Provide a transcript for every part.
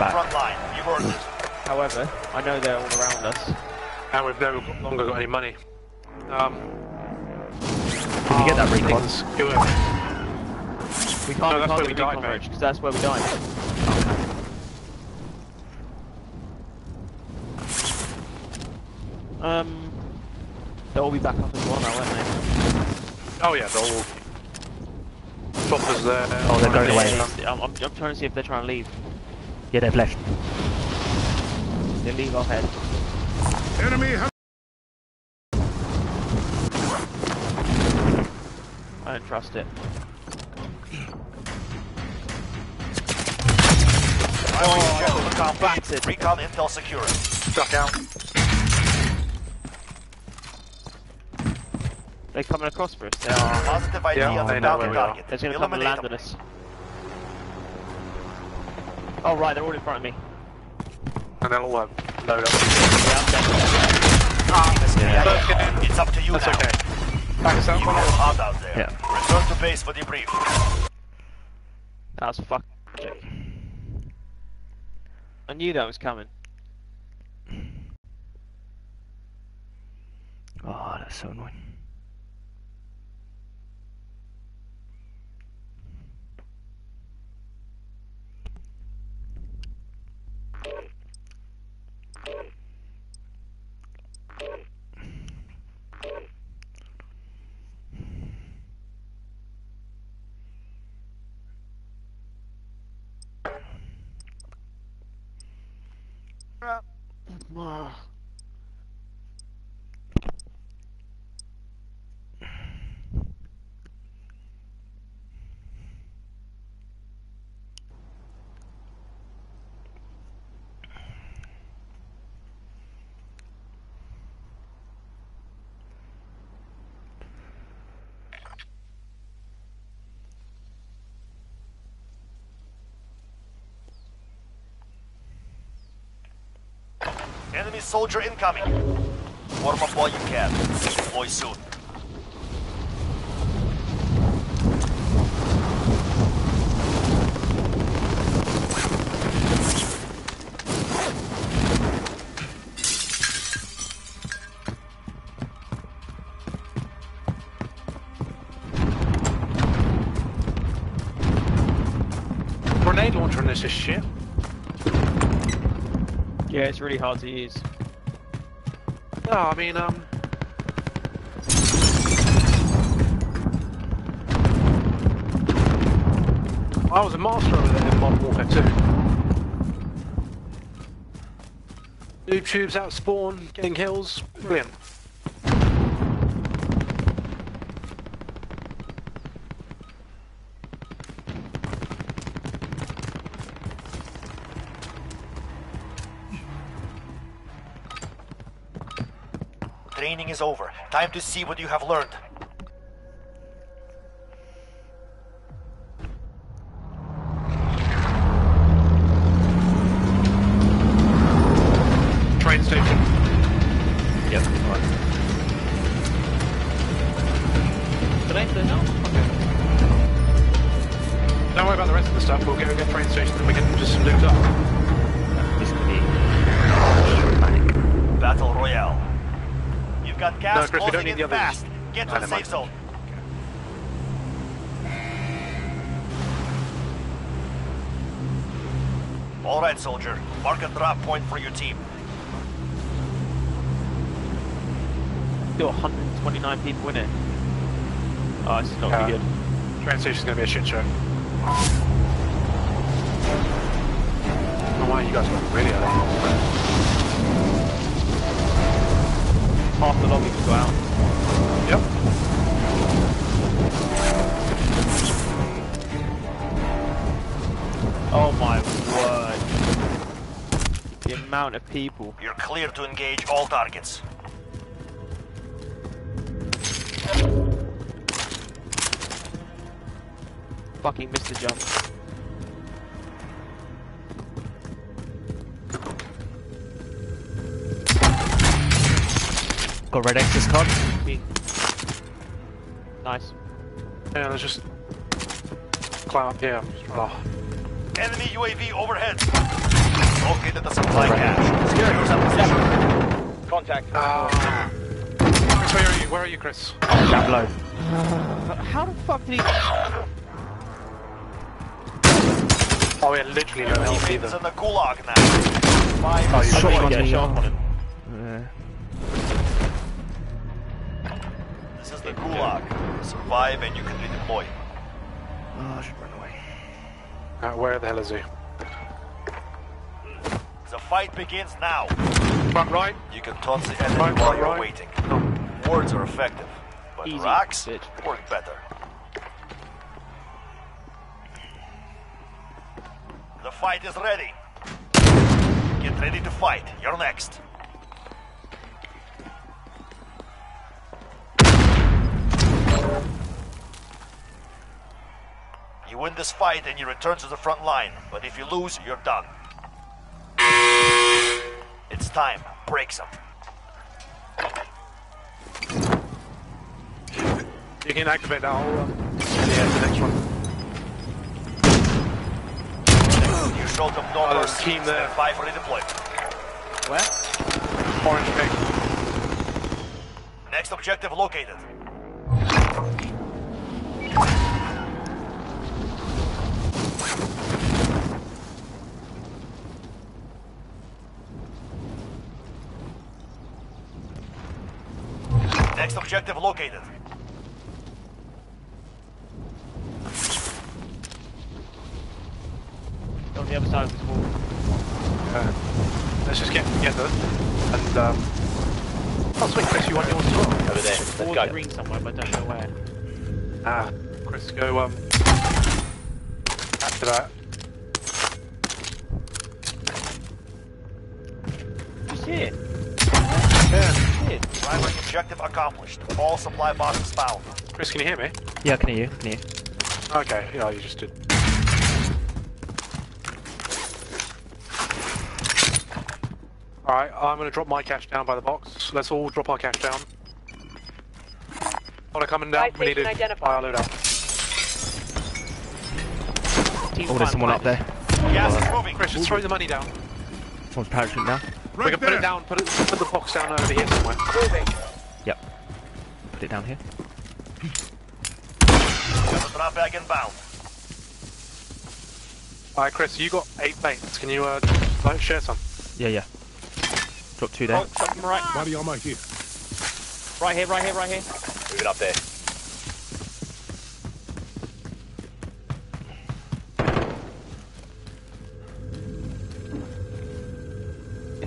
back. front line. You've earned. However, I know they're all around us. And we've no longer got any money. Um, Can you get that recon? let's do. We can't, No, that's can't where do we died, recon mate. because that's where we died. Um, they'll all be back up as well now, won't they? Oh yeah, they're all... Choppers there. Oh, they're going away. yeah, yeah. I'm, I'm, I'm trying to see if they're trying to leave. Yeah, they've left. They leave our head. Enemy I don't trust it. Primary objective accomplished. bastard. Recon intel secured. Duck out. They're coming across for us. They are. Positive ID Yeah, on the they know where we are. target. They're going to come and land on us. Oh right, they're all in front of me. And they'll all load up. Yeah, I'm dead. Team is Yeah. It's up to you That's now. okay. Back us up. You are out there. Yeah. Return to base for debrief. That was fuck. I knew that was coming. Oh, that's so annoying. Uh, Enemy soldier incoming. Warm up while you can. Deploy soon. Grenade launcher on this is shit. Yeah, it's really hard to use. No, I mean, um... I was a master over there in Modern Warfare 2. Noob tubes out spawn, getting kills, brilliant. Over. Time to see what you have learned. Drop point for your team. Still 129 people in it. Oh, this is not Yeah. Uh, good. Train station's gonna be a shit show. Oh wow, you guys got really early. Half the lobby can go out. Yep. Amount of people. You're clear to engage all targets. Fucking missed the jump. Got red access card. Me. Nice. Yeah, let's just climb up here. Oh. Enemy UAV overhead. Located the supply cache. Secure yourself position. Contact. Chris, where are you? Where are you, Chris? Down below. How the fuck did he? Oh, yeah, literally no health Teammates either. in the gulag now. Five Oh, you Shot shot him, one. yeah, shot on him. Yeah. This is the gulag. Survive and you can redeploy. Oh, I should run away. Uh, where the hell is he? The fight begins now. Front right. You can taunt the enemy Right, while right, you're right. waiting. Words are effective, but Easy, rocks bitch. work better. The fight is ready. Get ready to fight. You're next. You win this fight and you return to the front line, but if you lose, you're done. It's time. breaks them. You can activate that whole. Um, yeah, the next one. You showed them no Oh, mercy. team there. Stand by for redeployment. Where? Orange pig. Next objective located. Next objective located. On the other side of this wall. Uh, let's just get together and. Um, oh, sweet, Chris, you want yours as well? Over there. Let's Towards go. the green somewhere, but I don't know where. Ah, Chris, go um. After that. Just here. Yeah. Here. Primary objective accomplished. All supply boxes found. Chris, can you hear me? Yeah, I can hear you. Can hear you. Okay, yeah, you just did. Alright, I'm gonna drop my cash down by the box. Let's all drop our cash down. Wanna coming down? Buy We need to station identified. buy our load out. Team Oh, there's someone up there. Gas is moving. Chris, just throw the money down. Someone's parachuting down. we Right can put it down, put, it, put the box down over here somewhere. Moving. Yep. Put it down here. Got the drop bag inbound. Alright, Chris, you got eight baits. Can you uh, like, share some? Yeah, yeah. Drop two there. Oh, shot from right. Body armor here. Right here, right here, right here. Moving up there.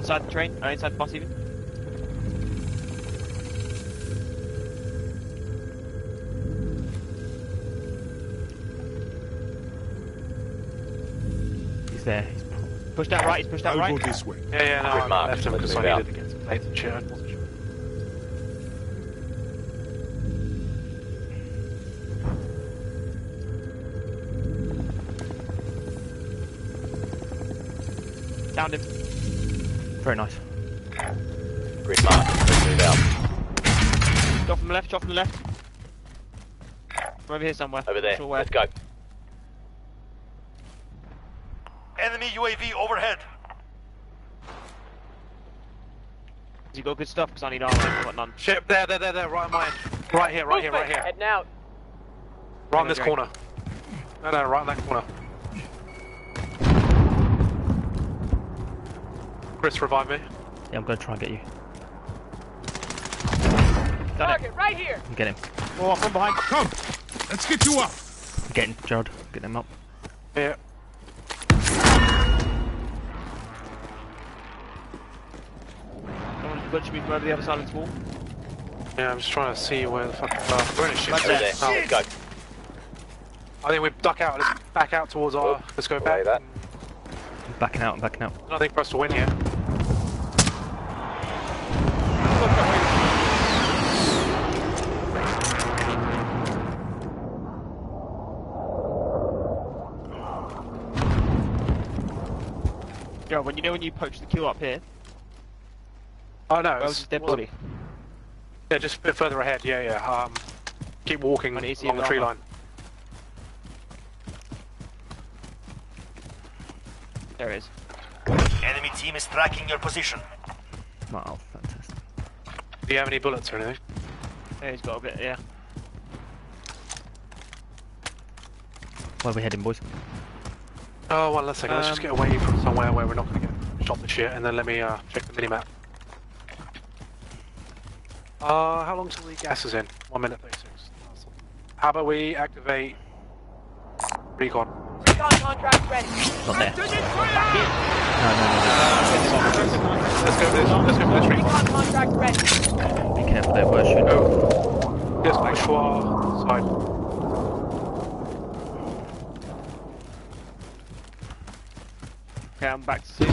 Inside the train, uh, inside the bus even. He's there. He's Pushed out right, he's pushed out I'll right. go this way. Yeah, yeah, no, Good I mark. left him Let's because I move out. needed to get some baits and shit. I. Downed him. Very nice. Grid mark. Let's move out. Shot from the left, shot from the left. From over here somewhere. Over there. Sure where. Let's go. Enemy UAV overhead. Has he got good stuff? Because I need armor. I've got none. Shit, there, there, there, there, right on my end. Right here, right here, right here. Heading out. Right on this corner. No, no, right in that corner. Chris, revive me. Yeah, I'm gonna try and get you. Done it. Target right here. Get him. Oh, I'm from behind. Come. Let's get you up. Get him, Gerald. Get him up. Yeah. Someone's butchered me from over the other side of this wall. Yeah, I'm just trying to see where the fuck. Uh, we're in a ship. Right there. there. Oh. Let's go. I think we duck out. Let's back out towards our. Oh, let's go delay back. that. I'm backing out. I'm backing out. Nothing for us to win here. Joe, when you know when you poach the kill up here, Oh no. where was it's- his dead well, body? Yeah, just a bit further ahead. Yeah, yeah. Um, keep walking I need to see along the the tree line. There is. Enemy team is tracking your position. Oh, fantastic. Do you have any bullets or anything? There he's got a bit, yeah. Where are we heading, boys? Oh, one last second. Let's just Um, get away from somewhere where we're not going to get shot to shit, and then let me uh, check the minimap. Uh, how long till the gas is in? One minute thirty-six. How about we activate recon? Recon contract ready. Not there. Taking No, fire! no, no, Let's go. Let's, let's go for this recon. Recon contract ready. Be careful there, where shooting. Oh, let's push to our side. Okay, I'm back to see.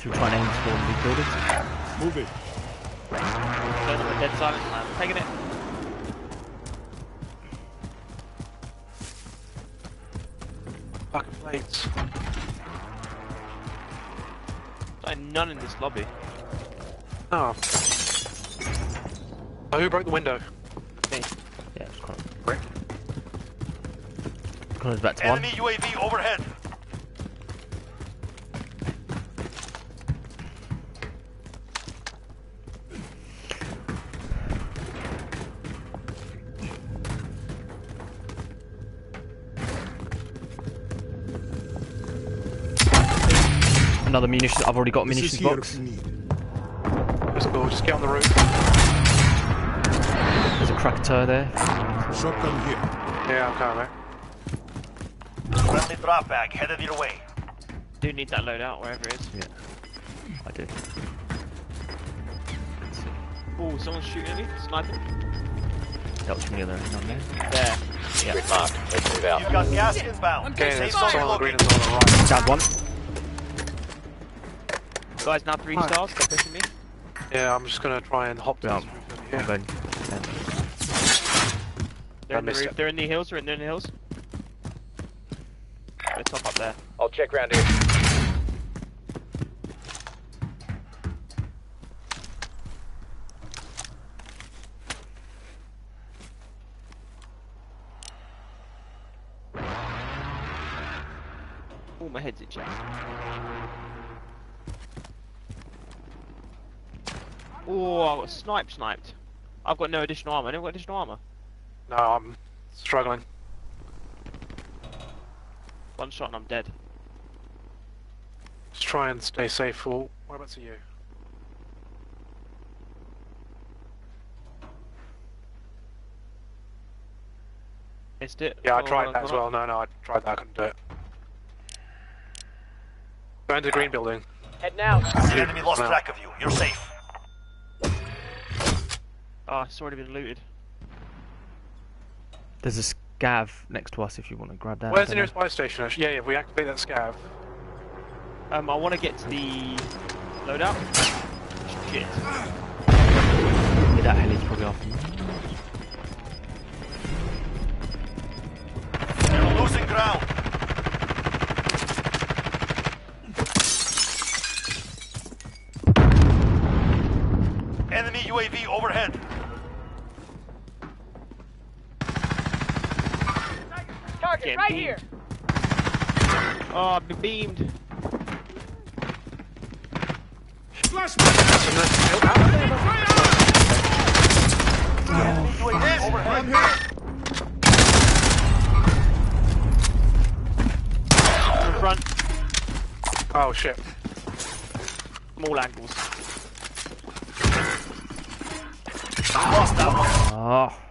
Should we try and aim for one of these buildings? Move it. Don't know, dead silence, man. Taking it. Fucking plates. Like none in this lobby. Oh. Oh, who broke the window? Me. Yeah, it's Connor. Rick. Connor's back to one. Enemy UAV overhead. Another munitions. I've already got This munitions box. if. Let's go. Just get on the roof. There's a Krakator there. Shotgun here. Yeah, I'm mate. Friendly drop bag headed your way. Do need that loadout wherever it is. Yeah, I do. Oh, someone's shooting at me. Sniping. That was from the other end on there. There. Yeah. Grid marked. Let's move out. You've got gas inbound. Okay, Safe there's zone someone on the green located. and someone on the right. Down one. Guys, now three Hi. stars. They're pushing me. Yeah, I'm just gonna try and hop down. Yeah. this I'm going. They're in the missed roof. They're in the hills. They're in the hills. They're top up there. I'll check round here. Oh, my head's itching. Oh, I got snipe sniped. I've got no additional armor. I never got additional armor. No, I'm struggling. One shot and I'm dead. Just try and stay safe for. Whereabouts are you? Missed it. Yeah, I tried that as well. No, no, I tried that. I couldn't do it. Go into the green building. Head now. The enemy lost No. track of you. You're safe. Oh, it's already been looted. There's a scav next to us if you want to grab that. Where's the nearest buy station? Yeah, yeah, if we activate that scav. Um, I want to get to the loadout. Shit. Yeah, that heli's probably after me. You're losing ground. Enemy UAV overhead. Target right beamed. here. Oh, I've been beamed. Enemy UAV overhead. I'm here. In front. Oh shit. From all angles. Lost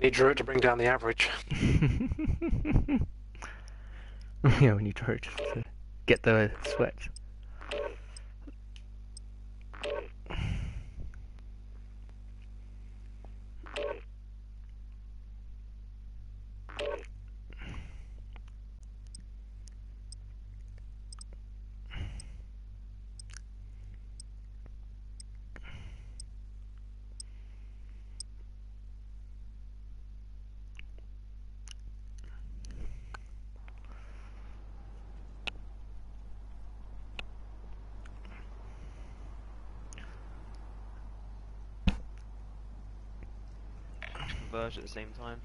that drew it to bring down the average. yeah, need to hurry just to get the switch. Converge at the same time.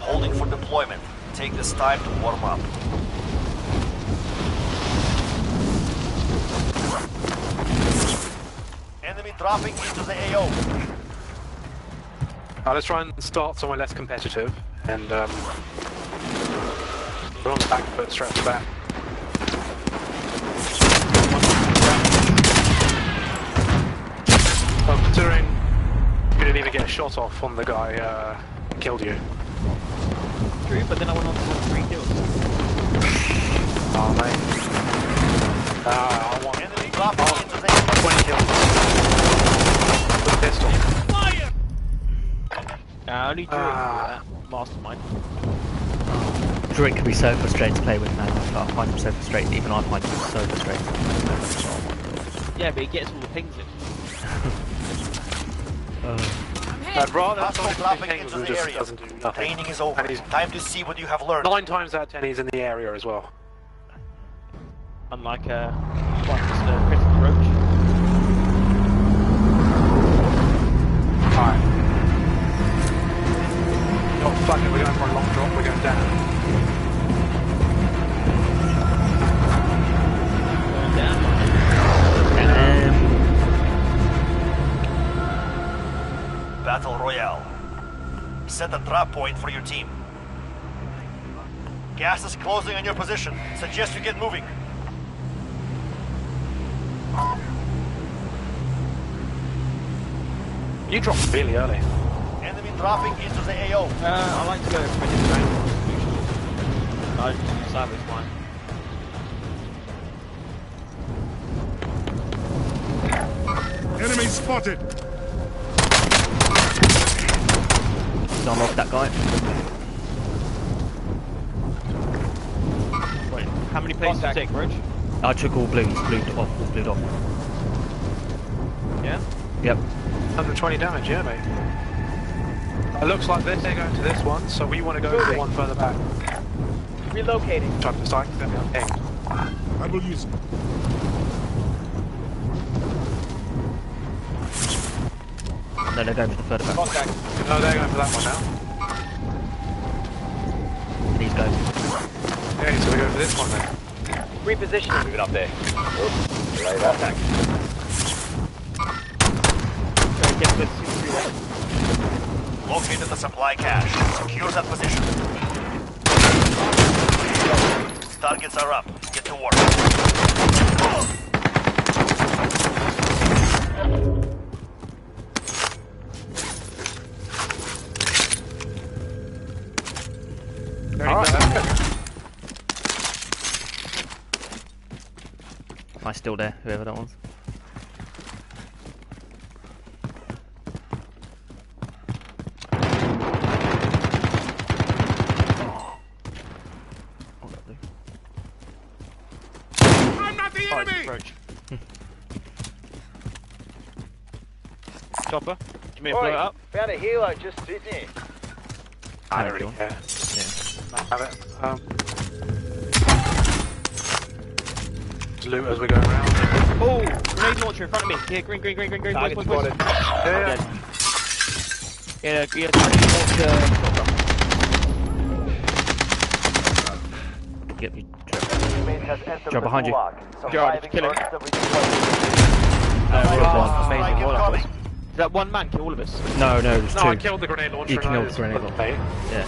Holding for deployment. Take this time to warm up. Enemy dropping into the AO. Uh, let's try and start somewhere less competitive and um, we're on the back foot straight off the bat. Well, considering you didn't even get a shot off on the guy uh, killed you. True, but then I went on to have three kills. Oh, mate. Uh, I want Enemy dropping into the AO. 20 kills. With a pistol. Uh, only Drew Ah. uh, mastermind. Druid can be so frustrating to play with, man. I find him so frustrating. Even I find him so frustrating. Yeah, but he gets all the pings in. I'd rather Hostile have dropping things into the area. do. Training is over. He's Time to see what you have learned. nine times out of ten he's in the area as well. Unlike uh, one uh, critical roach. Alright. Oh fuck it, we're going for a long drop, we're going down. Battle Royale. Set a drop point for your team. Gas is closing on your position. Suggest you get moving. You dropped really early. Enemy dropping into the AO. Uh, I like to go from a different angle. I just use Savage mine. Enemy spotted. So I'm off that guy. Wait, how many places did you take, Roach? I took all blues, blued off, all blued off. Yeah? Yep. 120 damage, yeah, mate. It looks like this, they're going to this one, so we want to go to the one further back. Relocating. Try to start them. I will use it. No, they're going for the further back. Contact. No, they're going for that one now. And he's going. Okay, so we go for this one then. Repositioning. Moving up there. Right Contact. Go get this two, three, one. Located the supply cache. Secure that position. Targets are up. Still there, whoever that was? I do? I'm not the enemy. Chopper, do you mean to blow it up? Found a helo just sitting here. I don't really care. Yeah. Have it. Um, just loot as we go around. Oh, grenade launcher in front of me. Here, green, green, green, green, green. Boys, boys, boys. Yeah, yeah. Yeah, yeah, grenade launcher. Get me. Teammate has entered Joe, the behind you. gulag. Gerard, Surviving kill him. earns the redeployment. Uh, Good one. amazing Strike roll up. incoming. Did that one man kill all of us? No, no, there's No, two. I killed the grenade launcher. You killed the grenade launcher. Yeah.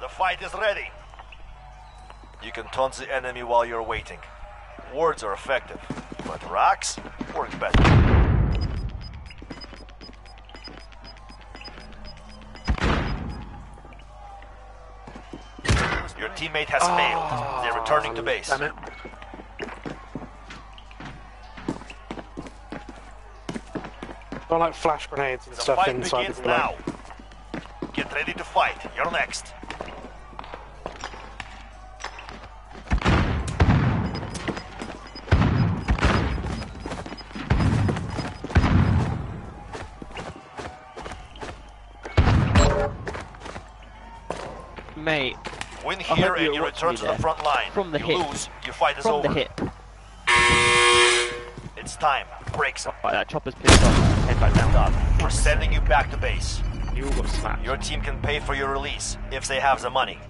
The fight is ready. You can taunt the enemy while you're waiting. Words are effective, but rocks work better. Your teammate has failed. They're returning to base. Not like flash grenades and the stuff fight inside begins the now. Get ready to fight. You're next. Mate. Win here and you return to the front line. From the you lose, your fight is From over. From the hip. It's time. Breaks up. Right, that chopper's pissed off. Head back down. We're sending you back to base. You all got. Your team can pay for your release if they have the money.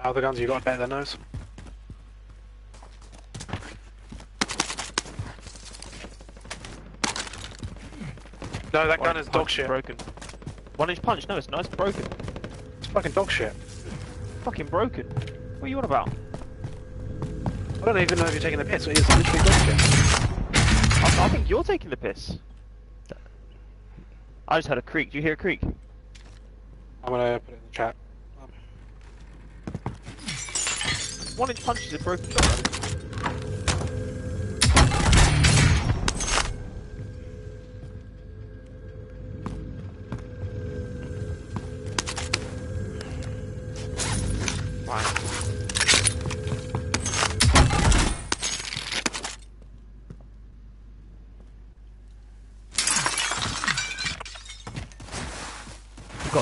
How the guns you got better than those? No, that gun is dog shit. Broken. One inch punch? No, it's not. It's broken. It's fucking dog shit. Fucking broken. What are you on about? I don't even know if you're taking the piss. It's literally dog shit. I, I think you're taking the piss. I just heard a creak. Do you hear a creak? I'm gonna put it in the chat. One inch punch is a broken shotgun.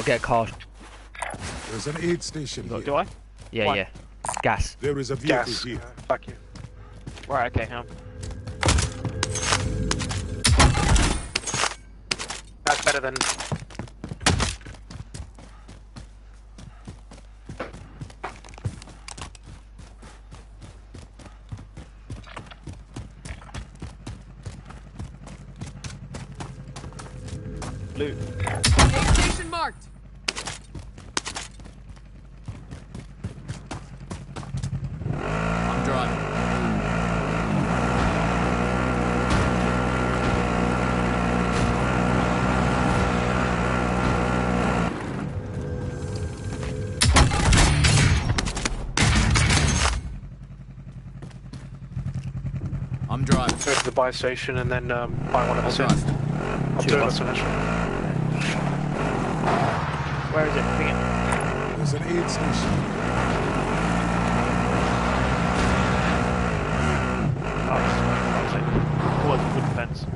Get a card. There's an aid station oh, here. Do I? Yeah, Why? yeah. Gas. There is a vehicle Gas. here. Fuck you. Right, okay, hang on. That's better than. Loot. Aid station marked. I'm driving. I'm driving. Go to the buy station and then um, buy one of us in. I'll do it us. actually. Where is it? Ping it. There's an aid station. Oh, it's fuck's sake. Towards the wood fence.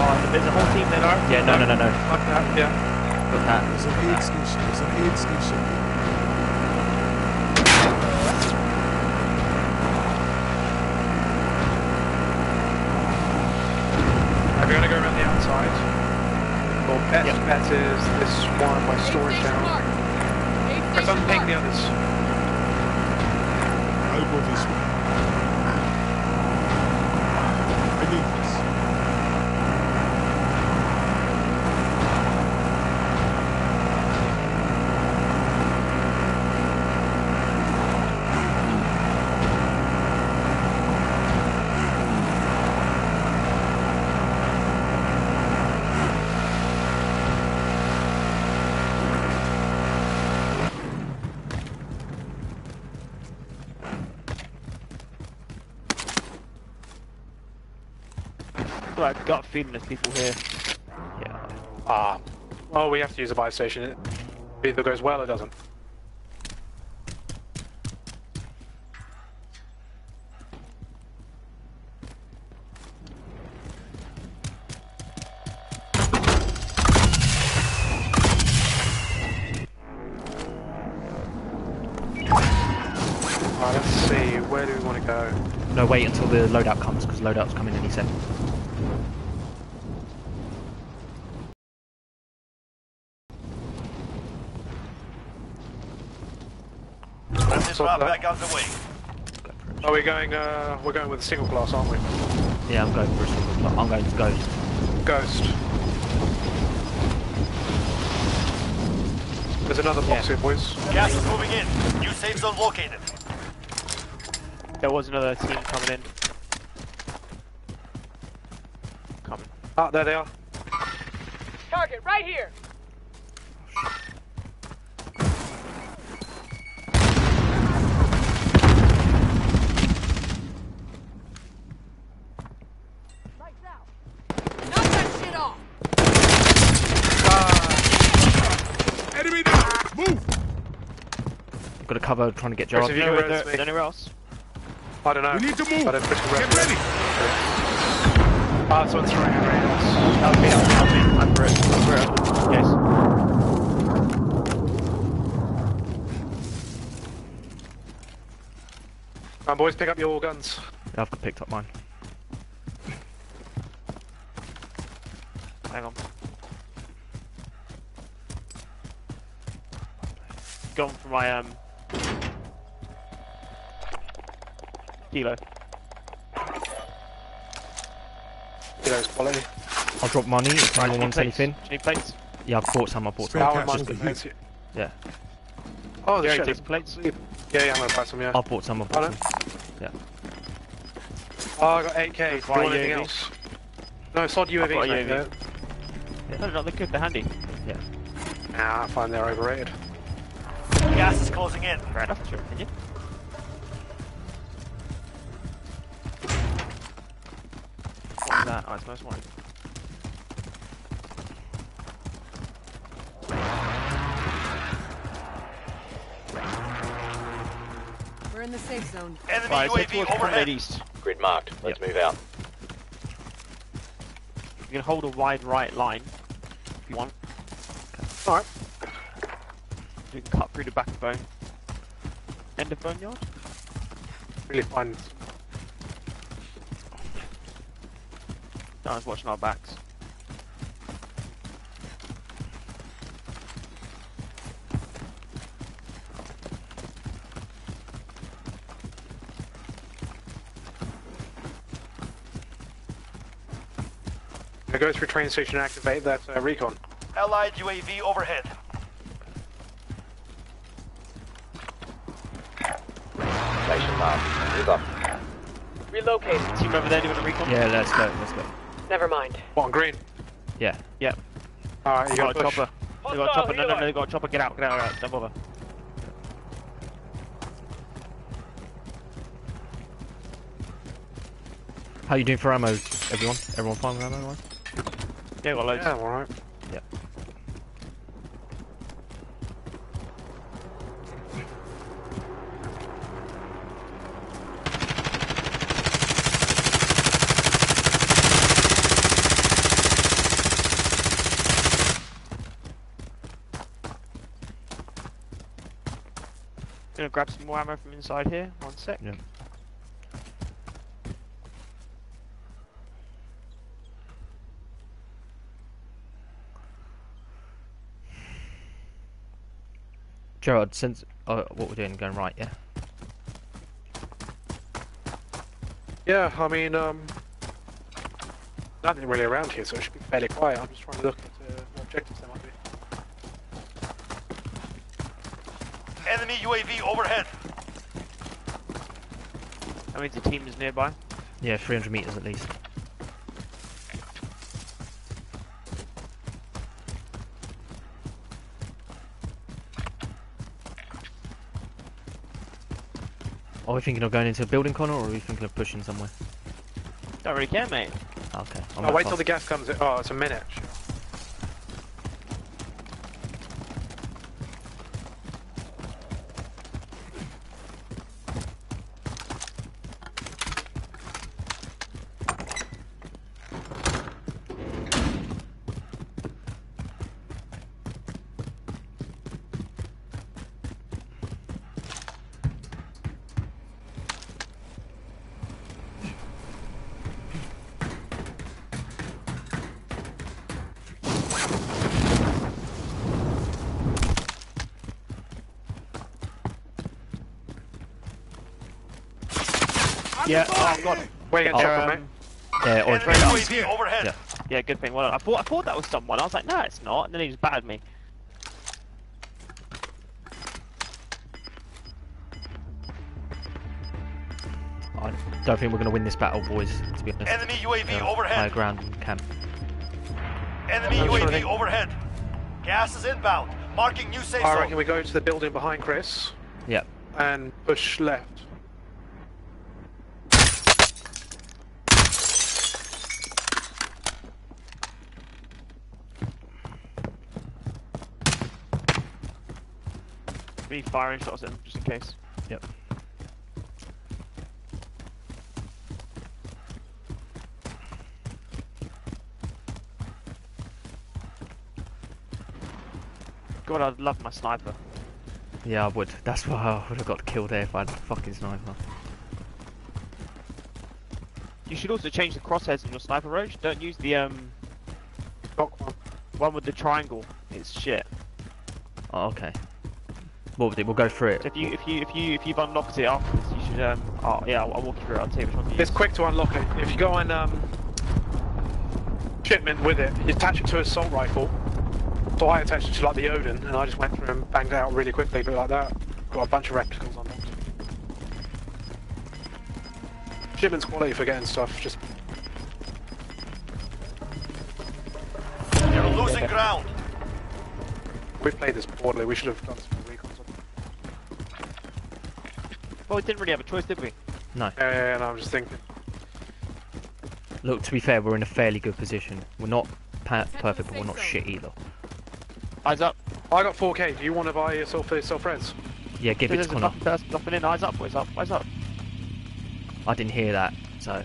Oh, there's a whole team there, Laura. Yeah, no, no, no, no. Fuck that, yeah. Put that. There's an aid station. There's an aid station here. Are we gonna go around the? Well, best Yep. bet is this one by Aid storage station down. marked. Aid Press station the marked. others. I'll go this way. Like, gut feeling there's people here. Yeah. Ah. Well, we have to use a buy station. It either goes well or doesn't. Alright, let's see. Where do we want to go? No, wait until the loadout comes, because loadout's coming any second. Let this So route that- back out the way. Are we going? Uh, we're going with a single class, aren't we? Yeah, I'm going for a single plot. I'm going to Ghost. Ghost. There's another box here, boys. Gas is moving in. New safe zone located. There was another team coming in. Coming. Ah, there they are. Target right here. Knock that shit off. got to cover trying to get Chris, Gerard. if you No, can is roll there, to is there me. anywhere else? I don't know. We need to move. I don't push the Get ready. Ah, someone's throwing a grenade. Help me, help me. I'm for it. I'm for. Yes. Come on, boys, pick up your guns. I've picked up mine. Hang on. Gone for my um kilo. Kilo's quality. I'll drop money if Right, anyone do wants plates? anything. Do you need plates? Yeah, I've bought some. I bought Spare some. Power money. is. Yeah, Oh, the Gary, shit. take plates. Yeah, yeah, I'm gonna buy some, yeah. I've bought some. I've bought some. Yeah. Oh, I got 8k. Do you Fire anything UAV. else? No, sod I've got UAVs, a mate. UAV. yeah. No, no, they're good. They're handy. Nah, I find they're overrated. Gas is closing in. Fair enough. That's your opinion. What's that? It's most wanted. We're in the safe zone. Enemy Right, so UAV towards overhead. East. Grid marked. Let's move out. You can hold a wide right line if you want. Alright. You can cut through the back of bone. End of boneyard? Really fine. No, I was watching our backs. Now go through train station and activate that uh, recon. Allied UAV overhead. Station marked. Move up. Relocating. Team over there doing a recon? Yeah, let's go. Let's go. Never mind. What, on green? Yeah. Yep. Alright, you got got a chopper. They got a chopper. No, no, no, helo. they got a chopper. Get out, get out, get out. Don't bother. How you doing for ammo, everyone? Everyone fine with ammo? Right? Yeah, got loads. Yeah, alright. Yeah. Gonna grab some more ammo from inside here. One sec. Yeah. Gerard, since uh, what we're doing, going right, yeah. Yeah, I mean, um... Nothing really around here, so it should be fairly quiet. I'm just trying to look at uh, what objectives there might be. Enemy UAV overhead. The team is nearby. Yeah, 300 meters at least. Are we thinking of going into a building corner, or are we thinking of pushing somewhere? Don't really care, mate. Okay. Oh, not wait till the gas comes in. Oh, it's a minute. Sure. Yeah. Oh god. Where you Oh, get They're, shot from, um, Yeah, orange Enemy overhead. Yeah. yeah, good thing. Well. I thought I thought that was someone. I was like, no, it's not. And then he just battered me. I don't think we're going to win this battle, boys. To be honest. Enemy UAV They're higher overhead. ground and camp. Enemy I'm trying to UAV think. overhead. Gas is inbound. Marking new safe I zone. reckon we go to the building behind Chris Yeah. and push left. Me firing shots at them just in case. Yep. God, I'd love my sniper. Yeah, I would. That's why I would have got killed there if I had a fucking sniper. You should also change the crosshairs in your sniper roach. Don't use the um Knock one. one with the triangle. It's shit. Oh, okay. What would it? We'll go through it. So if you if you if you if you've unlocked it afterwards, you should um. Oh yeah, I'll, I'll walk you through. it. I'll tell you which one to use. It's quick to unlock it. If you go on um, shipment with it, you attach it to a assault rifle. So I attached it to like the Odin, and I just went through and banged out really quickly, but like that. Got a bunch of replicas unlocked. Shipment's quality for getting stuff. Just You're losing ground. We've played this poorly. We should have done some recons. on Well, we didn't really have a choice, did we? No. Yeah, yeah, yeah, and I was just thinking. Look, to be fair, we're in a fairly good position. We're not perfect, but we're not shit either. Eyes up. I got 4K. Do you want to buy yourself a self res? Yeah, give it There's to a Connor. nothing person dropping in. Eyes up, boys up. Eyes up. I didn't hear that, so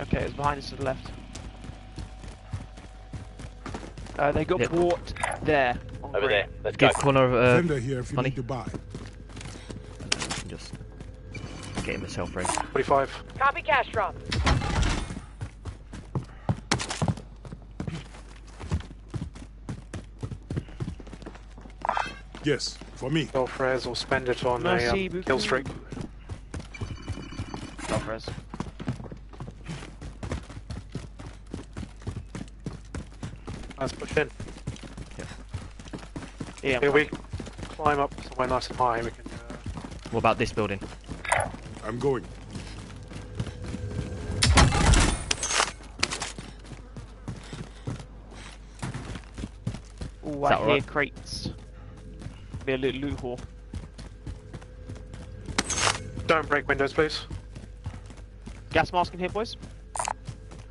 Okay, it's behind us to the left. Uh, they got Yep. bought there. Over green. there. Let's go. give Connor uh, Vendor here if you money. need to buy. Get him a self res. 45. Copy cash drop. Yes, for me. Self res or spend it on a um, kill streak. Self-res. Let's push in. Yeah. Here we climb up somewhere nice and high. We can. Uh, What about this building? I'm going. Ooh, Is I that hear alright? crates. Be a little loot hole. don't break windows, please. Gas mask in here, boys.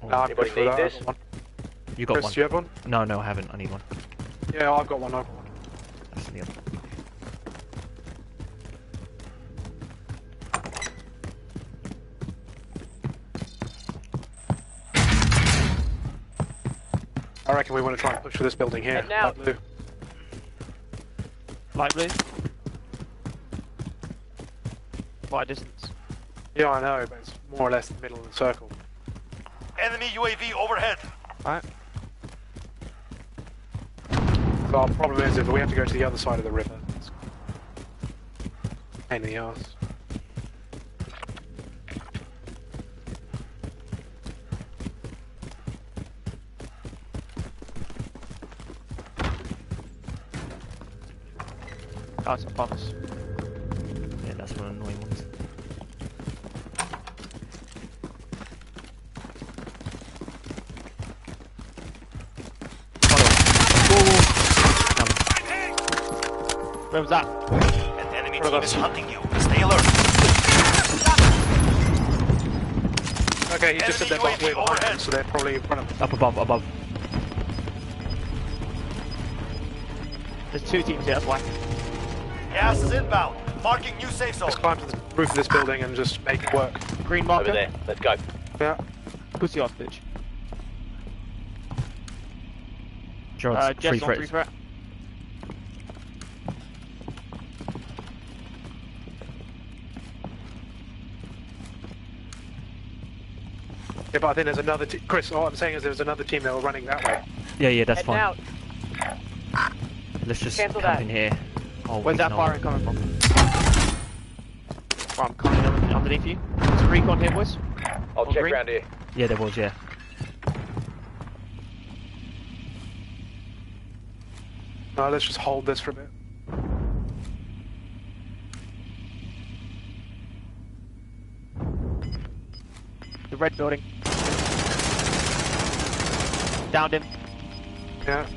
Oh, no, I'm Anybody need that. this? I've got one. You got Chris, one? do you have one? No, no, I haven't. I need one. Yeah, I've got one. I've got one. That's the other. I reckon we want to try and push for this building here. Heading out. light blue. Light blue. Quite a distance. Yeah, I know, but it's more or less the middle of the circle. Enemy UAV overhead. Alright. So our problem is if we have to go to the other side of the river. It's a pain in the ass. Oh, it's upon us. Yeah, that's one annoying ones. Where was that? An enemy What team about- is hunting you. Stay alert. Okay, he just said they're Enemy back way behind overhead. so they're probably in front of us. Up above, above. There's two teams here, that's why. Gas is inbound. Marking new safe zone. Let's climb to the roof of this building and just make it work. Green marker. Over there. Let's go. Yeah. Pussy ass bitch. Gerard's Uh, free on threats. three threat. Yeah, but I think there's another team. Chris, all I'm saying is there's another team that were running that way. Yeah, yeah, that's Heading fine. out. Let's just Cancel camp that. in here. Oh, Where's that can firing coming from? Right, I'm coming underneath you. There's a recon here, boys. I'll On check green? round here. Yeah, there was, yeah. No, let's just hold this for a bit. The red building. Downed him. Yeah.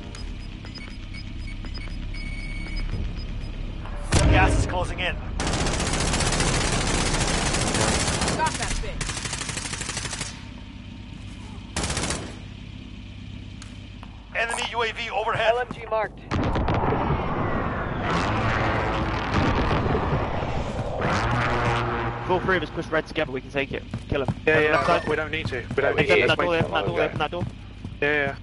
Closing in. Got that bitch. Enemy UAV overhead. LMG marked. If all three of us push red together, we can take it. Kill him. Yeah, yeah, left side. we don't need to. We don't need Open to. that door, open that door, open that door. Yeah, yeah.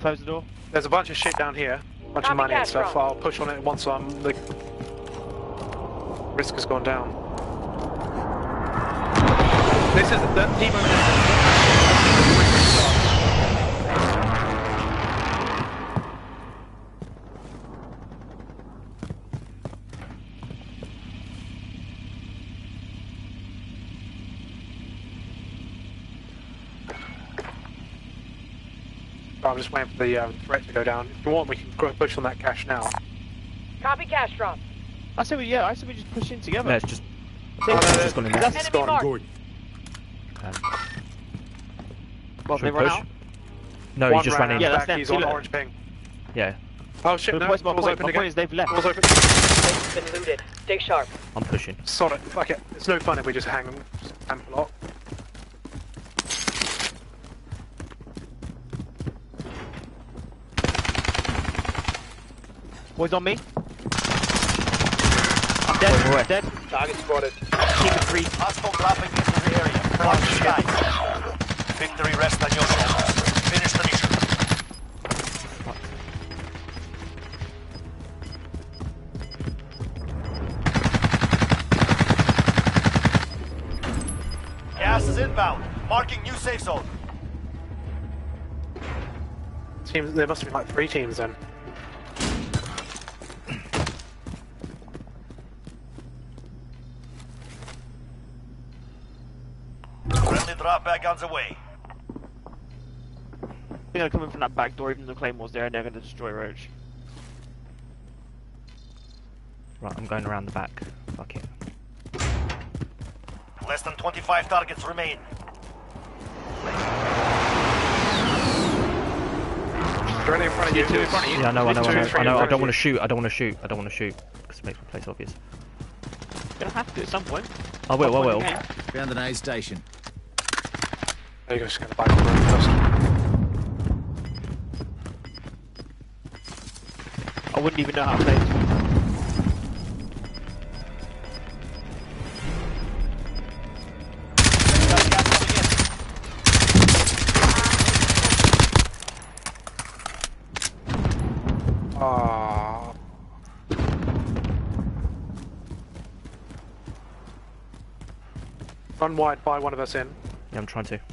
Close the door. There's a bunch of shit down here. A bunch of money and stuff. bro. I'll push on it once the risk has gone down. This is the Timo. I'm just waiting for the uh, threat to go down. If you want, we can push on that cash now. Copy cash drop. I said we, yeah, I said we just push in together. No, it's just. See, it's just gone in there. That's- It's Enemy gone. I'm going. Um, well, they run push? out. No, he just ran ran in. Yeah, that's them. He's on that? orange ping. Yeah, Oh shit! But No, the point, my door's point, open my again. point is they've left. Door's open. Been looted. Stay sharp. I'm pushing. Sod it. Fuck it. It's no fun if we just hang just camp a lot. Boys on me. I'm dead. Boy, boy. Dead. Target spotted. Keep it free. Hostile dropping into the area. Watch the sky. Victory rests on your shoulders. Finish the mission. Gas is inbound. Marking new safe zone. Teams. There must be like three teams then. Friendly drop back on the way. They're gonna come in from that back door, even though Claymore's there, and they're gonna destroy Roach. Right, I'm going around the back. Fuck it. Less than 25 targets remain. Directly in front of you. Two in front of you. Yeah, I know, I know, I Two, know. I know. I don't want to shoot. I don't want to shoot. I don't want to shoot because it makes my place obvious. Gonna have to at some point. I will. I Some point will. in the game. Found an aid station. There you. Just gonna buy one first. I wouldn't even know how to play this. Ah. Run wide, buy one of us in. Yeah, I'm trying to.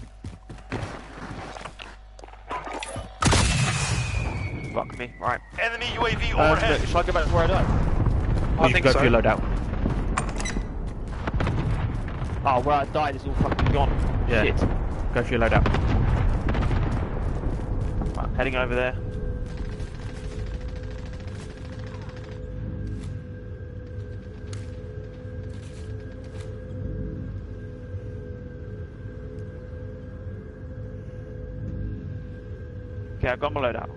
Fuck me. Right. Enemy UAV Uh, overhead. shall I go back to where I died? I you think go so. for your loadout. Oh, where I died is all fucking gone. Yeah. Shit. Go for your loadout. Right, heading over there. Okay, I've got my loadout.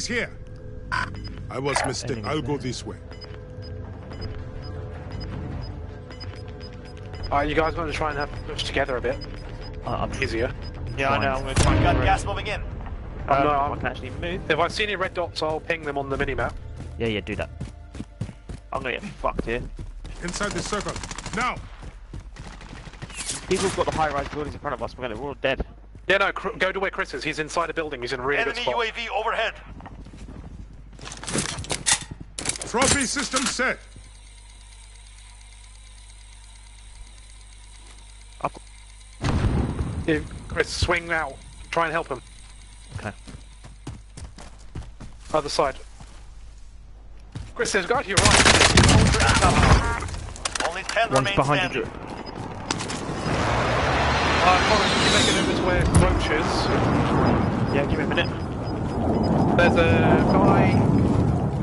Enemies here. I was mistaken. I'll go this way. Alright, you guys want to try and have push together a bit I- I'm easier. Yeah, I know. I'm gonna try and Got get gas moving in. I'm Um, not- I I'm- can actually move. If I see any red dots, I'll ping them on the minimap. Yeah, yeah, do that. I'm gonna get fucked here. Inside the circle. Now. People have got the high-rise buildings in front of us. We're gonna, we're all dead. Yeah, no, go to where Chris is. He's inside a building. He's in a really good spot. Enemy spot. UAV overhead. Trophy system set. Yeah, Chris, swing out. Try and help him. Okay. Other side. Chris, there's a guy to your right. Only 10 One's behind standing. you. Uh, Colin, can you make it over to where Roach is? Yeah, give me a minute. There's a guy.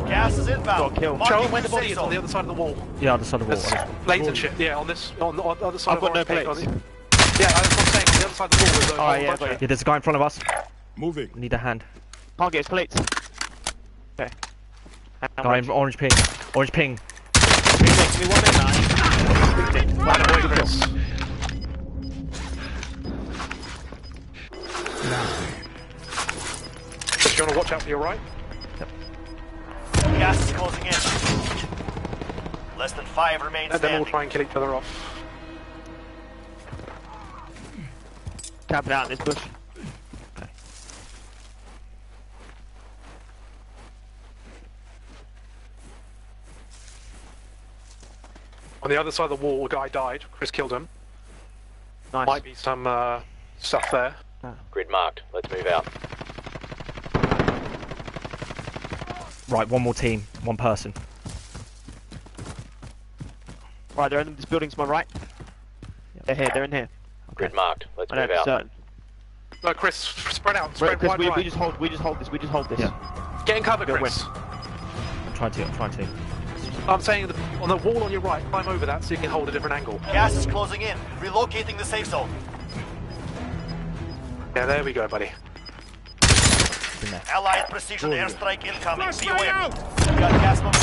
Gas is inbound. Got killed. Marking Show him where the safe body is on zone. the other side of the wall. Yeah, the other side of the wall. There's plates and shit. Yeah, on this, on the, on the other side I've of got no Orange Cake, plates. on the- Yeah, that's what I'm saying. On the other side of the wall. There's a Oh, yeah, bunch Yeah, there's a guy in front of us. Moving. Need a hand. Can't get his plates. Okay. Guy ready. in orange ping. Orange ping. Give me, give me one minute, man. Right away, Chris. Chris, you want to watch out for your right? Gas is closing in. Less than five remain And then we'll try and kill each other off. Tap it out in this bush. On the other side of the wall, a guy died. Chris killed him. Nice. Might be some uh, stuff there. Grid marked. Let's move out. Right, one more team. One person. Right, they're in this building to my right. They're here, they're in here. Grid marked. Let's I know move for out. certain. No, Chris, spread out. Right, Spread Chris, wide we, right. we just hold, we just hold this, we just hold this. Yeah. Get in cover, Good Chris. I'm trying to. I'm trying to. I'm saying the, on the wall on your right, climb over that so you can hold a different angle. Gas is closing in. Relocating the safe zone. Yeah, there we go, buddy. In. Allied precision airstrike incoming. Flashbang BOM. out! Got gas moving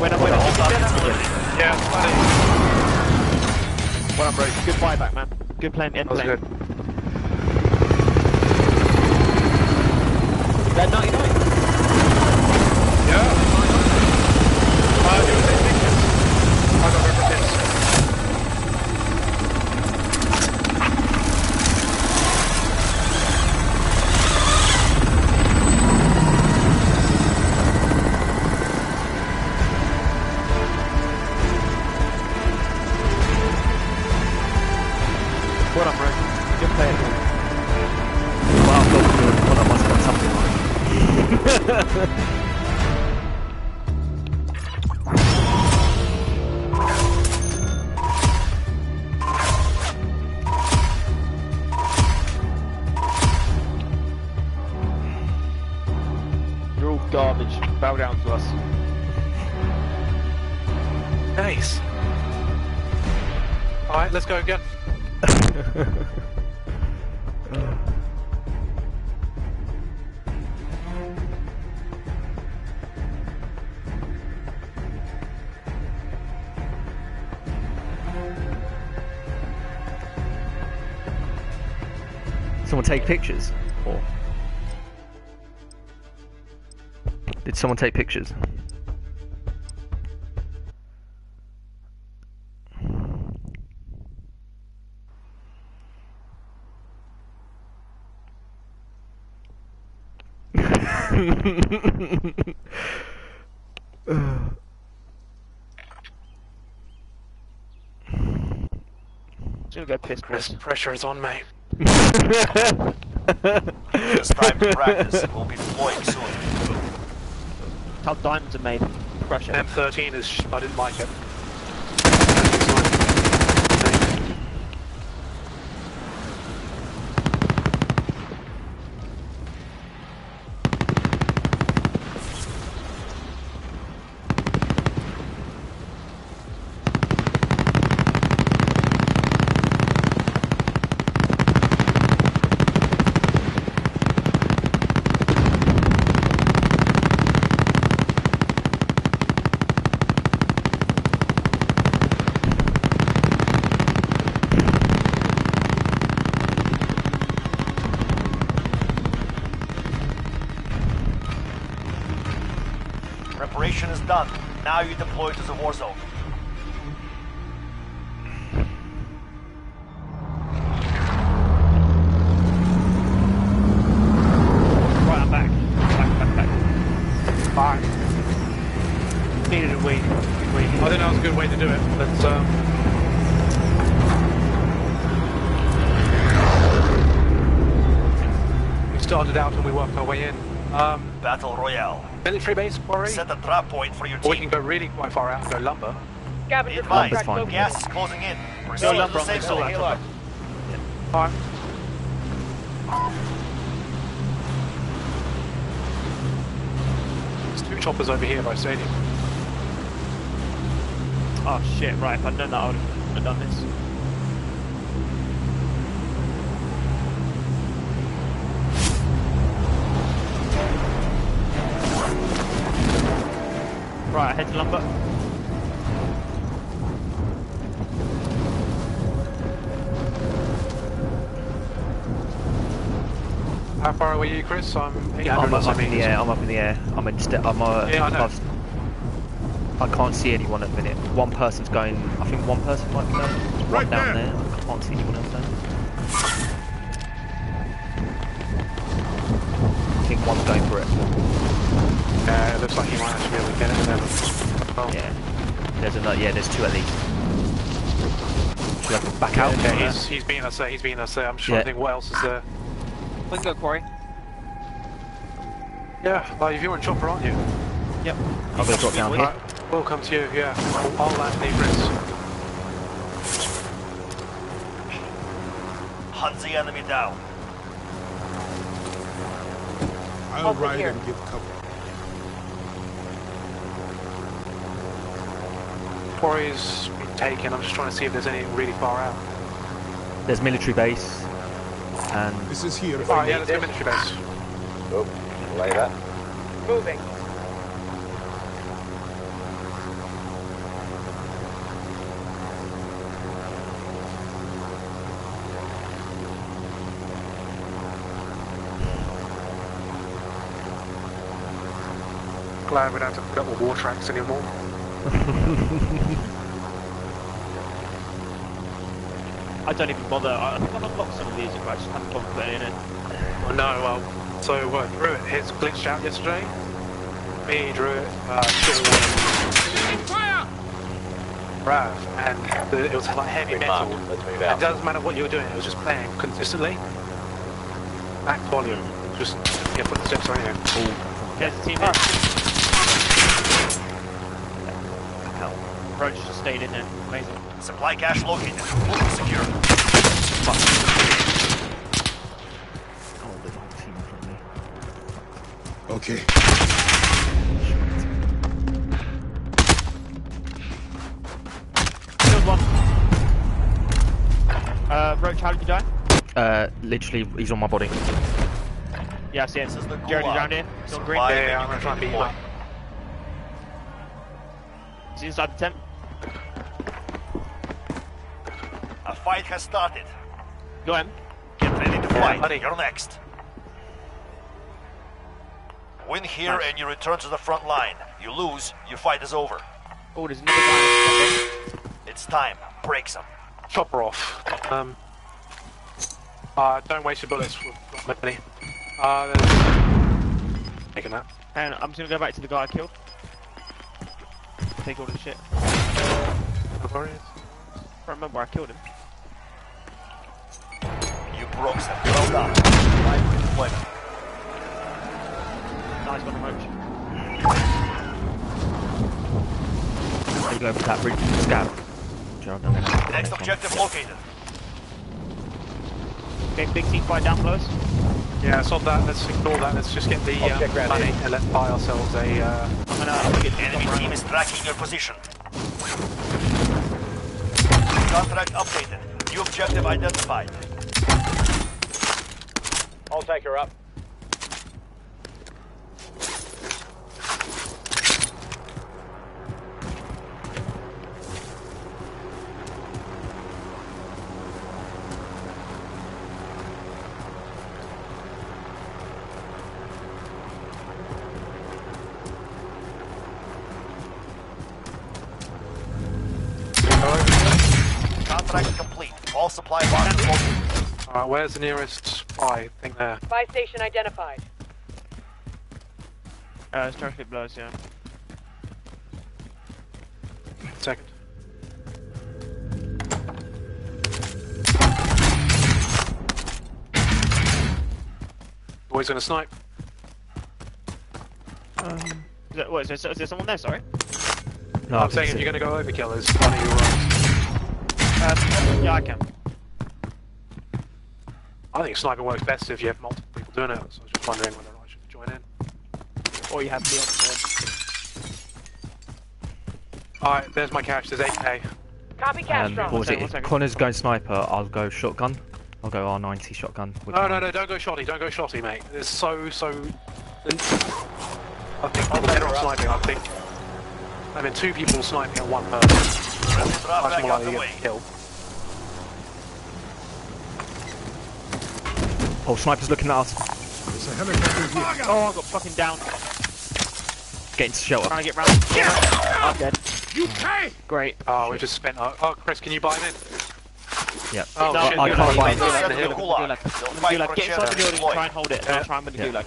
When I'm, when I'm, Hold on. Yeah, buddy. when I'm bro. Good buyback, man. Good playing, end That was plane. good. That 99. Someone take pictures? Or did someone take pictures? Just gonna go piss, Chris, Chris. pressure is on, mate. It's time to practice. We'll be deploying soon. How diamonds are made. Crush it. M13 is. I didn't like it. Preparation is done. Now you deploy to the war zone. Right, I'm back. Back, back, back. Fine. Needed a wee. I think that was a good way to do it, but um, We started out and we work our way in. Um, Battle Royale. military base quarry, Set a drop point for your or we can team. Go really quite far out and go lumber. Be Scavenger advised, Lumber's fine. gas is closing in. Go Proceed to lumber the on safe this zone. helo. Fine. There's two choppers over here by stadium. Oh shit, right, if I'd known that I would have done this. Lumber. How far away are you, Chris? I'm 800 I'm or up, something. in the air. I'm up in the air. I'm in. St- I'm. Uh, Yeah, I know. above- I can't see anyone at the minute. One person's going. I think one person might be going. There's one Right down there. there. I can't see anyone else down. I There's another. Yeah. There's two at least. Should I back out? Yeah, he's, he's beating us there, he's beating us there. I'm just trying Yeah. to think what else is there. We can go quarry. Yeah, well, if you're in chopper, aren't you? Yep. I'm gonna drop down here. Right, we'll come to you, yeah. I'll, I'll land the Chris. Hunt the enemy down. I'll Over ride here. and give cover. Quarry's been taken, I'm just trying to see if there's any really far out. There's military base, and This is here if Oh, I yeah, need let's go military base. Oh, lay that. Moving. Glad we don't have to put up with war tracks anymore. I don't even bother. I I think I've unlocked some of these, but I just haven't bothered putting it in. Oh, no, well, so what? uh, Druid, his glitched out yesterday. Me, Druid, uh, Sean, Fire! Rav, and the, it was like heavy metal. marked. Let's move It doesn't matter what you were doing, it was just playing consistently. Back volume, just yeah, put the steps on here. There's a team here. Roach just stayed in there. Amazing. Supply cache located. Move secure. oh, there's a whole team in me. Okay. Killed one. Uh, Roach, how did you die? Uh, literally, he's on my body. Yeah, I see it. This is the Jared, gulag. around here. He's on green. Yeah, yeah, I'm gonna try and beat him redeploy. He's inside the tent. Fight has started. Go in. Get ready to fight. buddy. You're next. Win here Nice. and you return to the front line. You lose, your fight is over. Oh, there's another guy. It's time. Break some. Chop her off. Um, uh, don't waste your bullets. We've got many. Uh, there's... Taking that. Hang on, I'm just gonna go back to the guy I killed. Take all the shit. No worries. I remember where I killed him. You broke some. Well done. Live redeployment. Nice one, Roach. Are you going for that bridge scout? Gerald, no, no, no. Next objective located. Okay, big team fight down below us. Yeah, so that. Let's ignore that. Let's just get the um, Object ready. money and let's buy ourselves a. Uh, I'm gonna, I'm gonna get Enemy team is tracking your position. Contract updated. New objective identified. Take her up. Contract complete. All supply boxes. Alright, where's the nearest there? Spy station identified. Uh, it's traffic below us, yeah. Second. Boy's gonna snipe. Um, Is there, what, is there, is there someone there, sorry? No, I I'm saying if you're gonna go overkill, there's one of your. Uh, Um, yeah, I can. I think sniping works best if you have multiple people doing it. So I was just wondering whether I should join in. Or you have me on the Alright, there's my cash. There's 8k. Copy cash Um, drop. what was it? If. Connor's going sniper, I'll go shotgun. I'll go R90 shotgun. with No, no, no, don't go shotty. Don't go shotty, mate. It's so, so. I think I'm better at sniping. I think. I mean, two people sniping at one person. Friendly drop Much more likely to way. get killed. Oh, sniper's looking at us. There's a helicopter here. Oh, I got fucking down. Getting to shelter. Trying to get round. I'm dead. You pay! Great. Oh, we just spent. Our... Oh, Chris, can you buy him in? Yep. Oh, no, shit, I you're can't buy you're it. in Send the to the hill. gulag. Gulag. They'll I'm fight gonna for Get inside the building and try and hold it. and Yeah. I'll try and win the Yeah. gulag.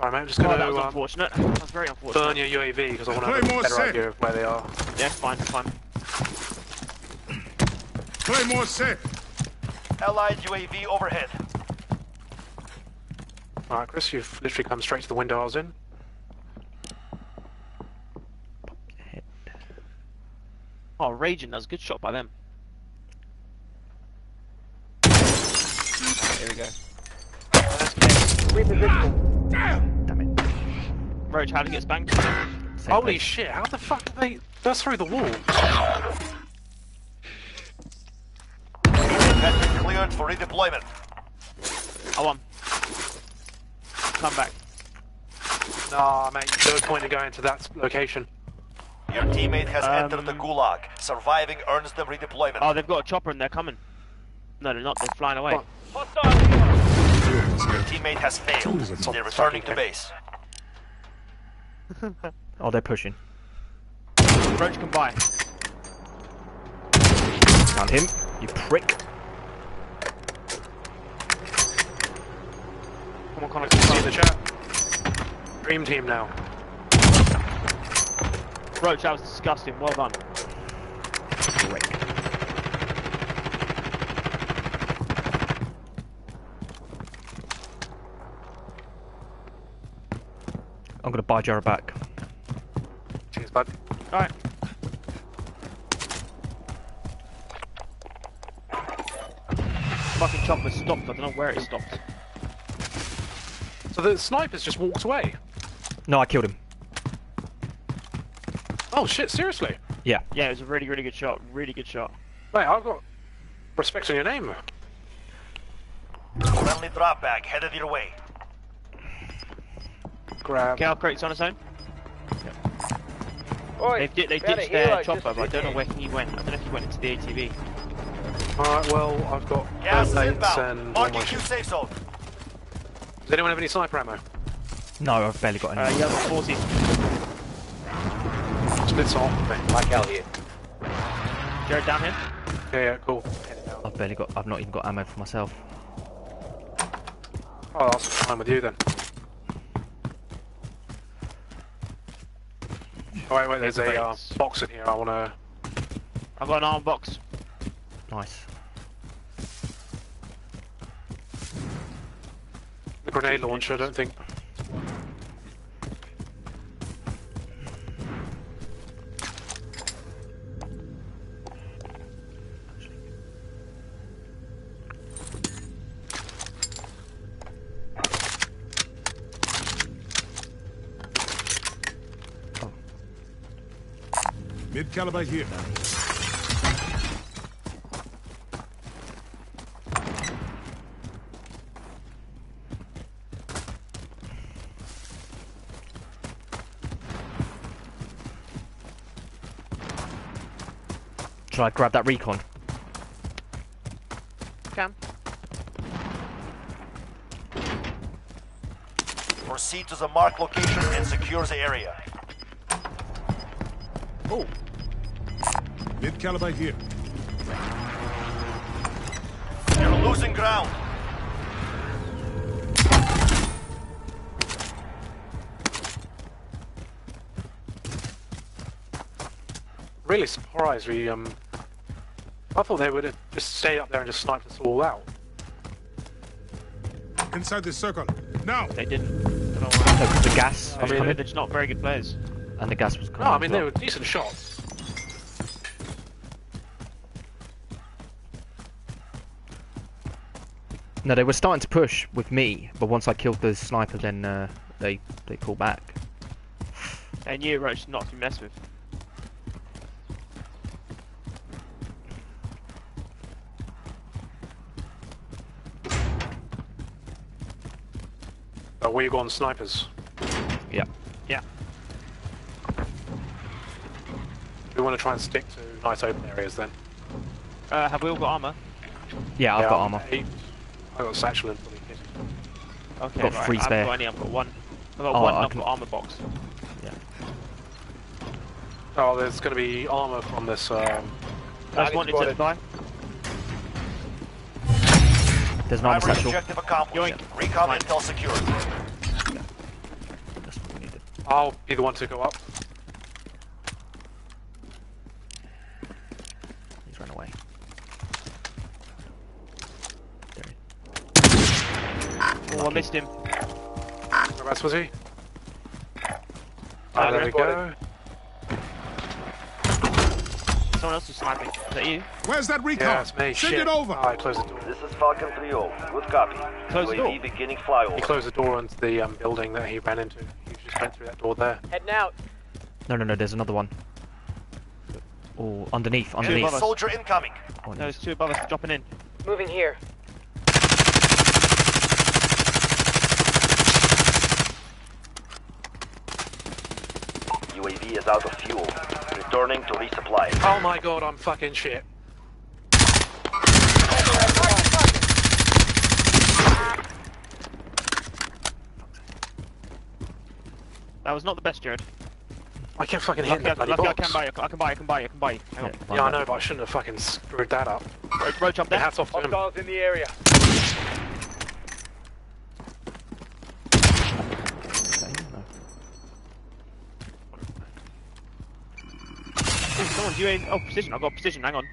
Alright, mate, I'm just Oh, gonna that was um, unfortunate. That's very unfortunate. burn your UAV because I want to have a better set. idea of where they are. Yeah, it's fine, it's fine. Claymore set. Allied UAV overhead. Alright, Chris, you've literally come straight to the window I was in. Oh, Raging, that was a good shot by them. Alright, here we go. Repositioning. Damn it. Roach, how to get spanked? Holy place. shit, how the fuck did they... That's through the wall. Cleared for redeployment. I won. Come back. Nah, mate, no point in going to that location. Your teammate has entered the Um, Gulag. Surviving earns them redeployment. Oh, they've got a chopper and they're coming. No, they're not. They're flying away. Your teammate has failed. They're returning to base. Oh, they're pushing. Roach can buy. Found him. You prick. Come on, Connor. See in the chat. Dream team now. Roach, that was disgusting. Well done. Prick. I'm gonna buy Jarrah back. Cheers, bud. Alright. Fucking chopper stopped. I don't know where it stopped. So the snipers just walked away. No, I killed him. Oh shit, seriously? Yeah. Yeah, it was a really, really good shot. Really good shot. Mate, I've got respect on your name. Friendly drop bag headed your way. Grab. Gal crates on his own. Oi, They've, di- they ditched their helo chopper, but I don't know where he went. I don't know if he went into the ATV. Alright, well, I've got Gas is band-aids inbound. and all Marking my safe zone. Does anyone have any sniper ammo? No, I've barely got any. Uh, any. yeah, 40. Splits on. Mate. Black Al here. Jared down here. Yeah, yeah, cool. I've barely got. I've not even got ammo for myself. Oh, I'll spend time with you then. Oh, wait, wait, there's a uh, box in here I wanna... I've got an arm box. Nice. The grenade launcher, I don't think... Mid caliber here. Should I grab that recon? Cam. Proceed to the marked location and secure the area. Oh, Mid caliber here. You're losing ground. really surprised we, um... I thought they would have just stayed up there and just sniped us all out. Inside this circle. Now! They didn't. Don't know why. No, 'cause the gas I mean, they're just not very good players. and the gas was coming. No, I mean well. they were decent shots. No, they were starting to push with me, but once I killed the sniper, then uh, they they pulled back. They knew Roach not to be messed with. Where you gone, snipers? Yeah. Yeah. We want to try and stick to nice open areas then. Uh, have we all got armor? Yeah, I've Yeah, got armor. Eight. I got satchel and fully kit. Okay, Got right. three I spare. haven't got any. I've got one. I've got Oh, one. I I've can- got armor box. Oh, there's going to be armor from this. Um, That's Target wanted to fly. There's an armor Primary satchel. objective accomplished. Yoink. Recon Fine. intel secured. That's what we needed. I'll be the one to go up. He's run away. There he- Oh, I missed him. Whereabouts was he? Ah, Uh, there we go. Someone else is sniping. Is that you? Where's that recon? Yeah, it's me. Send Shit. it over! I closed the door. This is Falcon 3-0. Good copy. Close the door. beginning He closed the door onto the um, building that he ran into. He just went through that door there. Heading out. No, no, no. There's another one. Oh, underneath, Enemy underneath. above soldier incoming. Oh, No, there's two above us dropping in. Moving here. UAV is out of fuel. Returning to resupply. Oh my god, I'm fucking shit. That was not the best, Jared. I kept fucking hitting Lucky, I, that bloody lucky I can buy you. I can buy you. I can buy you. I can buy you. Hang on. Yeah, Yeah, I know, but I shouldn't have fucking screwed that up. Ro- Roach up Yeah, there. hats off to him. In the area. Okay, no. Oh, someone's UAV. Oh, precision. I've got precision. Hang on.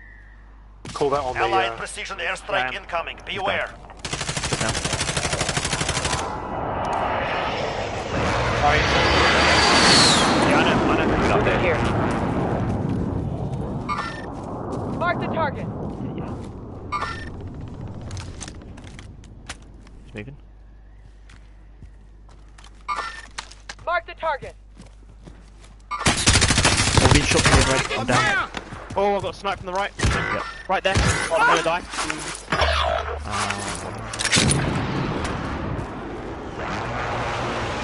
Call that on the. Allied Uh, precision airstrike Damn. incoming. Beware. Good up there? here. Mark the target. Yeah. He's moving. Mark the target. Oh, being shot from the red. I'm down. Oh, I've got a snipe from the right. Yeah. Right there. Oh, I'm gonna die. Um,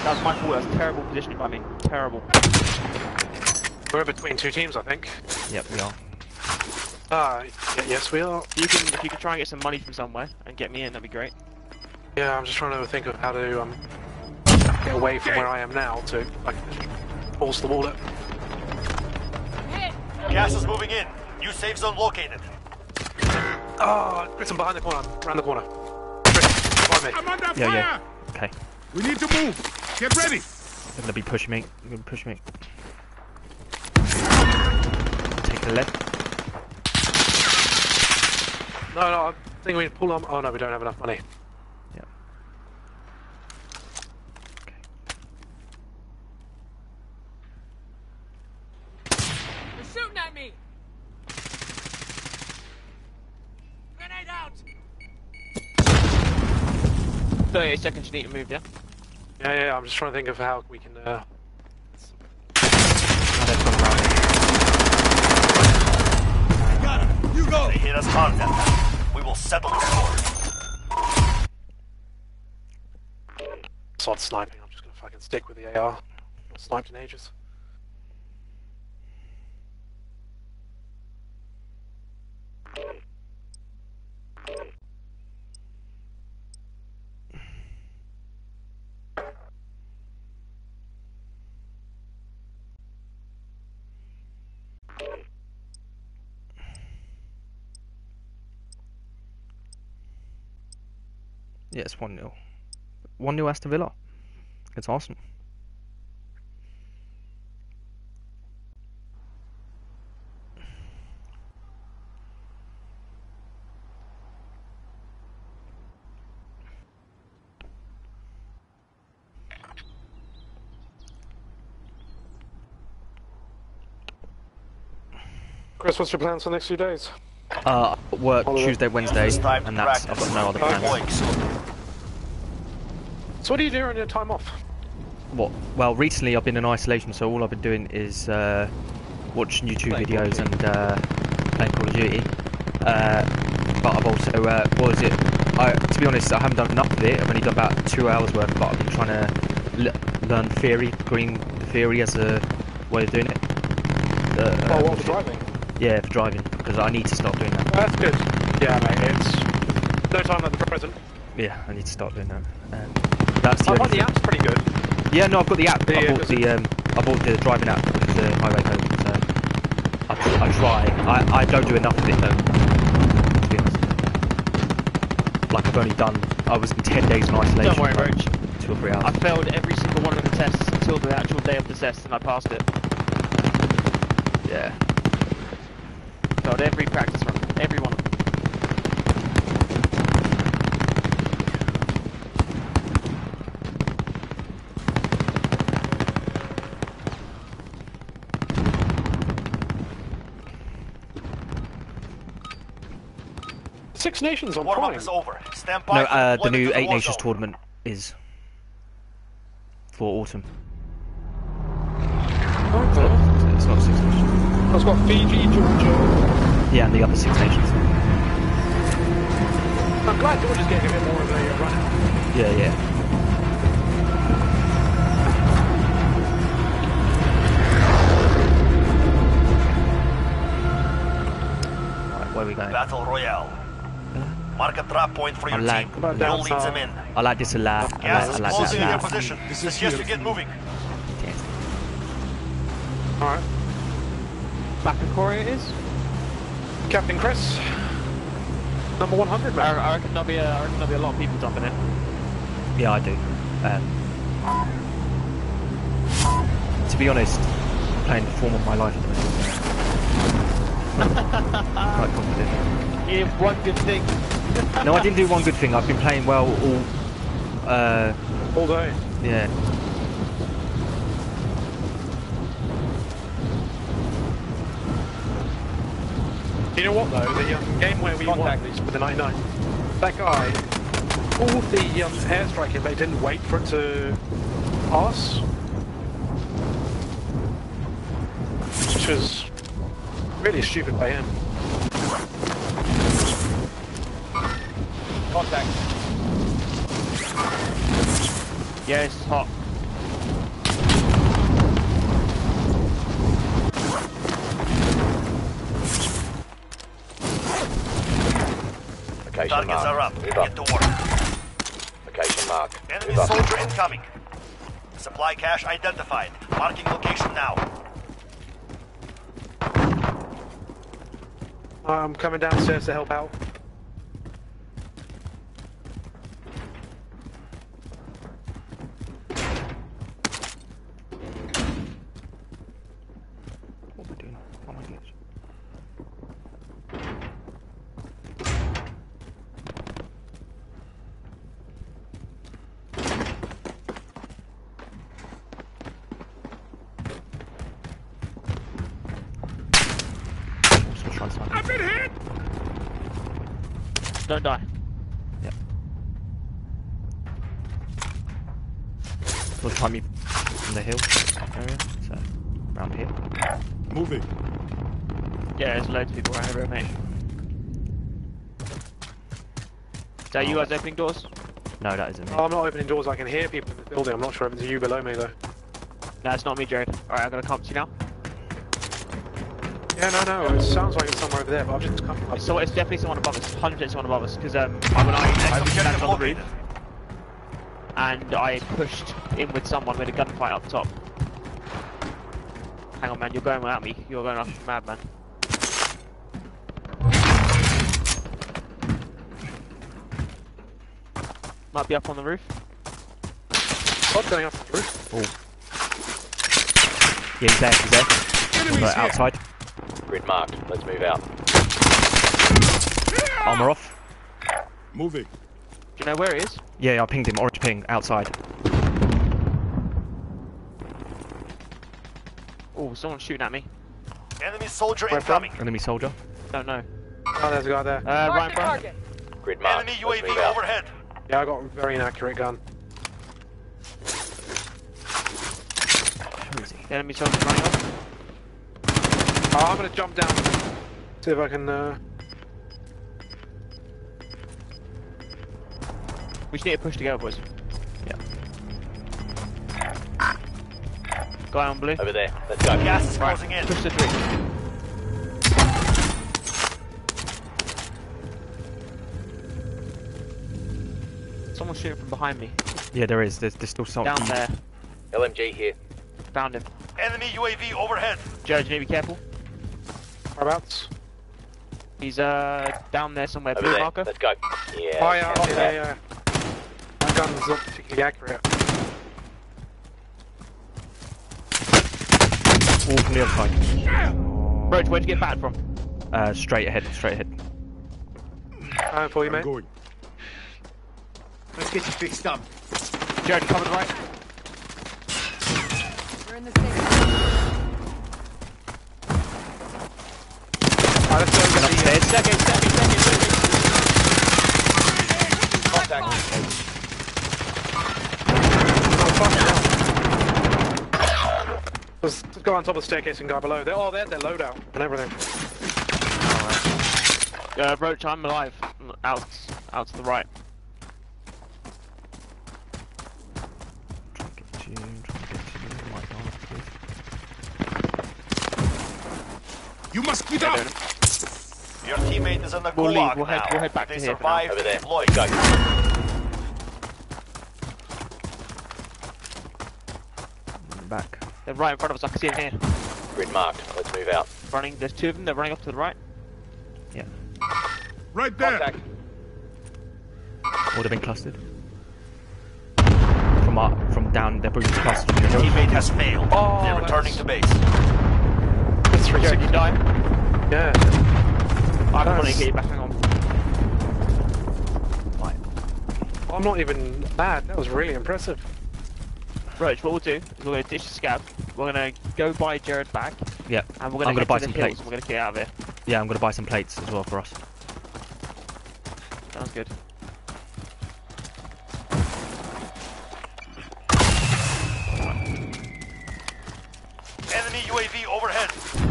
that was my fault. That was terrible positioning by me. Terrible. We're between two teams, I think. Yep, we are. Ah, y- yes, we are. If you can, if you can try and get some money from somewhere and get me in, that'd be great. Yeah, I'm just trying to think of how to um, get away from where I am now to like pulse the wall up. Gas is moving in. New safe zone located. Oh, Gritton behind the corner, round the corner. Gritton, behind me. I'm under Yeah, fire! yeah. Okay. We need to move! Get ready! They're gonna be pushing me. They're gonna push me. Take the left. No, no, I think we need to pull on. Oh no, we don't have enough money. Yep. Okay. They're shooting at me! Grenade out! 38 seconds you need to move, yeah? Yeah, yeah, I'm just trying to think of how we can. Uh, They hit us hard that. We will settle the score. sod sniping. I'm just gonna fucking stick with the AR. Sniped in ages. Yeah, it's 1 0. 1 0 Aston Villa. It's awesome. Chris, what's your plans for the next few days? Uh, work Tuesday, Wednesday, It's time to and that's I've got no other plans. So what do you do on your time off? What? Well, recently I've been in isolation, so all I've been doing is uh, watching YouTube Playing Call of videos and uh, playing Call of Duty. Uh, but I've also, uh, what is it? I, to be honest, I haven't done enough of it. I've only done about two hours worth, but I've been trying to l- learn theory, green theory as a way of doing it. Uh, Oh, what for driving? Yeah, for driving, because I need to start doing that. That's good. Yeah, mate, it's no time like the present. Yeah, I need to start doing that. Um, that's the I find the app's pretty good. Yeah, no, I've got the app. The, I uh, bought the um, I bought the driving app with the highway code. So I, I try. I, I don't do enough of it though. To be honest. Like I've only done. I was in ten days in isolation. Don't worry, Roach. Two or three hours. I failed every single one of the tests until the actual day of the test, and I passed it. Yeah. Failed every practice run, every one. Six Nations on Warm up is over. Stand by No, uh, the new Eight war Nations zone. tournament is for autumn. Okay. It's not Six Nations. I've got Fiji, Georgia. Yeah, and the other Six Nations. I'm glad Georgia's getting a bit more of a run out. Yeah, yeah. Where are we going? Battle Royale. Mark a drop point for your I like- team. About You'll lead them in. I like this a lot. I like, Gas I is like closing your this a lot. position. This is Suggest here. you get moving. Back in Korea it is. Captain Chris. Number 100, I, man. I reckon there'll be a, I reckon there'll be a lot of people jumping in. Yeah, I do. Um, to be honest, I'm playing the form of my life at the moment. Quite confident. You did one good thing. No, I didn't do one good thing. I've been playing well all. Uh, All day. yeah. You know what though? The um, game where we Contact. won with the 99, that guy, all the um, airstriking, they didn't wait for it to pass. Which was really stupid by him. Contact. Yeah, it's hot. Are. Move Get up. to work. Location marked. Enemy Move up. soldier incoming. Supply cache identified. Marking location now. I'm coming downstairs to help out. What am I doing? What am I doing? Just try something. I've been hit! Don't die. Will find me from the hill area, so around here. Moving. Yeah, there's loads of people around here, mate. Is that opening doors? No, that isn't me. I'm not opening doors, I can hear people in the building. I'm not sure if it's you below me though. No, it's not me, Jared. Alright, I'm gonna come to you now. Yeah, no, no, it sounds like it's somewhere over there, but I've just come up. So it's definitely someone above us. 100% someone above us. Because um, I, when I, I Next was on the roof and I pushed in with someone with a gunfight up top. Hang on, man. You're going without me. You're going off mad, man. Might be up on the roof. What's going up the roof? Oh. Yeah, he's there, he's there. Enemies Right, outside. Grid marked. Let's move out. Armor off. Moving. Do you know where it is? Yeah, I pinged him. Orange ping, outside. Oh, someone's shooting at me. Enemy soldier Where from? incoming. Enemy soldier. Don't know. Oh, there's a guy there. Uh, Mark Ryan the Brown. Grid marked. Enemy UAV move out. overhead. Yeah, I got a very inaccurate gun. Where is he? The enemy soldier running off. Oh, I'm gonna jump down. See if I can. Uh... We just need to push together, boys. Yeah. Guy on blue. Over there. Let's go. Gas is Right, closing in. push the tree. Shooting from behind me. Yeah, there is. There's, there's still something. Down there. LMG here. Found him. Enemy UAV overhead. Jared, you need to be careful. Whereabouts? He's uh down there somewhere. Over Blue there. marker. Let's go. Yeah. oh, yeah, oh, yeah, yeah. My gun's not particularly accurate. All from the other side. Roach, where'd you get back from? Uh, straight ahead. Straight ahead. Time for you, I'm mate. Going. Let's get you fixed up. Jared, cover the right. We're in the safe. Alright, let's go get the, uh, Upstairs. Second, second, second, second. Contact. oh, fuck, no. Let's let's go on top of the staircase and go below. They're, oh, they're their loadout and everything. Uh, Roach, I'm alive. Out, out to the right. Try and get to you. Try and get to you. Right on, please. You must get Yeah, up! doing it. Your teammate is in the We'll leave. gulag We'll head- now. we'll head back if to they here survive, Over there. deploy. Go. Back. They're right in front of us. I can see them here. Grid marked. Let's move out. Running. There's two of them. They're running off to the right. Yeah. Right there! Contact. Would have been clustered. From up, from down, they're both clustered. in the hill. Teammate has failed. Oh, They're that's- returning to base. That's Jared, 360. die. Yeah. I'm Nice. running. Get you back. Hang on. Right. I'm not even bad. That was really impressive. Roach, what we'll do is we're going to ditch the scav. We're going to go buy Jared back, Yeah. and we're gonna, I'm gonna buy to some plates. and We're going to get out of here. Yeah, I'm gonna buy some plates as well for us. Sounds good. Enemy UAV overhead.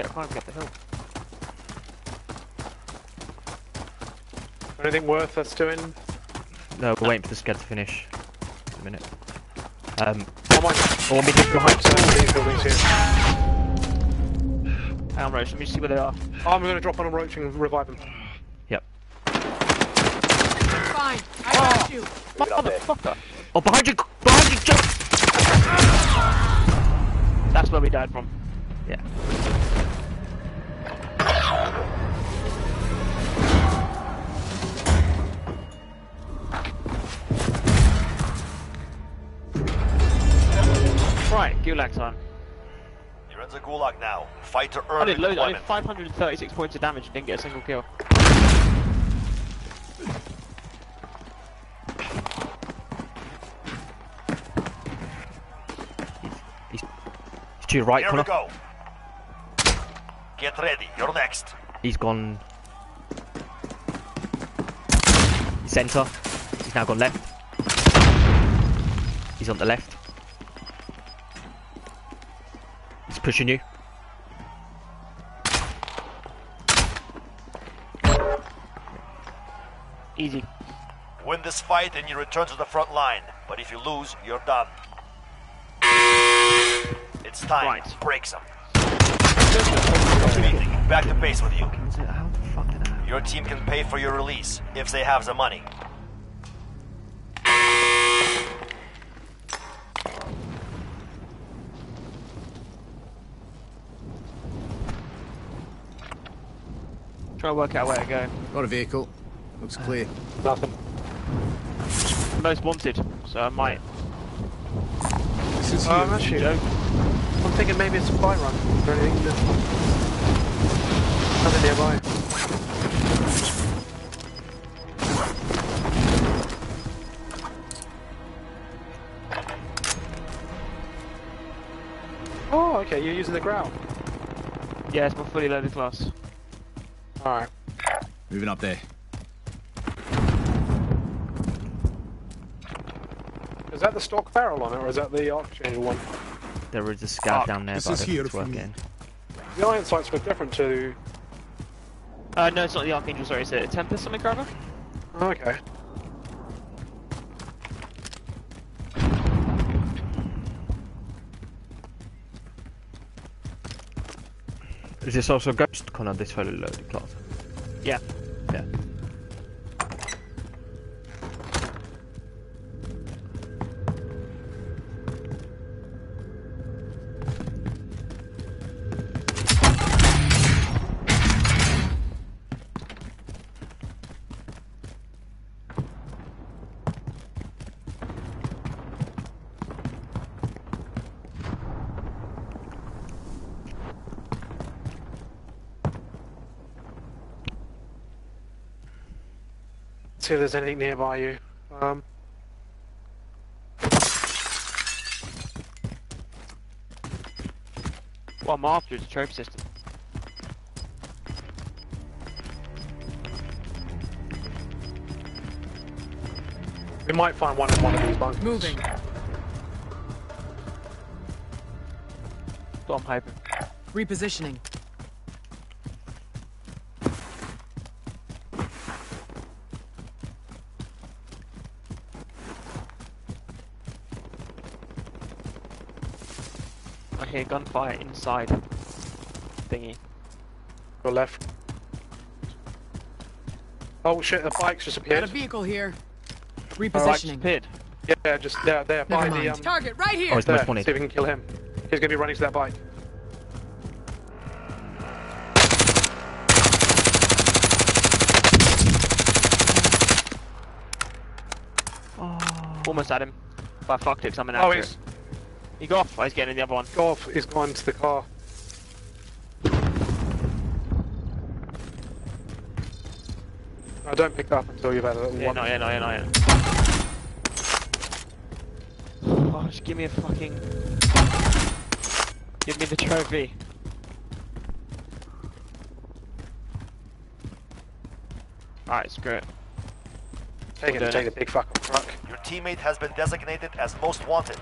Shit, I can't even get the hill. Anything worth us doing? No, we're waiting for the scav to finish. In a minute. Um, Oh my or mid behind. So these buildings here. Hang on, Roach. Let me see where they are. Oh, I'm gonna drop on a roach and revive them. Yep. Fine. I got you. Moving up there. Motherfucker. Oh, behind you! Behind you! Jump! That's where we died from. Yeah. Right, Gulag time. You're in the gulag now. Fight to earn I earn did loads. I did 536 points of damage and didn't get a single kill. He's, he's to your right, Here we go. Get ready. You're next. He's gone. He's centre. He's now gone left. He's on the left. Pushing you. Easy. Win this fight and you return to the front line. But if you lose, you're done. It's time. Right. Break some. Back to base with you. How the fuck did that? Your team can pay for your release if they have the money. Try to work out where to go. Got a vehicle. Looks uh, clear. Nothing. Most wanted, so I might. This is oh, I'm joke. I'm thinking maybe it's a fly run or anything. But... Nothing nearby. Oh, okay, you're using the ground. Yeah, it's my fully loaded class. Alright. Moving up there. Is that the stock barrel on it, or is that the Archangel one? There is a scav Fuck, down there, this but I is here it's for me. working. The iron sights were different to... Uh, no, it's not the Archangel, sorry, it's a Tempest something, rather? Okay. Is this also Ghost This fully loaded class? See if there's anything nearby you. Um, What I'm after is a trophy system. we might find one in one of these bunkers. Moving. That's what I'm hoping. Repositioning. Gunfire inside thingy. Go left. Oh shit, the bike's just Got a vehicle here. Right, Repositioning. disappeared. Yeah, just there, there, by Never the, mind. um, Target right here. Oh, it's there. See if we can kill him. He's gonna be running to that bike. Almost at him. But I fucked it because I'm an Oh, actor. he's He got off. Oh, he's getting in the other one. golf. He's gone to the car. I don't pick up until you've had a little Yeah, one. not yet, not yet, not yet. Oh, just give me a fucking... Give me the trophy. Alright, screw it. Take it, We're take doing the big fucking truck. Your teammate has been designated as most wanted.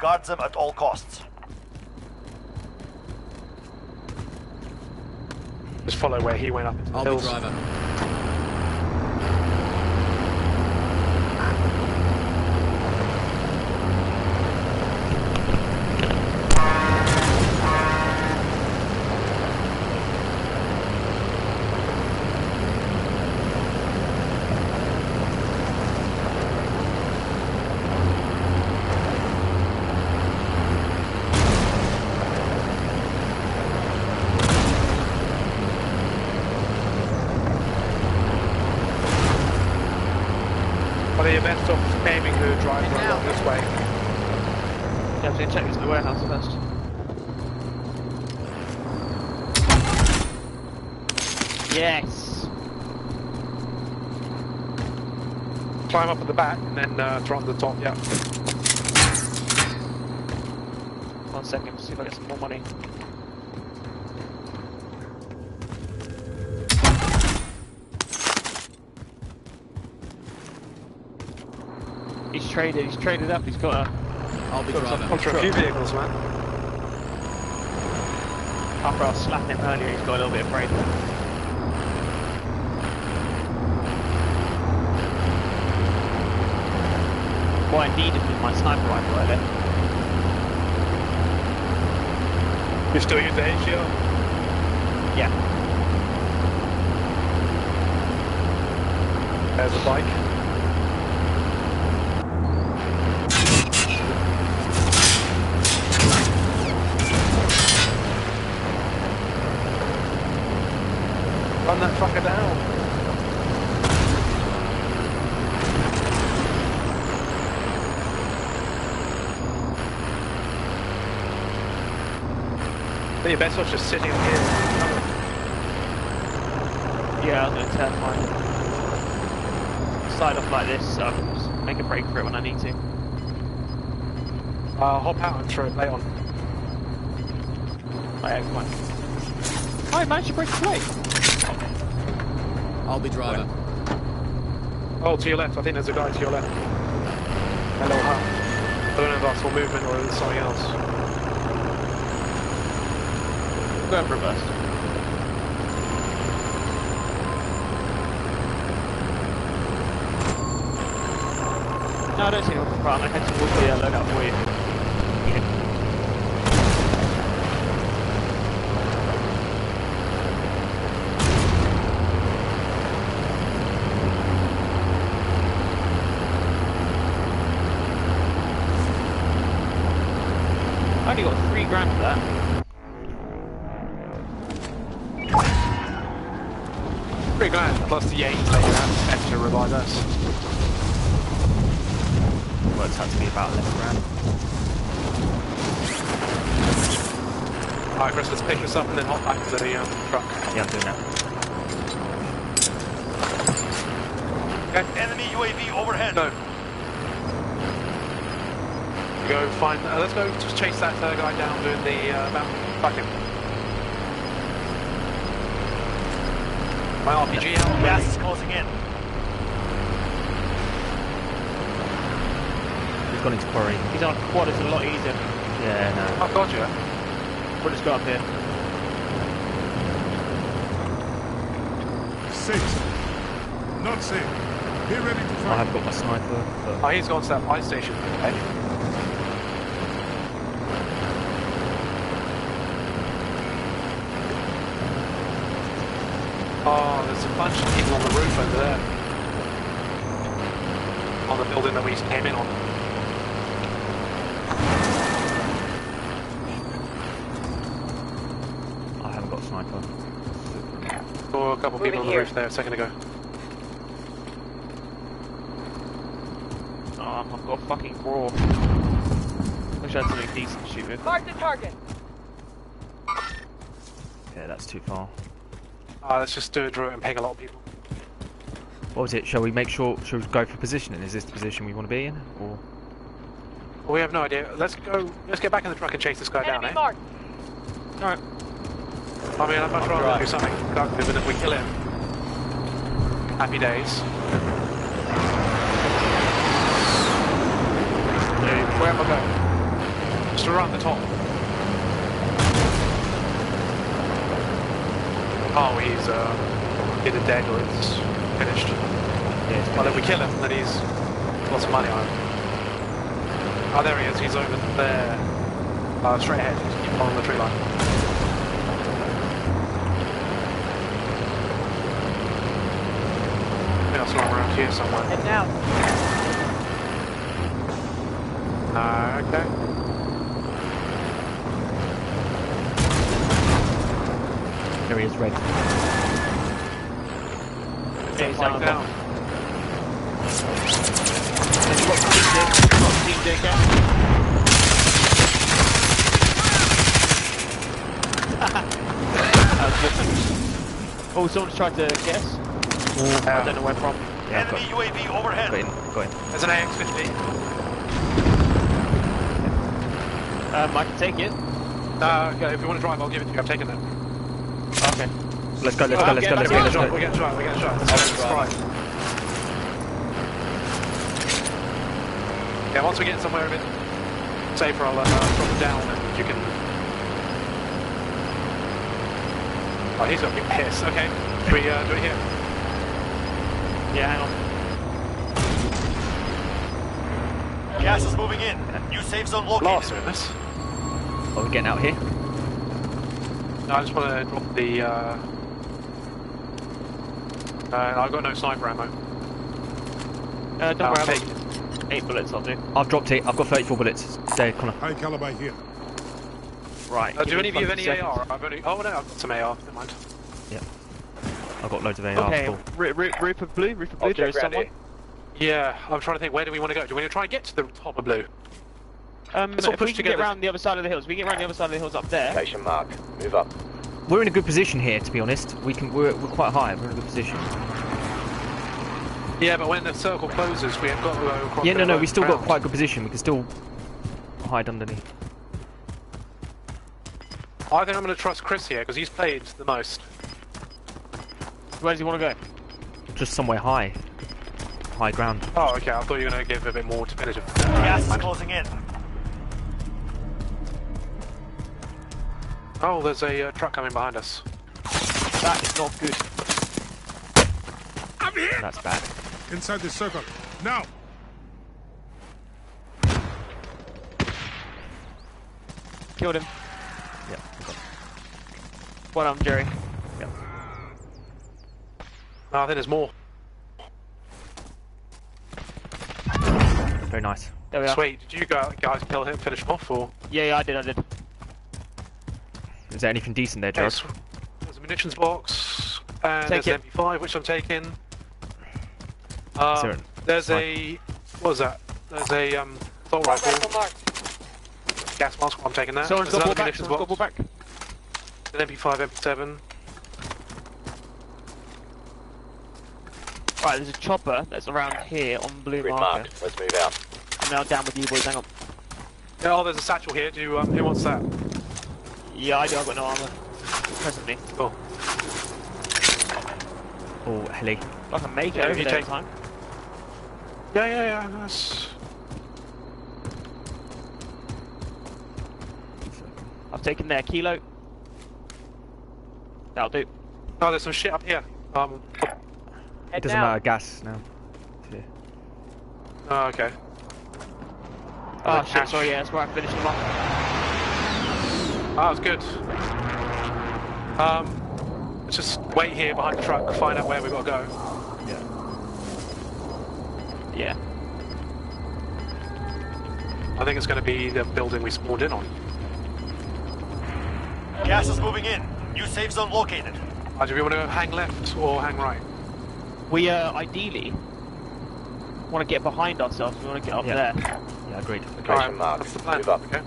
Guard them at all costs. Just follow where he went up into the I'll be hills. driver. Are you best off aiming the driver And along now. this way? Yeah, I'm gonna check this in the warehouse first. Yes! Climb up at the back and then uh, throw on the top, yeah. One second, see if I get some more money. He's traded, he's traded up, he's got a... I'll be Got some- driver. Gone for a few vehicles, man. After I was slapping him earlier, he's got a little bit of break. What I needed was my sniper rifle earlier. You still use the HDR? Yeah. There's a bike. Run that fucker down. I think your best off just sitting here. Yeah, I was gonna terrify him. Slide off like this, so I can just make a break for it when I need to. Uh, hop out and throw it late on. My X one. I managed to break the plate. I'll be driver. Oh, to your left. I think there's a guy to your left. Hello, huh? I don't know if that's for movement or it's something else. No, I don't see from front. I head towards the uh, loadout for you. I only got three grand for that. Pretty grand. Plus the 8 that you have to spend to revive us. Works out to be about 11 grand. Alright, Chris, let's pick this up and then hop back to the um, truck. Yeah, I'm doing that. Enemy UAV overhead. No. Go find. Uh, let's go just chase that uh, guy down doing the uh, mountain. Back him. My RPG out. Gas is closing in. He's gone into quarry. He's on a quad, it's a lot easier. Yeah, no. Oh, God, yeah. We'll just go up here. Safe. Not safe. Be ready to I fight. have got my sniper, but Oh, he's gone to that fire station. Okay. Oh, there's a bunch of people on the roof over there. On the building that we came in on. I haven't got a sniper. Saw a couple of people on the roof there a second ago. Oh, I've got a fucking brawl. Wish I had something decent to shoot with. Mark the target. Yeah, that's too far. Uh, let's just do a draw and ping a lot of people. What was it? Shall we make sure? Shall we go for positioning? Is this the position we want to be in, or? Well, we have no idea. Let's go. Let's get back in the truck and chase this guy down, eh? Alright. I mean, I'd much rather do something productive, and if we kill him, happy days. Yeah, where am I going? Just around the top. Oh, he's uh, either dead or it's finished. Yeah, it's Well, if we kill him, then he's lots of money on him. Oh, there he is. He's over there. Uh, straight ahead. Just keep following the tree line. Think I saw here somewhere. Head down. Uh, okay. There he is, red. Yeah, he's down. down. There's lots of team dick. Lots of team dick out. That was good. Oh, someone's tried to guess. I don't know where from. Yeah, Enemy got, UAV overhead. Go in. Got in. There's an AX-50. Um, I can take it. Uh, yeah, if you want to drive, I'll give it to you. I've taken it. Okay. Let's go. Let's go. Let's go. Let's okay, go. We're Let's getting shot. go. We're getting shot. We're getting shot. I'll Let's drive. drive. Yeah, once we get somewhere a bit safer, I'll uh, drop it down and you can. Oh, he's got a big piss. Okay, Can we uh, do it here. Yeah, hang on. Gas is moving in. New safe zone located. Blast doing this. Are we getting out here? No, I just want to drop the. Uh... Uh, I've got no sniper ammo. Uh, don't I'll worry, take I've got eight bullets, I'll do. I've dropped it. I've got 34 bullets. There, Connor. High caliber here. Right. Uh, do any of you have any seconds. AR? I've only. Oh no, I've got some AR. Never mind. I've got loads of AR Okay, still. r- r- roof of blue, roof of blue, there is someone. Yeah, I'm trying to think. Where do we want to go? Do we want to try and get to the top of blue? Um, Let's all if push we together. get around the other side of the hills, we get around the other side of the hills up there. Location marked. Move up. We're in a good position here, to be honest. We can. We're, we're quite high. We're in a good position. Yeah, but when the circle closes, we have got to go across. Yeah, no, no. road We still got quite a good position. We can still hide underneath. I think I'm going to trust Chris here because he's played the most. Where does he want to go? Just somewhere high. High ground. Oh, okay. I thought you were going to give a bit more definitive. Gas is closing in. Oh, there's a uh, truck coming behind us. That is not good. I'm here! That's bad. Inside the circle. Now! Killed him. Yeah. Well done, Jerry. No, I think there's more. Very nice. There we are. Sweet. Did you guys kill him, finish him off, or? Yeah, yeah, I did, I did. Is there anything decent there, Jared? There's, there's a munitions box, and Take there's it. an MP5, which I'm taking. Um, there- there's Fine. a what was that? There's a um, assault rifle, gas mask. I'm taking that. Someone's there's got ball another back, munitions someone's got box, ball back. an MP5, MP7. Right, there's a chopper that's around here on blue Grid marker. marked. Let's move out. I'm now down with you boys, hang on. Yeah, oh, there's a satchel here. Do you, um, who wants that? Yeah, I do, I've got no armour. Presently. Cool. Oh, heli. Like a major Yeah, over you there take- time. Yeah, yeah, yeah. That's... I've taken their kilo. That'll do. Oh, there's some shit up here. Um. It doesn't matter, gas now. Yeah. Oh, okay. Oh Uh, shit, sorry, yeah, that's where I finished them off. Oh, that was good. Um, let's just wait here behind the truck, find out where we've got to go. Yeah. Yeah. I think it's going to be the building we spawned in on. Gas is moving in. New safe zone located. Uh, do we want to hang left or hang right? We, uh, ideally want to get behind ourselves. We want to get up Yeah. there. Yeah, agreed. Location marked. That's the plan. Move up. Okay.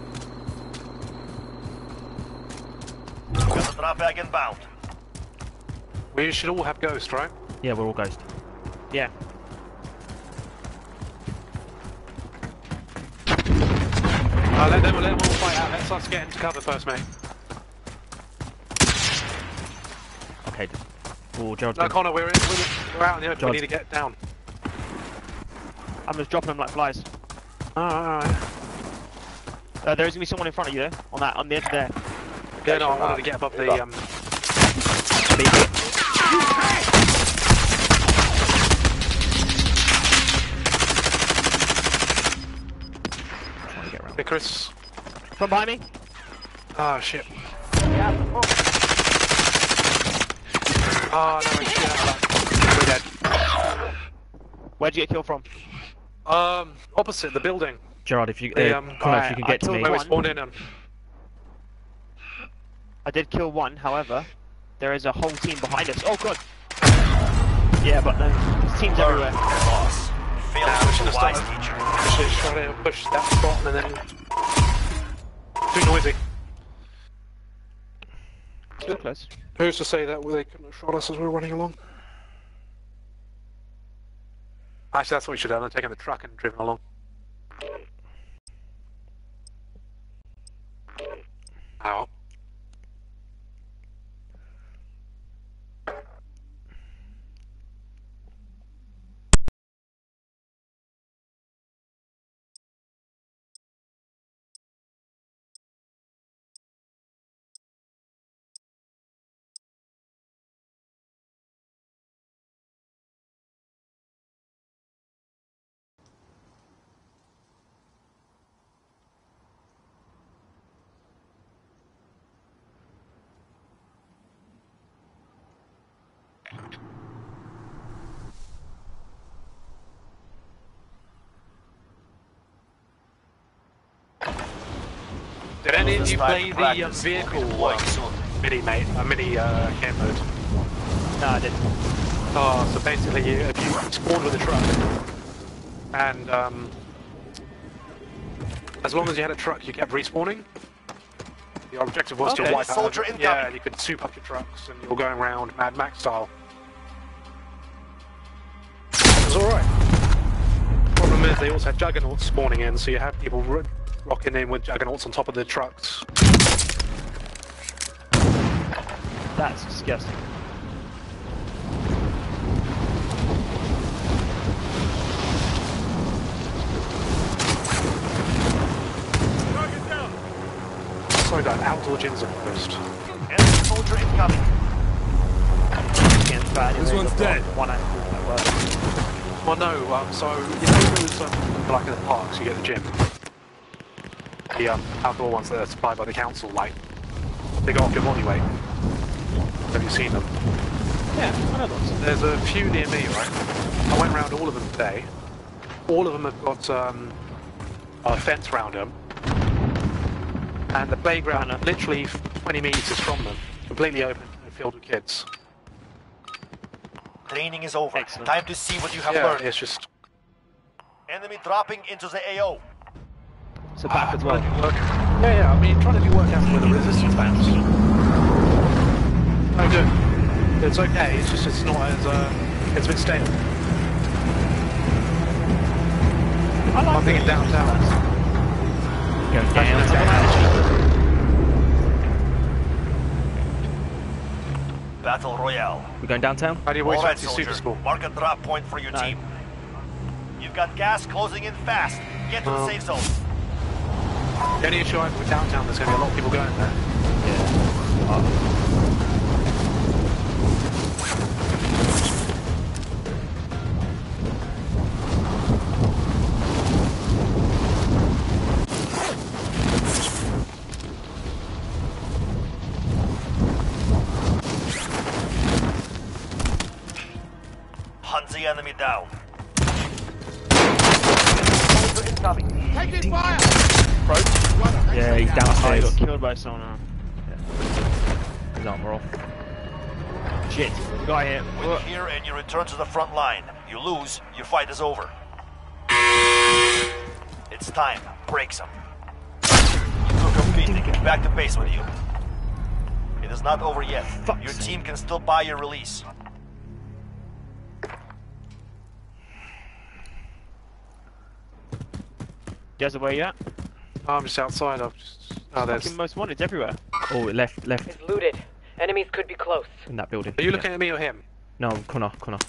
Got the drop bag inbound. We should all have ghost, right? Yeah, we're all ghost. Yeah. Uh, let them let them all fight out. Let's us get into cover first, mate. Okay. d- Oh, Gerald. No, Connor, we're in, we're, we're out in the open. George. We need to get down. I'm just dropping them like flies. Alright, alright. Uh, there is gonna be someone in front of you there, on that, on the edge there. Yeah, no, I Location wanted to marked. get above the um. Trying to get around. Hey, Chris. From behind me. Ah, shit. Oh, no, shit. out of. We're dead. Where'd you get killed from? Um, opposite the building Gerard, if you, The, uh, um, Connor, if you can I get to me. where we spawned in on. I did kill one, however, there is a whole team behind us. Oh god! Yeah, but no, there's teams everywhere. Loss. Failed Nah, we should have started. teacher. Should try to push that spot and then. Too noisy. Too close. Who's to say that they couldn't have shot us as we were running along? Actually, that's what we should have done. Taken the truck and driven along. Did you play the Practice. vehicle We'll be deploying soon. mini mate, uh, mini uh, camp mode? No, I didn't. Oh, so basically, you, if you spawned with a truck, and um, as long as you had a truck, you kept respawning. Your objective was Okay. to wipe out. Soldier every- Yeah, incoming. you could soup up your trucks, and you're going around Mad Max style. It was all right. Problem is, they also had juggernauts spawning in, so you have people ro- rocking in with juggernauts on top of the trucks. That's disgusting. Target down. Sorry, that outdoor gyms are closed. Enemy soldier incoming. This one's dead. One angle that works. Well, no, um, so, you know those, um, like in the parks, you get the gym? The um, outdoor ones that are supplied by the council, like, they go off your body weight. Have you seen them? Yeah, I know those. There's a few near me, right? I went round all of them today. All of them have got um, a fence round them. And the playground, Banner. literally 20 metres from them, completely open and filled with kids. Training is over. Excellent. Time to see what you have yeah, learned. it's just Enemy dropping into the AO. So back as well. trying work. Yeah, yeah, I mean, trying to do work out where the resistance bounce. No good. It's okay, it's just it's not as, uh, it's a bit stale. I like I'm thinking downtown. Going Imagine down. that. Battle Royale. We're going downtown. How do you always All right, fancy super school? Mark a drop point for your No. team. You've got gas closing in fast. Get to the safe zone. The only issue I have with downtown, there's going to be a lot of people going there. Hunt the enemy down. Taking fire. Yeah, Oh, he got killed by someone. His armor off. Shit. The guy here. Win here and you return to the front line. You lose, your fight is over. It's time. Break some. You took a beating. Back to base with you. It is not over yet. Fuck's Your team can still buy your release. Jezza, where you at? Oh, I'm just outside, I've just... Oh, there's... Fucking most wanted everywhere. Oh, left, left is looted. Enemies could be close. in that building. Are you Yeah. looking at me or him? No, Connor, Connor.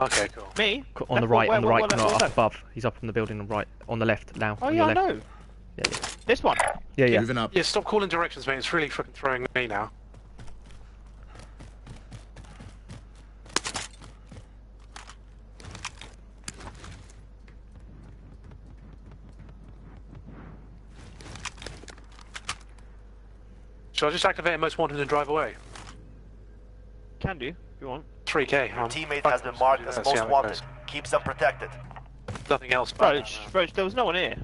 Okay, cool. Me? Co- On the right, where- on the right, where- Connor, up above. He's up on the building on the right, on the left now. Oh on yeah, I left. know. Yeah, yeah, This one. yeah. yeah. Moving up. Yeah, stop calling directions, mate. It's really fucking throwing me now. Shall I just activate most wanted and drive away? Can do if you want. 3k. Your I'm teammate has been marked as most wanted. goes. Keeps them protected. Nothing else. Bro, but- it's- bro, there was no one here.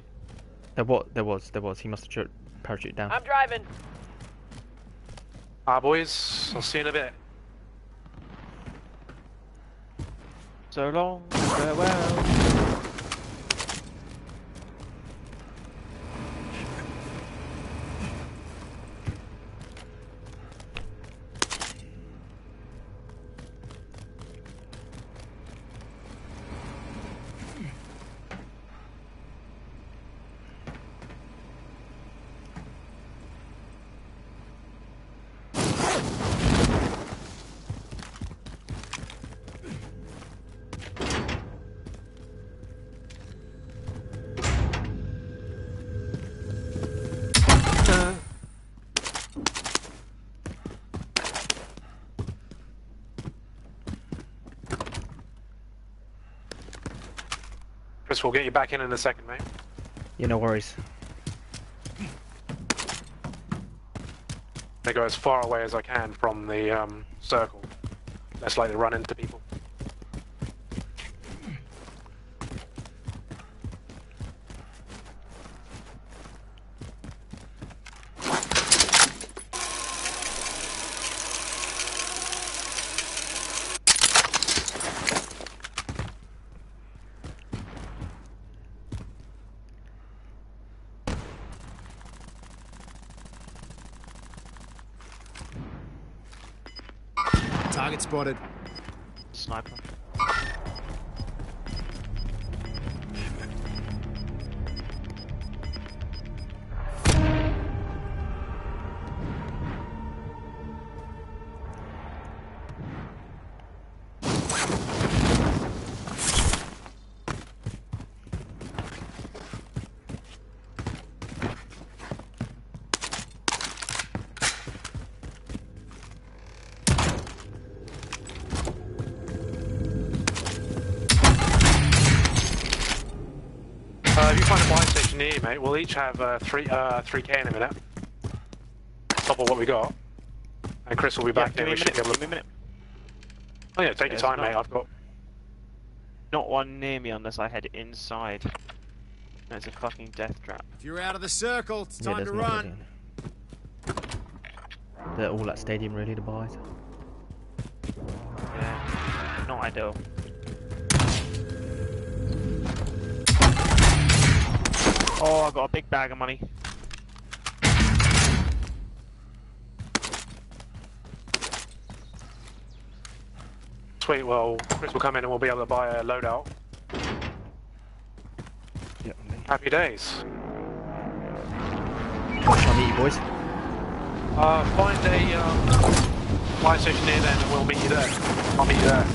There was, there was, there was. He must have ch- parachuted down. I'm driving. Ah, boys. I'll see you in a bit. So long, farewell. Chris, we'll get you back in in a second, mate. Yeah, no worries. I go as far away as I can from the um, circle. Less likely to run into people. Target spotted. Mate. We'll each have uh, three uh, three K in a minute. Top of what we got. And Chris will be back give then. me We a should minute. be able Give me a to. minute. Oh yeah, take your time, not- mate. I've got. Not one near me unless I head inside. There's a fucking death trap. If you're out of the circle, it's time there's to run. really. They're all at stadium really to buy. Yeah. Not ideal. Oh, I got a big bag of money. Sweet. Well, Chris will come in and we'll be able to buy a loadout. Yep. Happy days. What to meet you boys? Uh, find a um, fire station near then, and we'll meet you there. I'll meet you there.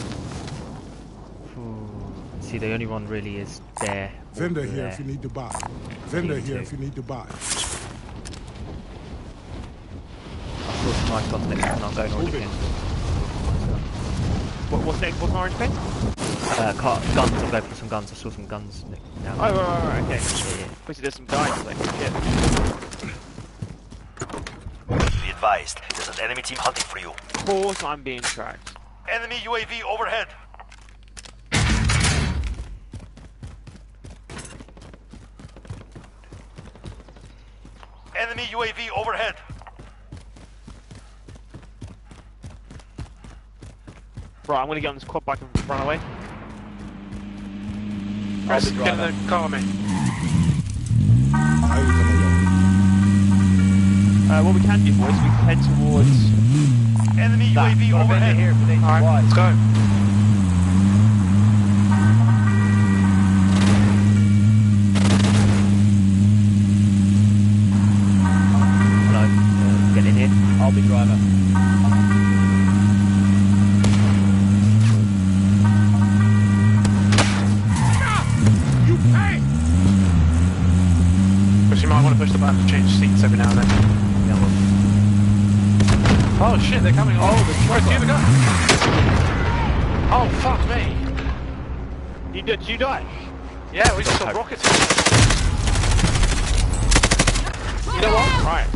See, the only one really is there. Vendor here there. if you need to buy. Vendor here if you need to buy. I saw some nice guns next to me, I'm going orange Moving. again. What, what's next? What's an orange pen? Uh, car, guns, I'm going for some guns. I saw some guns ne- now. Oh, right, right, right, okay. Yeah, yeah. Wait, there's some guys like shit. Be advised, there's an enemy team hunting for you. Of course I'm being tracked. Enemy UAV overhead. Enemy UAV overhead. Right, I'm gonna get on this quad bike and run away. Chris, get in the car, mate. I will come along. Uh, what we can do, boys, we can head towards. Enemy That. UAV Got overhead. here if you need Alright, let's go. In here. I'll be driver. You pay! Chris, you might want to push the button to change seats every now and then. Yeah, well, Oh shit, they're coming. Oh, the you the gun. Oh fuck me. You, did you die? Yeah, we just got rocketed. You know what? Right.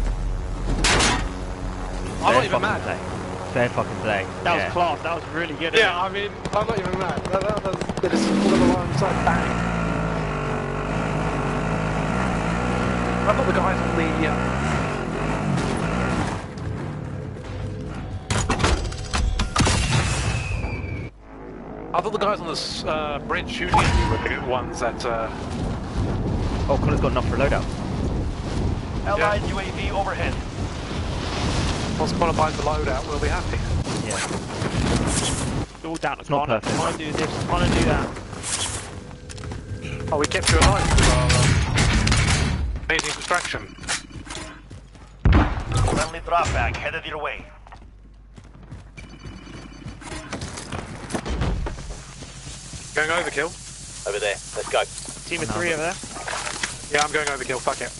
I'm not fair even fucking mad. Play. Fair fucking play. That yeah. was class. That was really good. Yeah, I mean, I'm not even mad. That, that, that's, they just pulled them along side bang. I thought the guys on the. Uh... I thought the guys on this uh, bridge shooting at you were the ones that. Uh... Oh, Connor's got enough for a loadout. Allied UAV overhead. Once Connor buys the loadout, we'll be happy. Yeah. all down to It's not Connor. perfect. Connor do this. Connor do that. Oh, we kept you alive with our um, amazing distraction. Friendly drop bag headed your way. Going overkill? Over there. Let's go. Team of three over there. Yeah, I'm going overkill. Fuck it.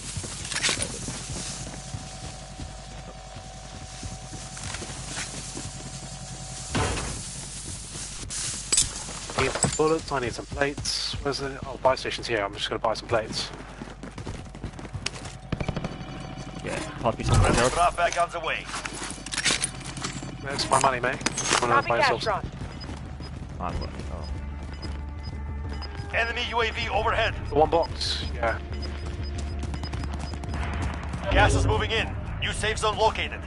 I need some bullets, I need some plates. Where's the oh buy station's here, I'm just gonna buy some plates. Yeah, pass me some red arrows. Drop bag on the way. That's my money, mate. Someone else Copy buy cash, yourself. Ron. I've got oh. Enemy UAV overhead. The one box, yeah. Gas is moving in. New safe zone located.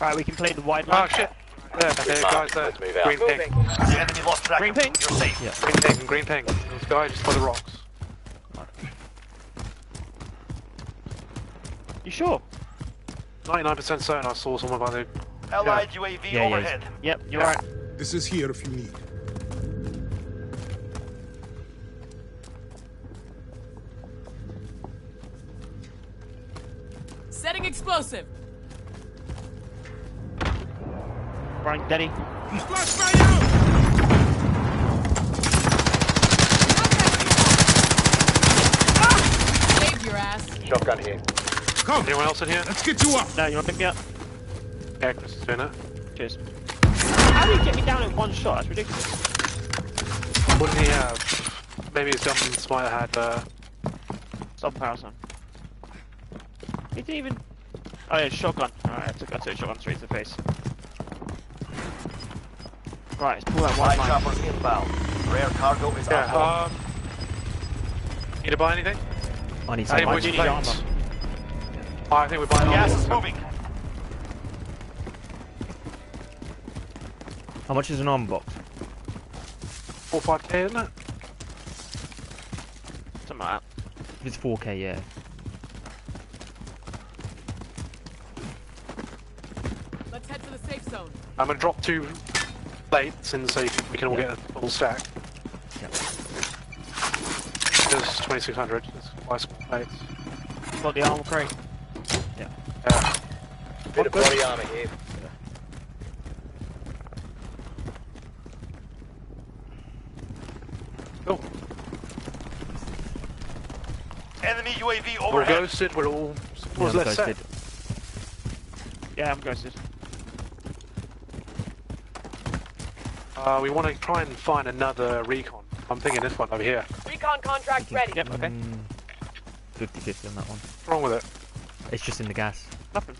Right, we can play the wide Oh line. shit! There, there, guys there. Uh, Let's move out. Green ping. The enemy lost track. Green of ping. You're safe. Yeah. Green ping, green ping. This guy just by the rocks. You sure? 99% certain I saw someone by the... Allied UAV Yeah, yeah, overhead. Yep, you're right. This is here if you need. Setting explosive. Right, Denny. Save your ass. Shotgun here. Come, Anyone else in here? let's get you up. No, you want to pick me up? Yeah, Chris is. Cheers. How do you get me down in one shot? That's ridiculous. What did he have? Maybe his guns might have had, uh... Stop Parasol. He didn't even. Oh yeah, shotgun. Alright, I took, I took shotgun straight to the face. Right, let's pull that Supply one line. choppers inbound. Rare cargo is Yeah, outbound. um... Need to buy anything? I need Hey, some. which do need planes? Oh, I think we're buying Gas armor. is moving. How much is an armor box? 4 5k, isn't it? Something like that. If it's 4k, yeah. Let's head to the safe zone. I'm gonna drop two plates in so you can, we can all get a full stack. Yep. There's 2600. There's five small plates. Got the armor crate. Yeah. Yeah. Bit of body armor here. Cool. Enemy UAV overhead. We're ghosted. We're all. Yeah, What's I'm left set? ghosted. Yeah, I'm ghosted. Uh, we want to try and find another recon. I'm thinking this one over here. Recon contract ready. Yep, okay. Mm, 50-50 on that one. What's wrong with it? It's just in the gas. Nothing.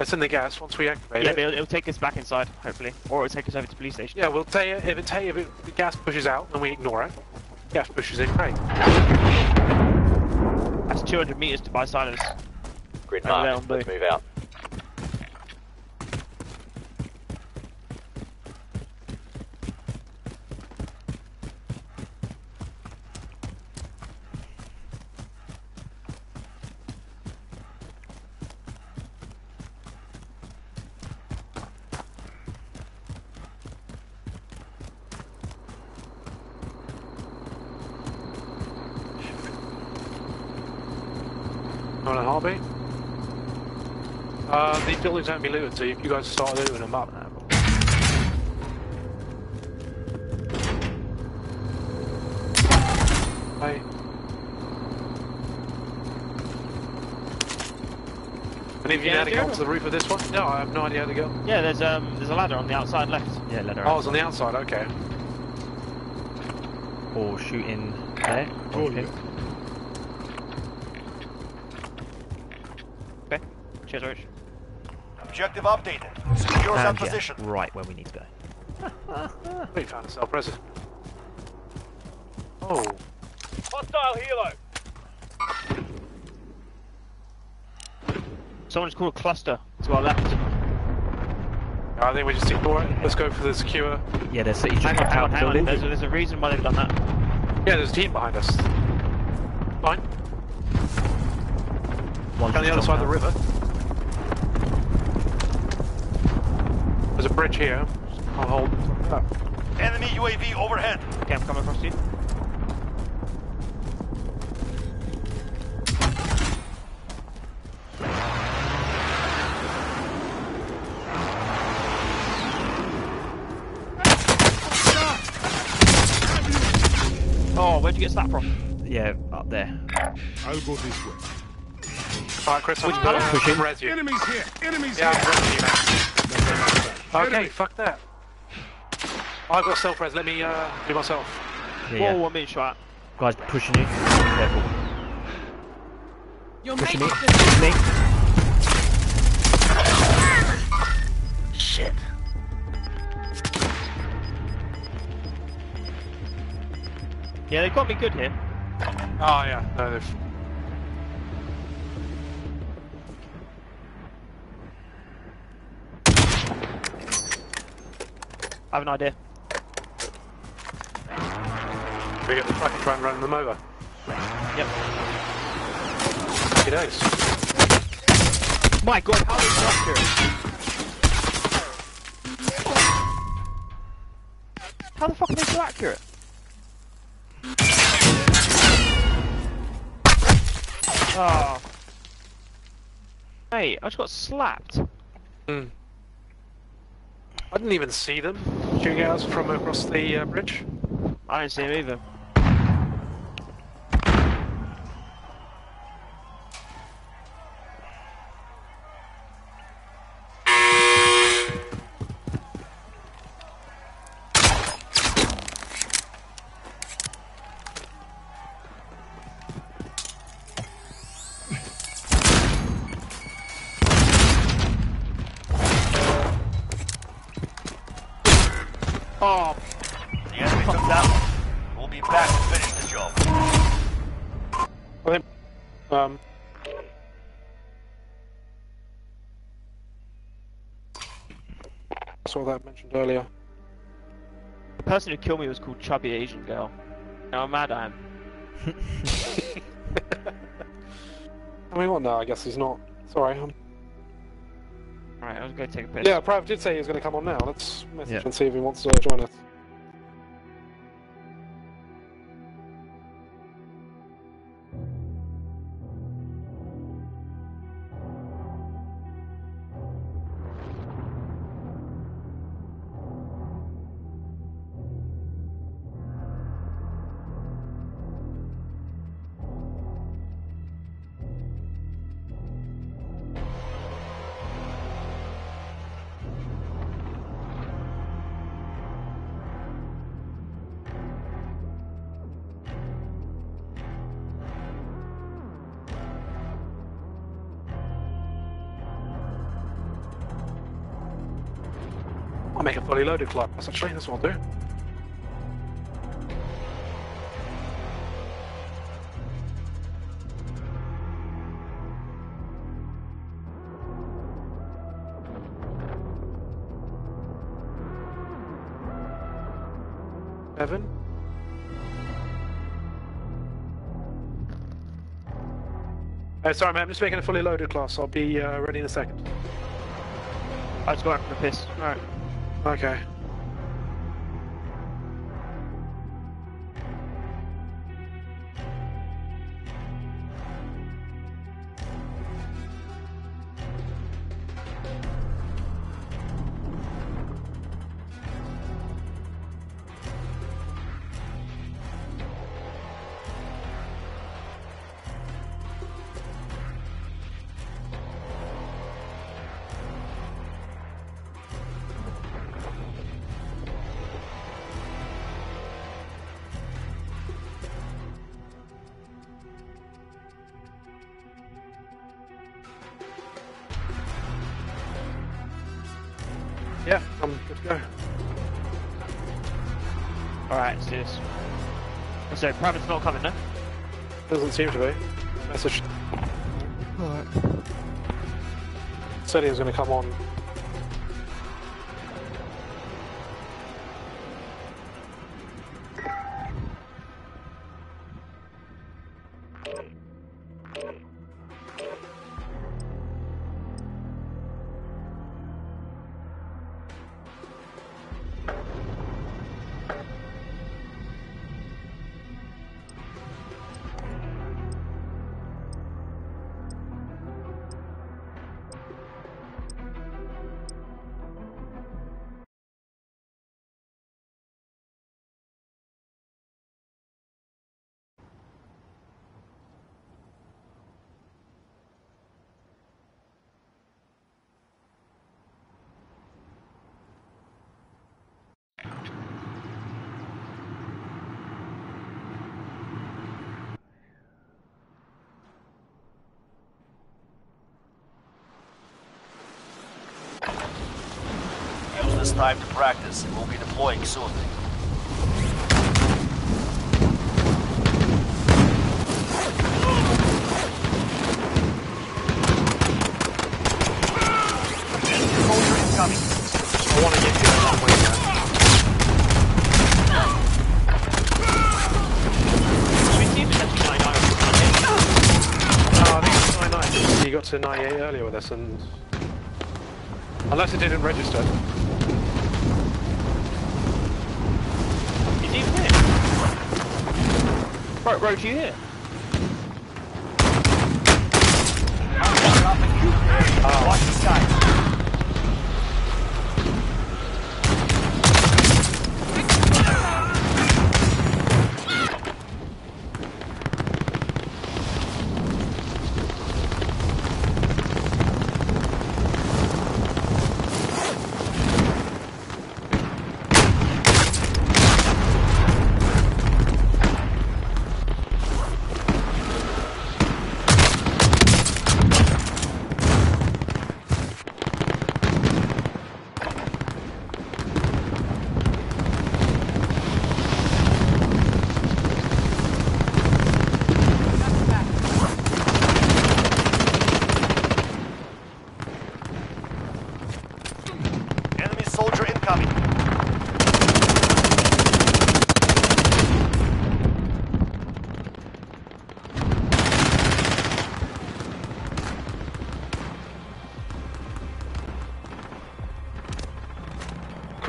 It's in the gas. Once we activate Yeah, it. but it'll, it'll take us back inside, hopefully. Or it'll take us over to the police station. Yeah, we'll tell you if it tell you if it, the gas pushes out, then we ignore it. Gas pushes in, great. That's 200 meters to buy silence. Grid Over there marked. on blue. Let's move out. On a heartbeat. Uh, these buildings haven't been looted, so you you guys start looting them up. Hey. Any of you know how to get Daryl. onto the roof of this one? No, I have no idea how to go. Yeah, there's um there's a ladder on the outside left. Yeah, ladder. her Oh, out. it's on the outside, okay. Or shooting there. Oh, Or yeah. him. Okay. Cheers, Rich. Objective updated. Secure that position. right where we need to go. We found a self present. Oh, Hostile helo. Someone's called a cluster to our left. I think we just ignore it. Let's go for the secure. Yeah, there's so you just Hang on, hang on, the hang on. building. There's a, there's a reason why they've done that. Yeah, there's a team behind us. Fine. One's Down the other just side of the river. There's a bridge here. I'll hold. Oh. Enemy UAV overhead. Okay, I'm coming across to you. Oh, where'd you get that from? Yeah, up there. I'll go this way. Alright, Chris, I'm Which gonna? Push in. Enemies here! Enemies Yeah, here! I'm resing you, man. Okay, Enemy. fuck that. I've got self res. Let me uh, do myself. Yeah, Whoa, yeah. I'm being shot. Guys pushing you. Careful. You'll Pushing me. Pushing me. Shit. Yeah, they've got me good here. Oh, yeah. No, they've. I have an idea. We get the truck and try and run them over. Yep. Happy days. My god, how is that accurate? How the fuck are they so accurate? Oh. Hey, I just got slapped. Hmm. I didn't even see them at us from across the uh, bridge. I didn't see him either. I saw that mentioned earlier. the person who killed me was called Chubby Asian Girl. Now how mad I am. I mean, what No, I guess he's not. Sorry. Um, Alright, I was going to take a piss. yeah, Prav did say he was going to come on now. Let's message Yeah. and see if he wants to join us. I'll fully loaded class, actually. That's what I'll do. Evan? Oh, sorry, mate. I'm just making a fully loaded class. I'll be uh, ready in a second. I going for a piss. Alright. Okay. Yeah, I'm good to go. Alright, let's do this. Oh, Private's not coming, no? Doesn't seem to be. Message. Alright. Said he was going to come on. Soldier incoming. I want to get you at some point, man. We seem to have to line up. I think it's 99. He got to 98 earlier with us, and. Unless it didn't register. He's even here. Road, you here?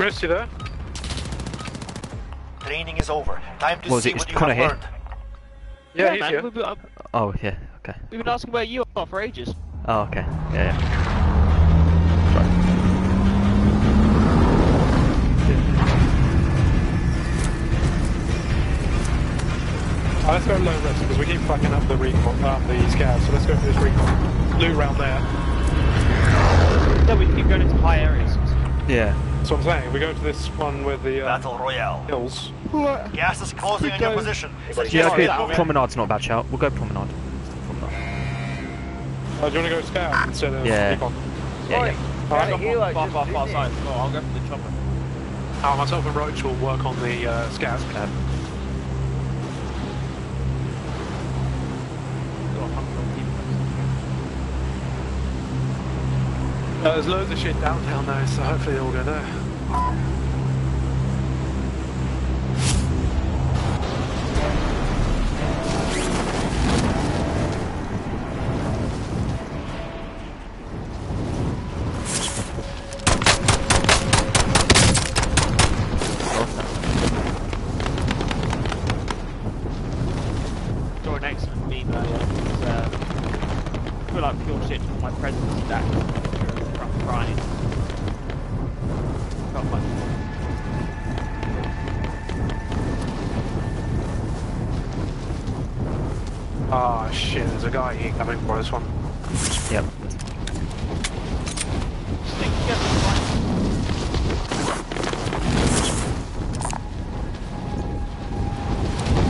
Chris, you there? Training is over. Time to Was see it- what is you Connor have here? learned. Yeah, he's man. here. We've been, uh, Oh yeah. Okay. we've been asking where you are for ages. Oh okay. Yeah. yeah. Oh, let's go low risk because we keep fucking up the recon, um, the scouts. So let's go for this recon. Loot round there. Yeah, we keep going into high areas. Yeah. That's what I'm saying. We go to this one with the uh, Battle Royale. hills. Gas is closing on your go. position. Yeah. Suggest Okay. you. Promenade's not a bad shout. We'll go promenade. Promenade. Oh, do you want to go scout instead of Yeah. recon? Yeah. Yeah. Alright, I've got far, far, far side. Oh, I'll go for the chopper. Oh, myself and Roche will work on the uh, scouts. Um, there's loads of shit downtown though, so hopefully they'll go there. Eh?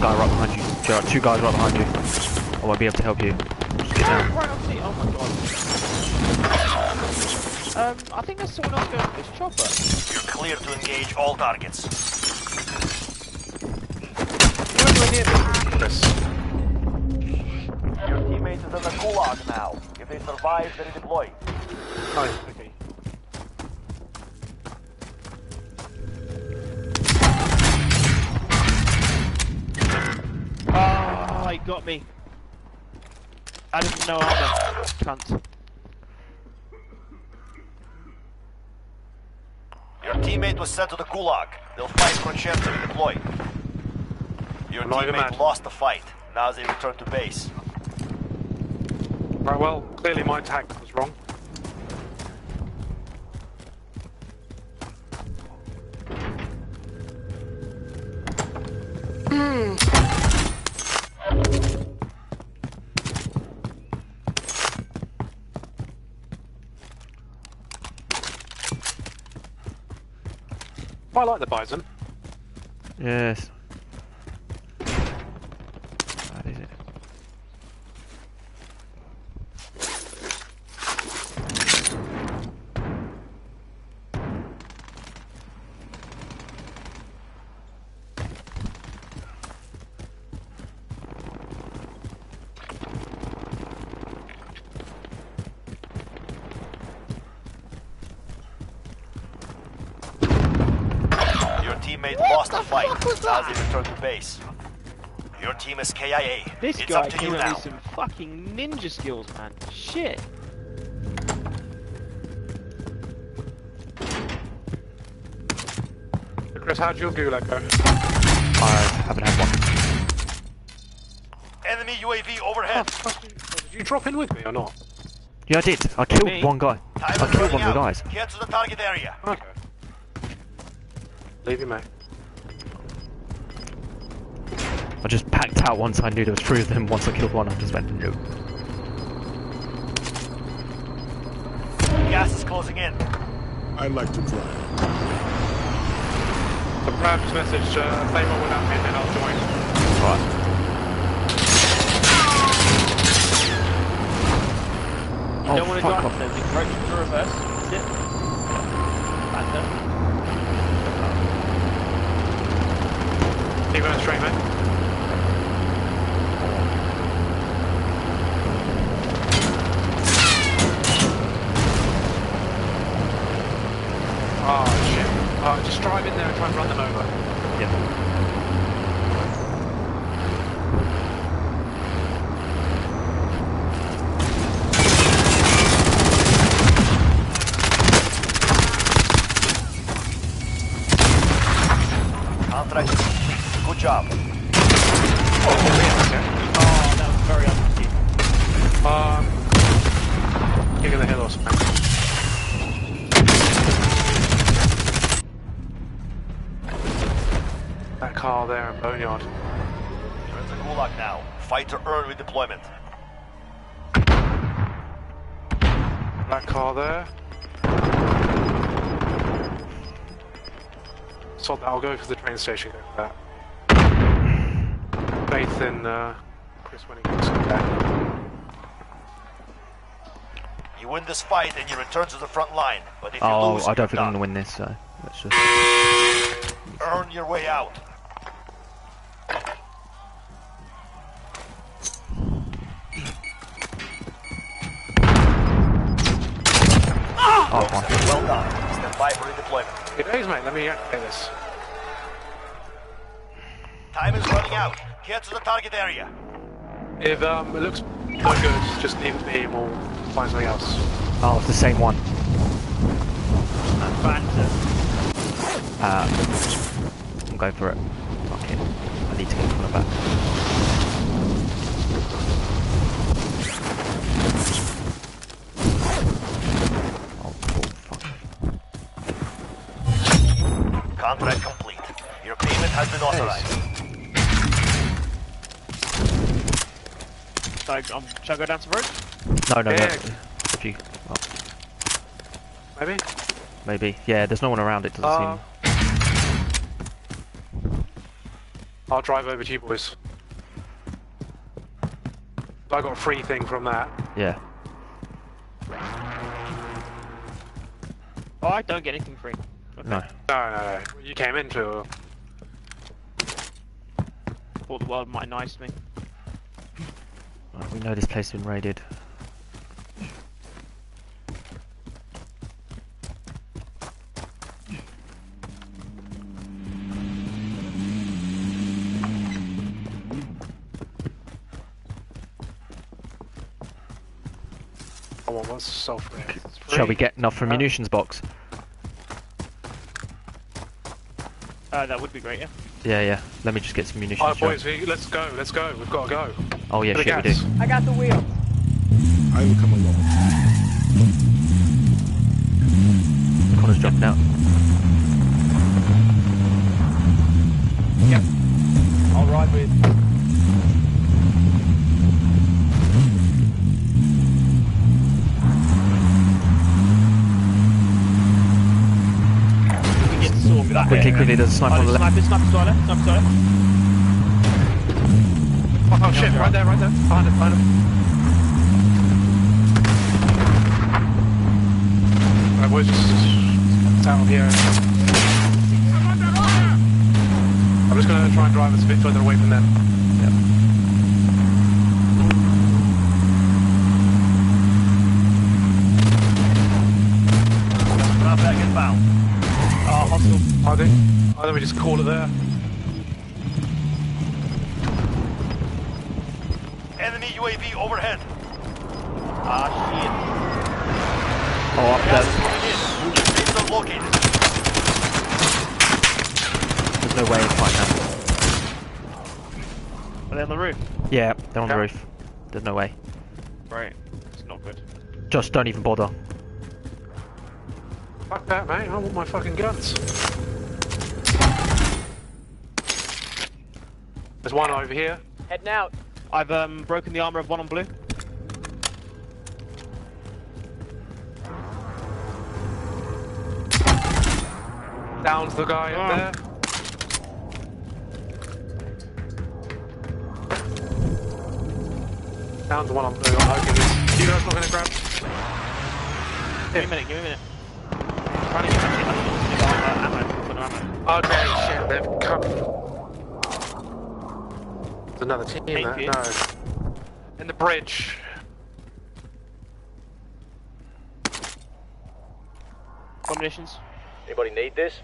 Guy right behind you. Gerard, two guys right behind you. I won't be able to help you. Just get down. Right on me. Oh my god. Um, I think there's someone else going for this chopper. You're clear to engage all targets. Chris. Your teammate is in the gulag now. If they survive, they redeploy. Nice, got me. I didn't know armor. Cunt. Your teammate was sent to the gulag. They'll fight for a chance to redeploy. Your I'm teammate lost the fight. Now they return to base. Right, well, clearly my tactic was wrong. Hmm. I like the Bizon. Yes. That is it. Your teammate lost the fight. Now they return to base. Your team is KIA. This it's guy up to you giving now. me some fucking ninja skills, man. Shit. Chris, how'd your gulag go? I haven't had one. Enemy UAV overhead. Oh, did you drop in with me or not? Yeah, I did. I killed Me? one guy. Time I killed running one of the guys. Get to the target area. Okay. Leave you, mate. I just packed out once I knew there was three of them. Once I killed one, I just went no. Gas is closing in. I'd like to drive. So perhaps message uh, play one without me and then I'll join. Right. You Oh, don't want to fuck drive off. them, you approach to reverse. That's it. Back Keep going straight, mate. Oh shit. Uh, just drive in there and try and run them over. Yeah. So I'll go for the train station. Go for that. Faith in uh, Chris when he gets there. You win this fight and you return to the front line. But if you Oh, lose, I don't you're think I'm gonna win this, so let's just. Earn your way out. Oh. Well done. Stand by for redeployment. Good days, mate. Let me activate this. Time is running out. Get to the target area. If um, it looks no good, just leave it be and we'll find something else. Oh, it's the same one. Phantom. Uh, I'm going for it. Fuck it. I need to get from the back. Oh, cool. Fuck. Contract complete. Your payment has been authorized. So, um, should I go down to the road? No, no, no. Yeah. If you, well, Maybe? maybe. Yeah, there's no one around. It doesn't Uh, seem. I'll drive over to you boys. I got a free thing from that. Yeah. Oh, I don't get anything free. Okay. No. No, no, no. You came into. Thought the world might nice me. Right, we know this place has been raided. Come on, what's self Shall we get enough for Uh, munitions box? Uh, that would be great, yeah. Yeah, yeah. Let me just get some munitions. Alright, boys, we, let's go, let's go. We've got to go. Oh yeah, To the shit, we do. I got the wheel. I will come along. Connor's jumping out. Yep. I'll ride with. We get sorted out. Quickly, quickly. There's a sniper Oh, on the left. sniper, sniper, sniper, sniper, sniper. Oh, oh shit, right there, right there. Behind it, behind it. Right, boys, just just out of here. I'm just gonna try and drive us a bit further away from them. Drop back inbound. Oh, hostile. I think, I think we just call it there. Enemy UAV overhead. Ah, shit. Oh, up Gas there. is moving in. Safe zone located. There's no way in fighting that. Are they on the roof? Yeah, they're on the roof. There's no way. Right. It's not good. Just don't even bother. Fuck that, mate. I want my fucking guns. There's one over here. Heading out. I've um, broken the armor of one on blue. Down's the guy up Oh. there. Down's the one on blue. I'm hoping this. You guys not gonna grab? Give me a minute, give me a minute trying to get ammo. Oh no, shit, they've come. There's another team there, no. In the bridge. Combinations. Anybody need this?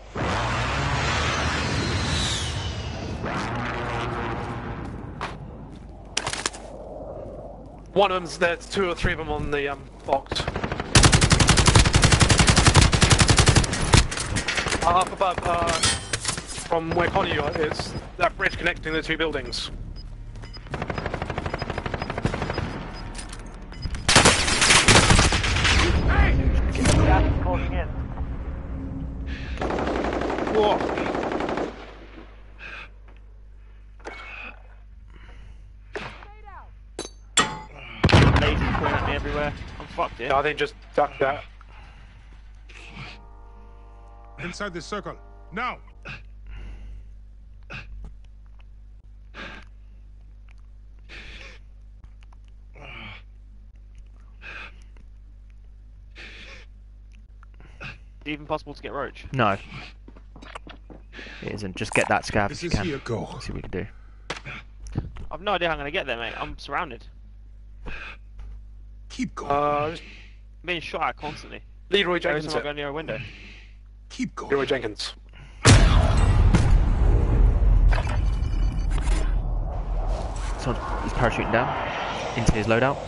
One of them's there's two or three of them on the um, box. Up above, uh, from where Connie is, that bridge connecting the two buildings. Gas is closing in. Whoa. Lazy pulling at me everywhere. I'm fucked here. Yeah, I think just duck that. Inside the circle. Now! Even possible to get Roche? No. It isn't. Just get that scav This if you is can. here, go. See what we can do. I've no idea how I'm gonna get there, mate. I'm surrounded. Keep going. Uh, I'm being shot at constantly. Leroy Every Jenkins. time I it. go near a window. Keep going. Leroy Jenkins. So he's parachuting down into his loadout.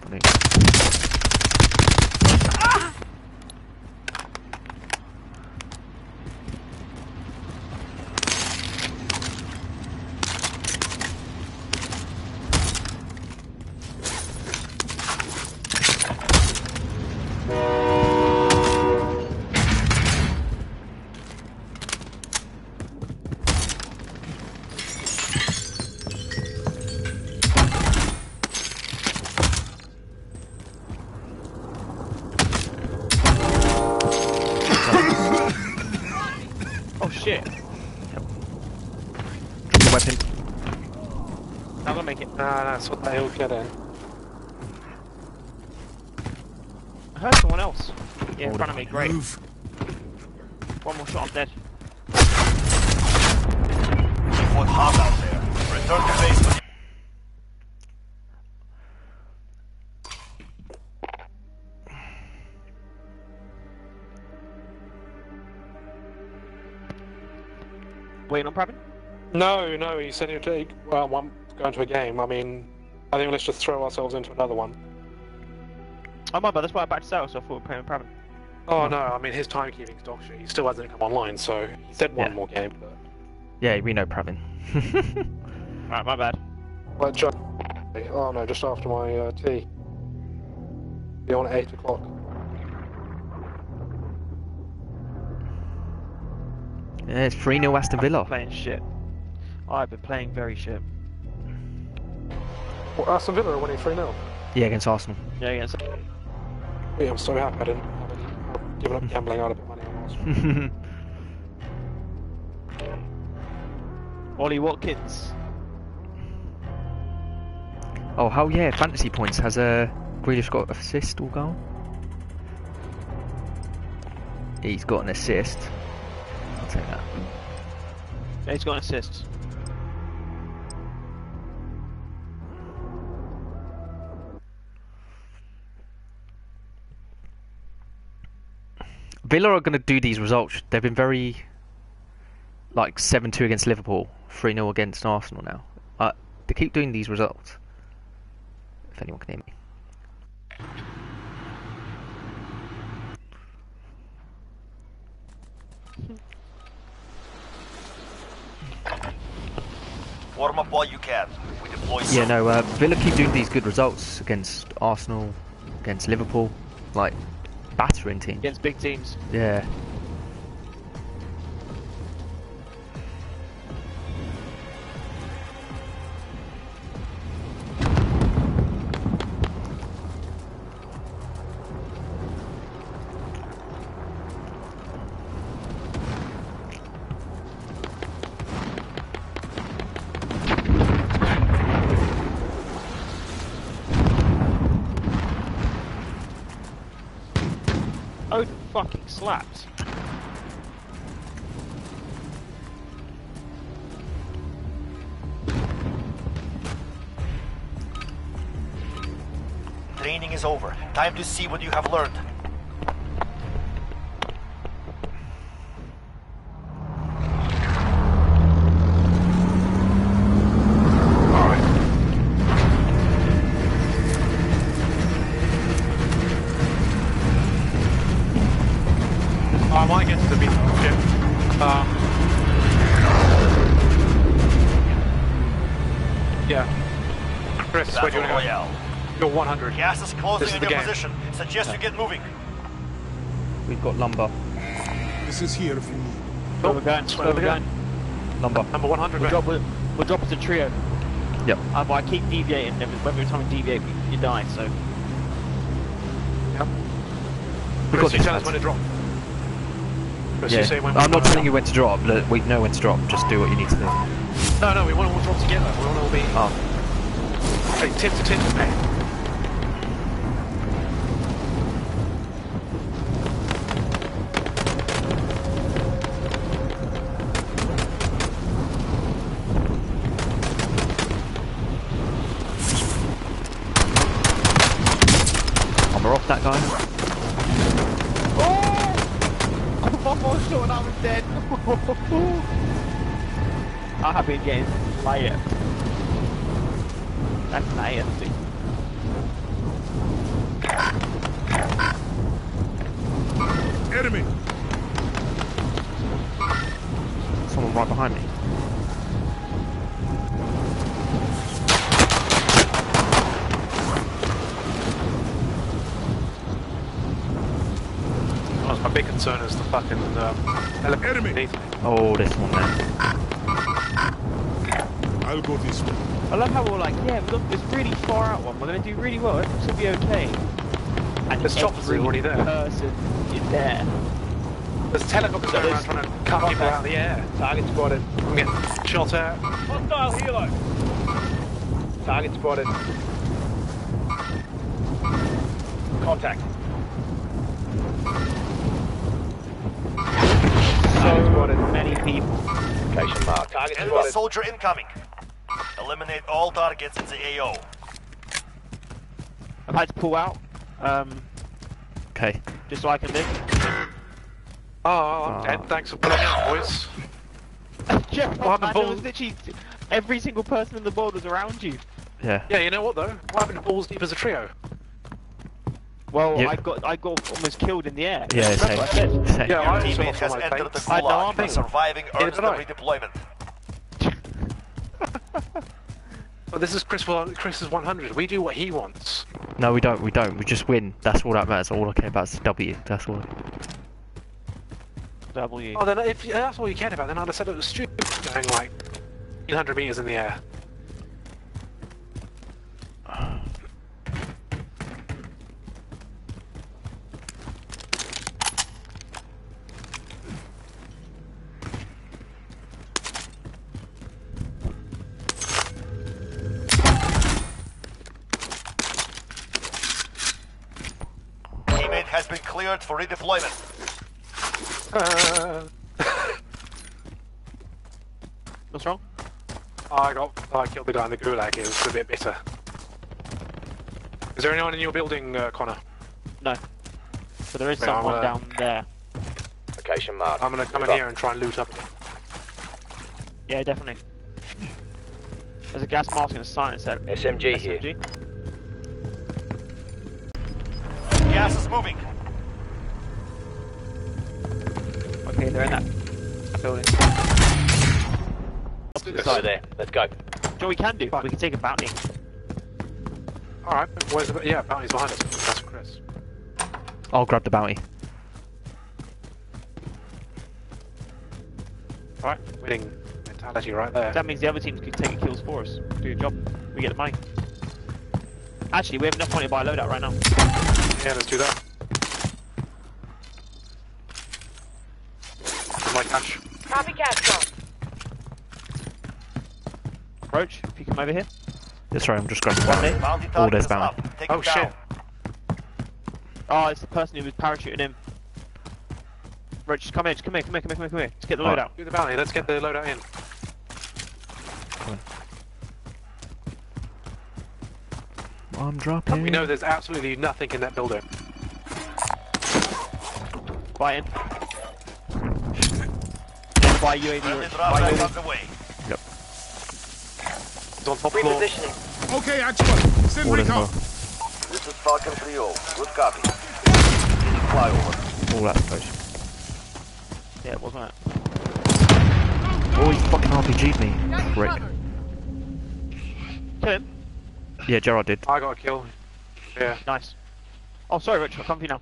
Funny. Oh shit. Drop the weapon. Not gonna make it. Nah, that's what they'll get in. I heard someone else. Yeah, in front of me. Great. Move. One more shot, I'm dead. It went hot out there. Return to base. when- Waiting on Pravin? No, no, he said he'd take, well, one, go into a game. I mean, I think let's just throw ourselves into another one. Oh my bad, that's why I backed out, so I thought we were playing with Pravin. Oh no, I mean, his timekeeping's dog shit. He still hasn't come online, so he said one Yeah. more game, but. Yeah, we know Pravin. Alright, my bad. But just, oh no, just after my uh, tea. Be on at 8 o'clock. yeah, it's 3 0 Aston Villa. Playing shit. I've been playing very shit. Well, Aston Villa are winning 3 0. Yeah, against Arsenal. Yeah, against. So, Yeah, I'm so happy I didn't have any. I've given up gambling out a bit of money on Arsenal. Ollie Watkins. oh, how yeah, fantasy points. Has a Grealish got assist or goal? He's got an assist. I'll take that. Yeah, he's got an assist. Villa are going to do these results. They've been very like seven two against Liverpool, three 0 against Arsenal now. Uh, they keep doing these results. If anyone can hear me. Warm up while you can. We deploy Yeah, no. Uh, Villa keep doing these good results against Arsenal, against Liverpool, like battering teams. Against big teams. Yeah. Training is over. Time to see what you have learned. This is in the your game. position. Suggest you get moving. We've got lumber. This is here if you need. Where we're going? Where we're going? Lumber. Number 100. We'll mate. drop, we'll, we'll drop as a trio. Yep. Uh, but I keep deviating. Every, every time I deviate, you die. So Yep. We've got you this, tell us when to drop. Yeah. you say when I'm not we telling you when to drop. but We know when to drop. Just do what you need to do. No, no, we want to all drop together. We want to all be Oh, hey, tip to tip, mate. This one there. I'll go this way. I love how we're like, yeah, we've got this really far out one. We're going to do really well. Everything's should be okay. And There's choppers every already there. person is there. There's helicopters going around trying to cut people out of the air. Target spotted. I'm getting shot at. Hostile helo. Target spotted. Contact. Soldier incoming. Eliminate all targets in the AO. I've had to pull out, um, Okay. just so I can live. Oh, I'm dead. Thanks for pulling out, boys. yeah, What happened, man, there was literally every single person in the world was around you. Yeah. Yeah, you know what though? What happened to balls deep as a trio? Well, Yeah. I got I got almost killed in the air. Yeah, That's same. what I said. Same. Yeah, Your I also teammate has entered the face. Know, gulag. I'm being- surviving earns did them I. redeployment. Well, this is Chris. Well, Chris is 100. We do what he wants. No, we don't. We don't. We just win. That's all that matters. All I care about is the W. That's all. W. Oh, then if that's all you cared about, then I'd have said it was stupid going like 800 meters in the air. Teammate has been cleared for redeployment. Uh, What's wrong? I got. I the guy in the gulag. It was a bit bitter. Is there anyone in your building, uh, Connor? No. So there is Yeah, I'm, someone uh, down there. Location marked. I'm gonna come in up. here and try and loot up. Yeah, definitely. There's a gas mask and a silence set. SMG here. Gas is moving. Okay, they're in that building. Over there. Let's go. Know we can do? But we can take a bounty. All right. Where's the? Yeah, bounty's behind us. That's Chris. I'll grab the bounty. All right. Winning mentality right there. That means the other teams could take kills for us. Do your job. We get the money. Actually, we have enough money to buy a loadout right now. Yeah, let's do that. Where's my cash? Copy cash drop. Roche, if you come over here. Yeah, sorry, I'm just grabbing One the day. bounty. Bounty Oh, there's is bounty. Oh it down. shit. Oh, it's the person who was parachuting in. Roche, just come here, just come here, come here, come here, come here, come here. Let's get the Alright. loadout. Do the bounty. Let's get the loadout in. I'm dropping. We know there's absolutely nothing in that building. Buy in. Buy UAV. Friendly or- Buy UAV. On the way. It's on top floor. Repositioning. Okay, actual. Send All recon. well. This is Falcon 3-0. Good copy. Flyover. All that exposure. Yeah, it wasn't it? Oh, he fucking RPG'd me. Got you Prick. covered. Kill him. Yeah, Gerard did. I got a kill. Yeah. Nice. Oh, sorry, Rich. I'll come for you now.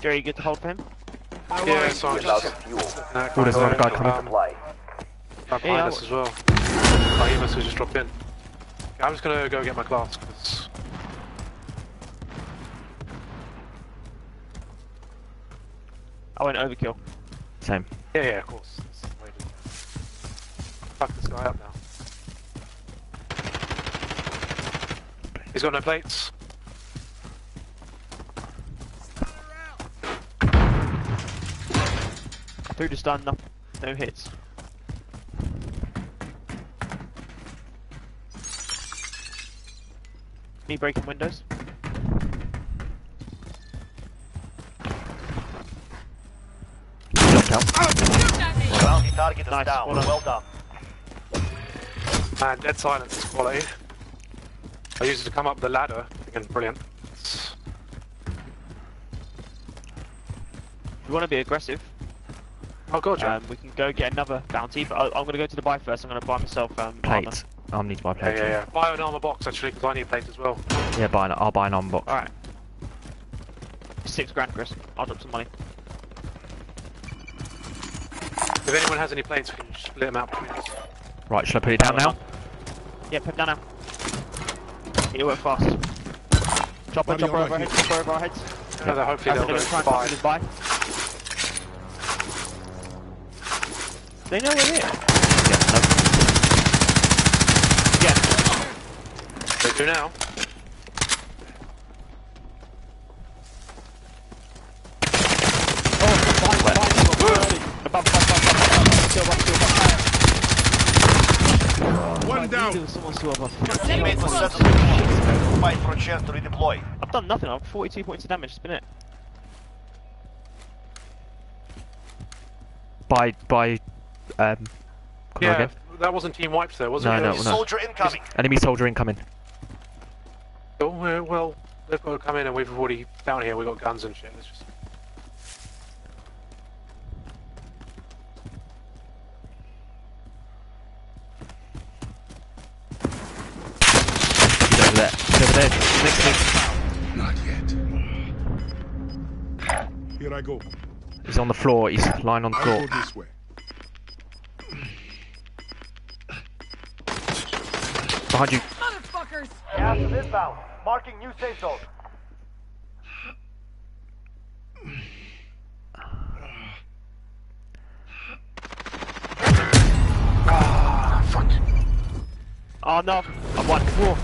Jerry, you good to hold for him? Yeah, so I'm Without just... fuel. That Oh, there's another guy um, coming. Supply. Right behind Yeah, us as well. Oh, he must have just dropped in. I'm just gonna go get my glass, because... I went overkill. Same. Yeah, yeah, of course. That's way to- Fuck this guy up now. He's got no plates. Two just done, no, no hits. Me breaking windows. Jumped out. Bounty target is Nice, down. well done. Well done. Man, dead silence is quality. I used it to come up the ladder. Again, brilliant. It's- If you want to be aggressive, Oh god, yeah. um, we can go get another bounty, but I, I'm going to go to the buy first. I'm going to buy myself um, Plate. I need to buy yeah, plate. yeah, yeah. Buy an armor box actually, because I need plates as well. Yeah, buy an, I'll buy an armor box. Alright. Six grand, Chris. I'll drop some money. If anyone has any plates, we can split them out between us. Right, shall I put it down now? Yeah, put it down now. It'll work fast. Chopper, Buddy, chopper I'm over our right heads, chopper over our heads. Yeah. No, hopefully As they'll they're go gonna and buy. buy. They know we're here. Yeah, Yeah. They do now. Above, above, above, above. Still above, still above. One I down. knew there was someone still above. Teammates will settle the point. Fight for a chance to redeploy. I've done nothing. I've 42 points of damage. It's been it. By, by, um, come Yeah, again. that wasn't team wiped though, was No, it? no, Enemy soldier incoming. Enemy soldier incoming. Oh, well, well, they've got to come in and we've already, down here, we've got guns and shit. Let's just... He's over there. He's over there. Next to. Not yet. Here I go. He's on the floor. He's lying on the I'll floor. go this way. Behind you. Motherfuckers! Gas is inbound. Marking new safe zone. Ah, oh no, I'm one. Whoa.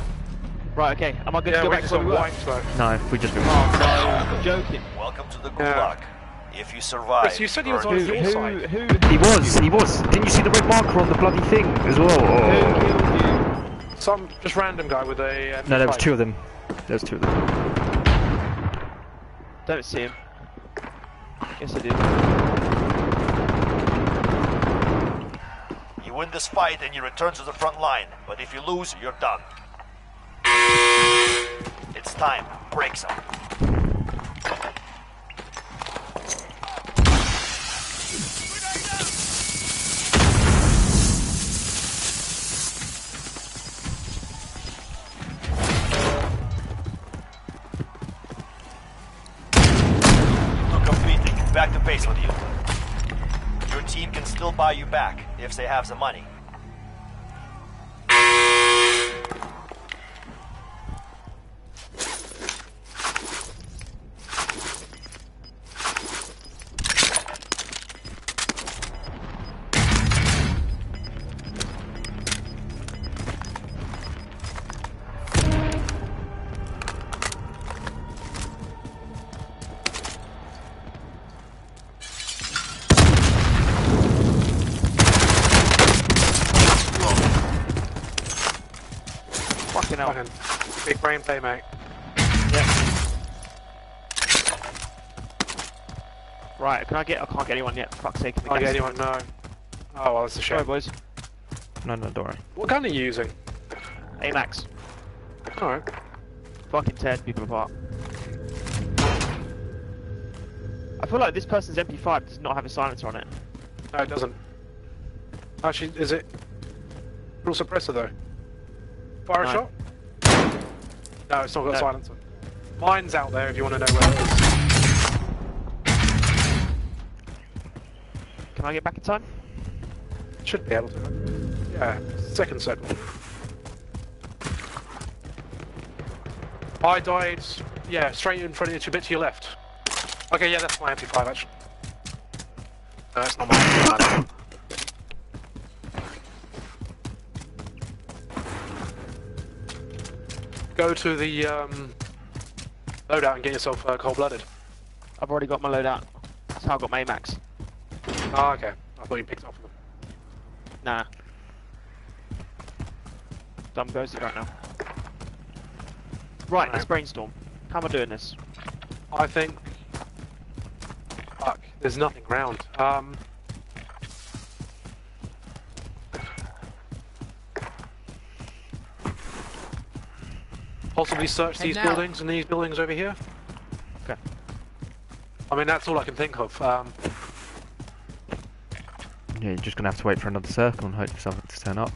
Right, okay. Am I good Yeah, to go back to where got we were? wiped. No, we just. Oh no, you're joking. Welcome to the Yeah. gulag. If you survive, Chris, you said he was on Who, your who, side. who, He was. He was. Didn't you see the red marker on the bloody thing as well? who Oh. Killed you? Some just random guy with a. Uh, No, there was two of them. There was two of them. Don't see him. Yes, I do. You win this fight and you return to the front line. But if you lose, you're done. It's time. Break some. You back if they have the money. Big brain play. Right, can I get? I can't get anyone yet. For fuck's sake. Can't get gas anyone, no. Oh, well, that's a shame. Sorry, shame. boys. No, no, don't worry. What gun are you using? AMAX. Alright. Fucking tears people apart. I feel like this person's MP5 does not have a silencer on it. No, it doesn't. Actually, is it? Full suppressor though. Fire a No. shot? No, it's not got No. silencer. Mine's out there if you want to know where it is. Can I get back in time? Should be able to. Yeah, second circle. I died, yeah, straight in front of you, a bit to your left. Okay, yeah, that's my MP5 actually. No, that's not my Go to the um, loadout and get yourself uh, cold-blooded. I've already got my loadout. That's how I got my AMAX. Ah, okay. I thought you picked up them. Nah. Dumb it right now. Right, let's brainstorm. How am I doing this? I think. Fuck, there's nothing around. Um. Possibly search Head these now. buildings and these buildings over here. Okay. I mean, that's all I can think of. Um, Yeah, you're just gonna have to wait for another circle and hope for something to turn up.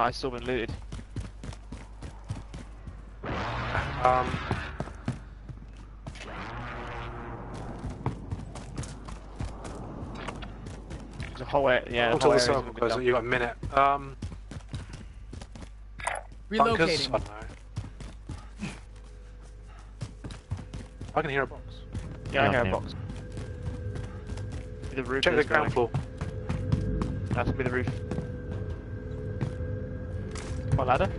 Ah, I've still been looted. um, There's a whole area. Yeah, until the circle closes, done. you got a minute. Um, bunkers? I Relocating. don't know. I can hear a box. Yeah, I Yeah, hear a box. The roof Check the ground going. floor. That's gonna be the roof. Ladder?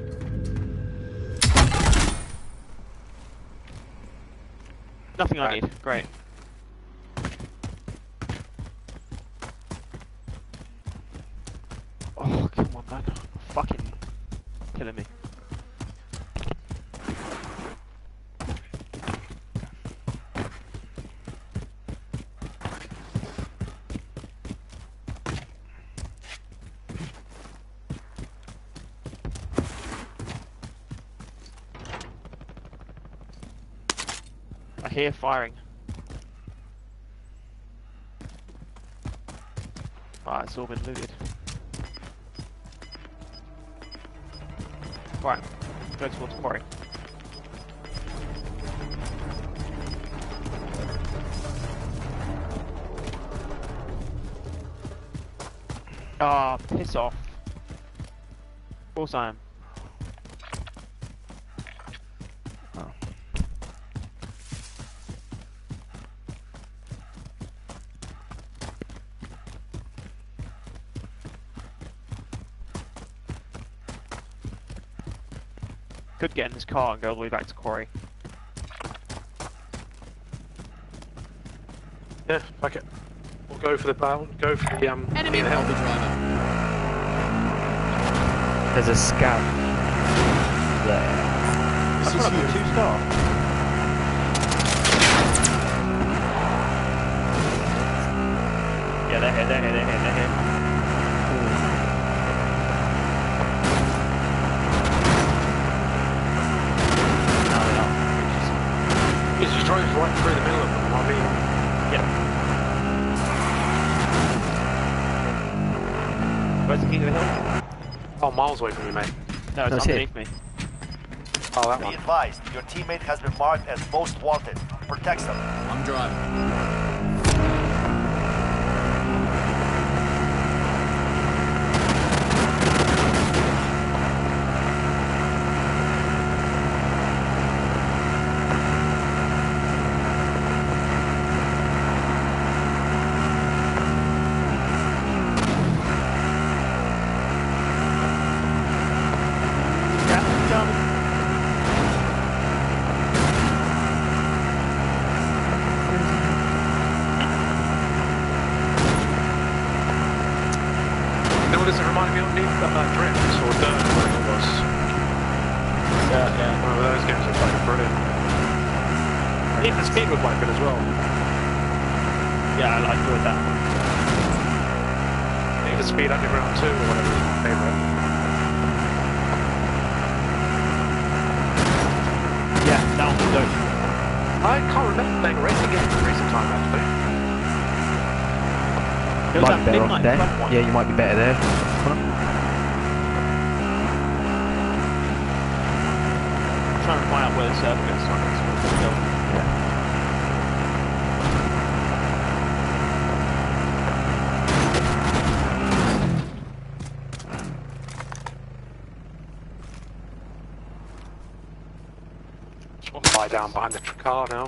Nothing I need. Great. Oh, come on, man. Fucking killing me. Hear firing. Ah, it's all been looted. Right, go towards quarry. Ah, piss off. Of course I am. Could get in this car and go all the way back to quarry. Yeah, fuck it. We'll go for the bound. Go for the um. Enemy the held the driver. There's a scout there. This is put up a here. two star. Yeah, they're here, they're here, they're here, they're here. No, they're not. He just drove right through the middle of them. I mean, Yeah. Where's the king of the hill? oh, miles away from you, mate. No, it's No, it's here. underneath me. Oh, that Be one. advised, your teammate has been marked as most wanted. Protect them. I'm driving. uh, Drift or Dirt, whatever it was. Yeah, yeah. One of those games was like brilliant. Need for Speed was quite good as well. Yeah, I, I enjoyed that. Need for Speed Underground 2 or whatever was my favourite. Yeah, that one was dope. I can't remember playing a racing game in recent time actually. There was Might that be better off Midnight there. Club one. Yeah, you might be better there. I'm trying to find out where the server is. So I can sort of go. Just want to lie down behind the car now.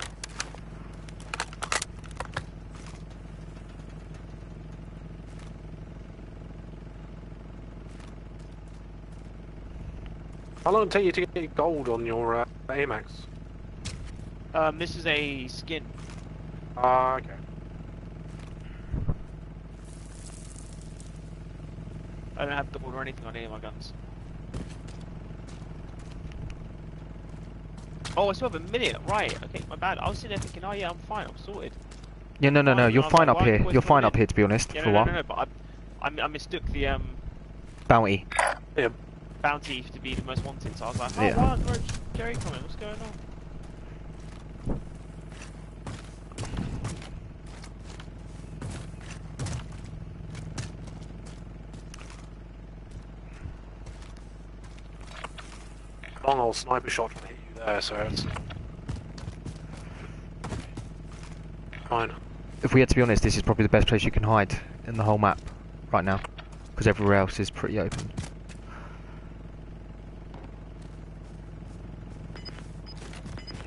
How long did it take you to get gold on your uh, Amax? Um, this is a skin. Ah, okay. I don't have gold or anything on any of my guns. Oh, I still have a minute. Right. Okay, my bad. I was sitting there thinking, oh yeah, I'm fine. I'm sorted. Yeah, no, no, no. You're fine up here. You're fine up here, to be honest, Yeah, for no, a no, while. no, no, but I, I, I mistook the um Bounty. Yeah. Bounty to be the most wanted. So I was like, oh Yeah. wow, where's Jerry coming? What's going on? Long old sniper shot to hit you there, so it's fine. If we had to be honest, this is probably the best place you can hide in the whole map right now, because everywhere else is pretty open.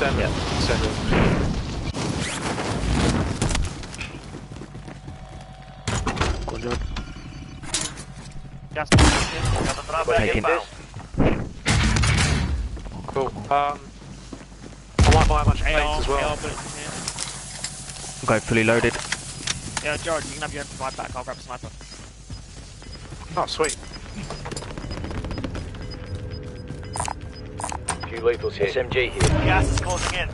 uses it in 7 Yeah. seven. Gas Got the drop back Taking inbound. Cool. Um, I might buy a bunch of plates AR, as well. AR bullets in Go fully loaded. Yeah, Jared, you can have your MP5 back. I'll grab a sniper. Oh, sweet. Few lethals here. SMG here. Gas is closing in.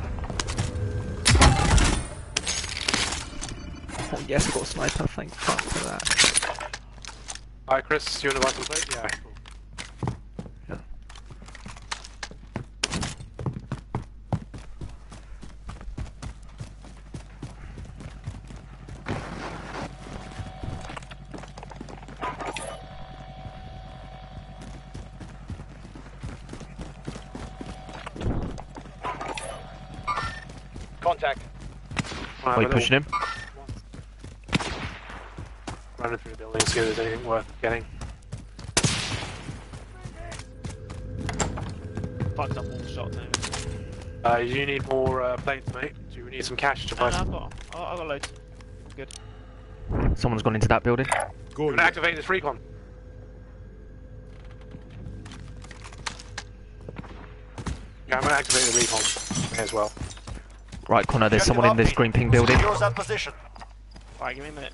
Oh yes, I've got a sniper. Thank fuck for that. Alright, Chris, you want to buy some plate? Yeah. Cool. Yeah. Contact. Right, Are you we're pushing him? Running through the building, see if there's anything worth getting. Fucked up all the shots now. Uh, you need more uh, plates, mate. Do you need some cash to No, buy no, some? I've got, I've I've got loads. Good. Someone's gone into that building. Go I'm gonna activate this recon. Yeah, I'm gonna activate the recon. As well. Right, Connor. There's someone in this green ping building. Secures that position. Alright, give me a minute.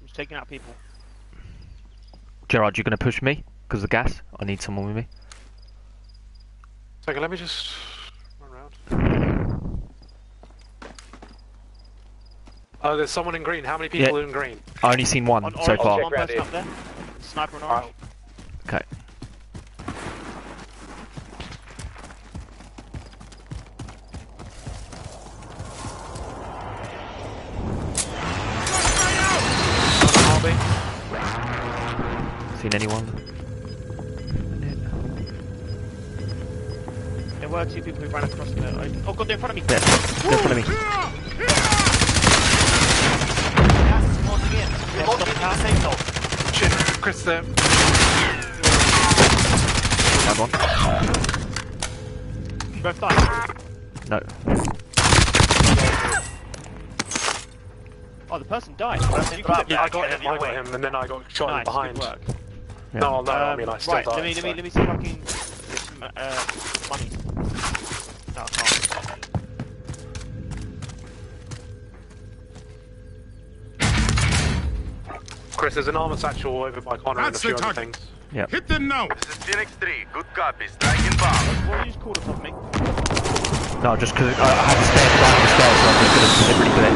I'm just taking out people. Gerard, you gonna push me? Because the gas. I need someone with me. Second, let me just run around. Oh, there's someone in green. How many people Yeah. are in green? I only seen one On so orange, far. one Check round person up there. Sniper on Alright, orange. Okay. Harvey. Seen anyone? Yeah, were two people who ran across the. Oh god, they're in front of me. Yeah, they're in front of me. Gas is closing in. Relocating the safe zone. Shit, Chris there. Another one. Both died. No. Oh, the person died. Person You dropped. could- Yeah, I got him, Enemy I got him, and then I got shot in Nice, behind. good work. Yeah. No, no, I mean, I Um, still right, died. let me, let me, let me see if I can get some, uh, money. No, I can't. Chris, there's an armor satchel over by Connor and a few the other things. Yep. Hit them now. This is Phoenix 3. Good copy. Striking bomb. What did you just call it on me? No, just because I, I had to stay behind the stairs, so I was going to deliberately do it.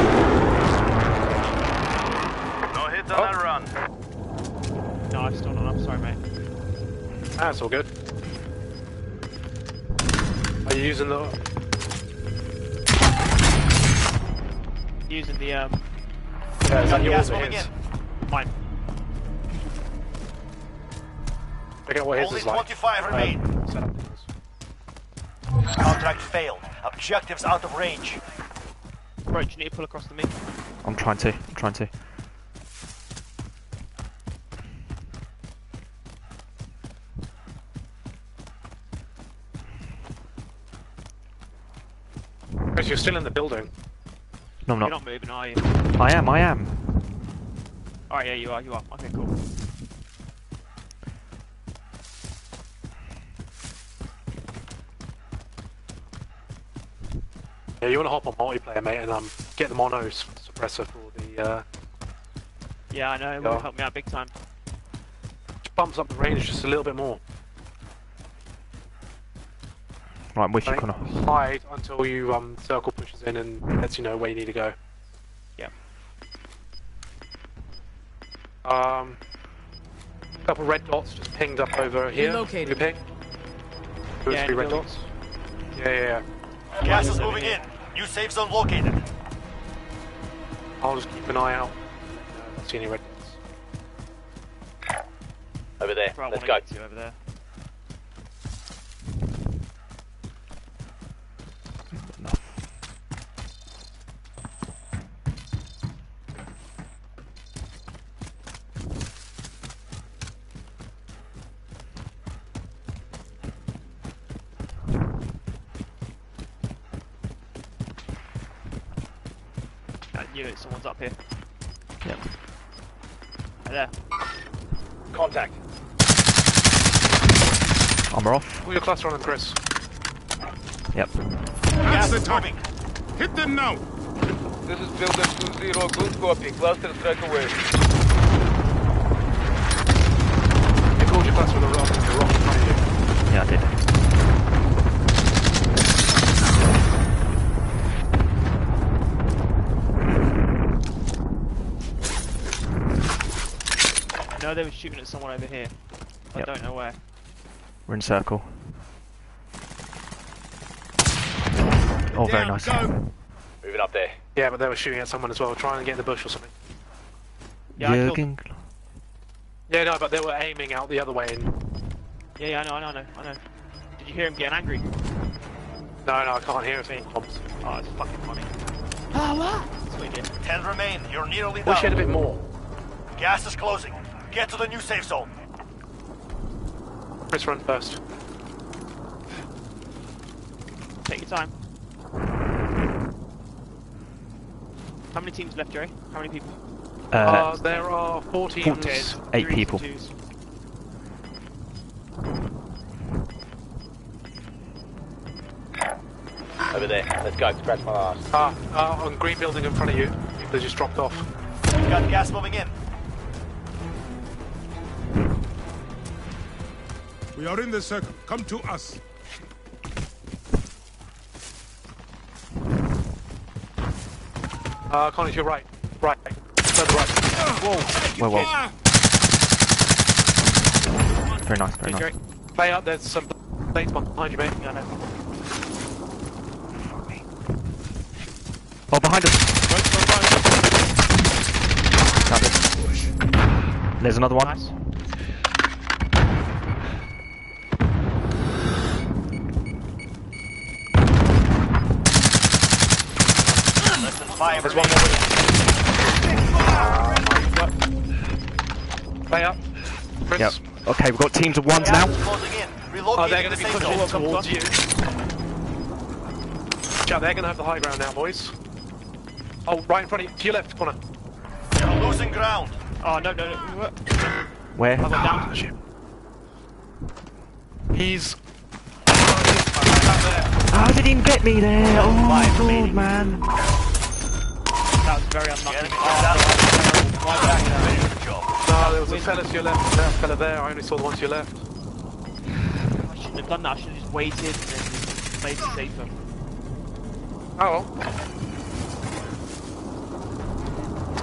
No hit on that run. No, I'm still not. I'm sorry, mate. That's all good. Are you using the... Using the um, Yeah, is that yours Gas or moving his? mine. Check out what his Only is like. 25 remain. Um, setup. Contract failed. Objectives out of range. Bro, do you need to pull across to me? I'm trying to. I'm trying to. Chris, you're still in the building. No, I'm You're not. not moving, are you? I am. I am. Alright, yeah, you are. You are. Okay, cool. Yeah, you want to hop on multiplayer, mate, and um, get the mono suppressor for the. Uh, Yeah, I know. It will help me out big time. bumps up the range just a little bit more. Right, I'm with you, I Connor. hide until you um circle pushes in and lets you know where you need to go. Yeah. Um, a couple red dots just pinged up over here. Relocating. You ping. Two or Yeah, three red dots. Yeah, yeah, yeah. Gas is moving in. New safe zone located. I'll just keep an eye out. If I see any red dots. Over there. Where Let's go. over there. I knew it. Someone's up here. Yep. Right there. Contact. Armor off. Put your cluster on them, Chris. Yep. That's Gas the is target. Hit them now. This is Builder 2-0. Good copy. Cluster strike away. You called your cluster on the rock, the rock in front of you. Yeah, I did. Know they were shooting at someone over here. I Yep. don't know where. We're in circle. Oh, very nice. Go. Moving up there. Yeah, but they were shooting at someone as well, trying to get in the bush or something. Yeah, Jürgen. Yeah, no, but they were aiming out the other way. And... Yeah, yeah, I know, I know, I know, I know. Did you hear him getting angry? No, no, I can't hear anything. Bombs. Oh, it's fucking funny. Ah, what? That's what 10 remain. You're nearly Wish you had a bit more. Gas is closing. Get to the new safe zone. Chris, run first. Take your time. How many teams left, Jerry? How many people? Uh, Uh, there are 14 Four- teams. eight Threes, people. Over there. Let's go. Scratch my ass. Ah, uh, on green building in front of you. They just dropped off. We've got gas moving in. We are in the circle. Come to us. Uh, Connor, to your right. Right. Further right. well, well. Very nice, very nice. Jerry. Play up, there's some planes behind you, mate. I know. Oh, behind us! Found it. There's another one. Nice. Five There's one more. Play up. Chris. Yep. Okay, we've got teams of ones now. Gas is closing in. Relocate Oh, they're to going the to be pushing towards you. Yeah, they're going to have the high ground now, boys. Oh, right in front of you. To your left, corner. You're losing ground. Oh, no, no, no. Where? I went down. Shit. He's... How did he get me there? Oh my god, remaining. man. That was very unlucky. enemy Oh, is my bad. Finish the job. No, there was a fella to your left, there was a fella there. I only saw the one to your left. I shouldn't have done that. I should have just waited and then just made it safer. Oh well.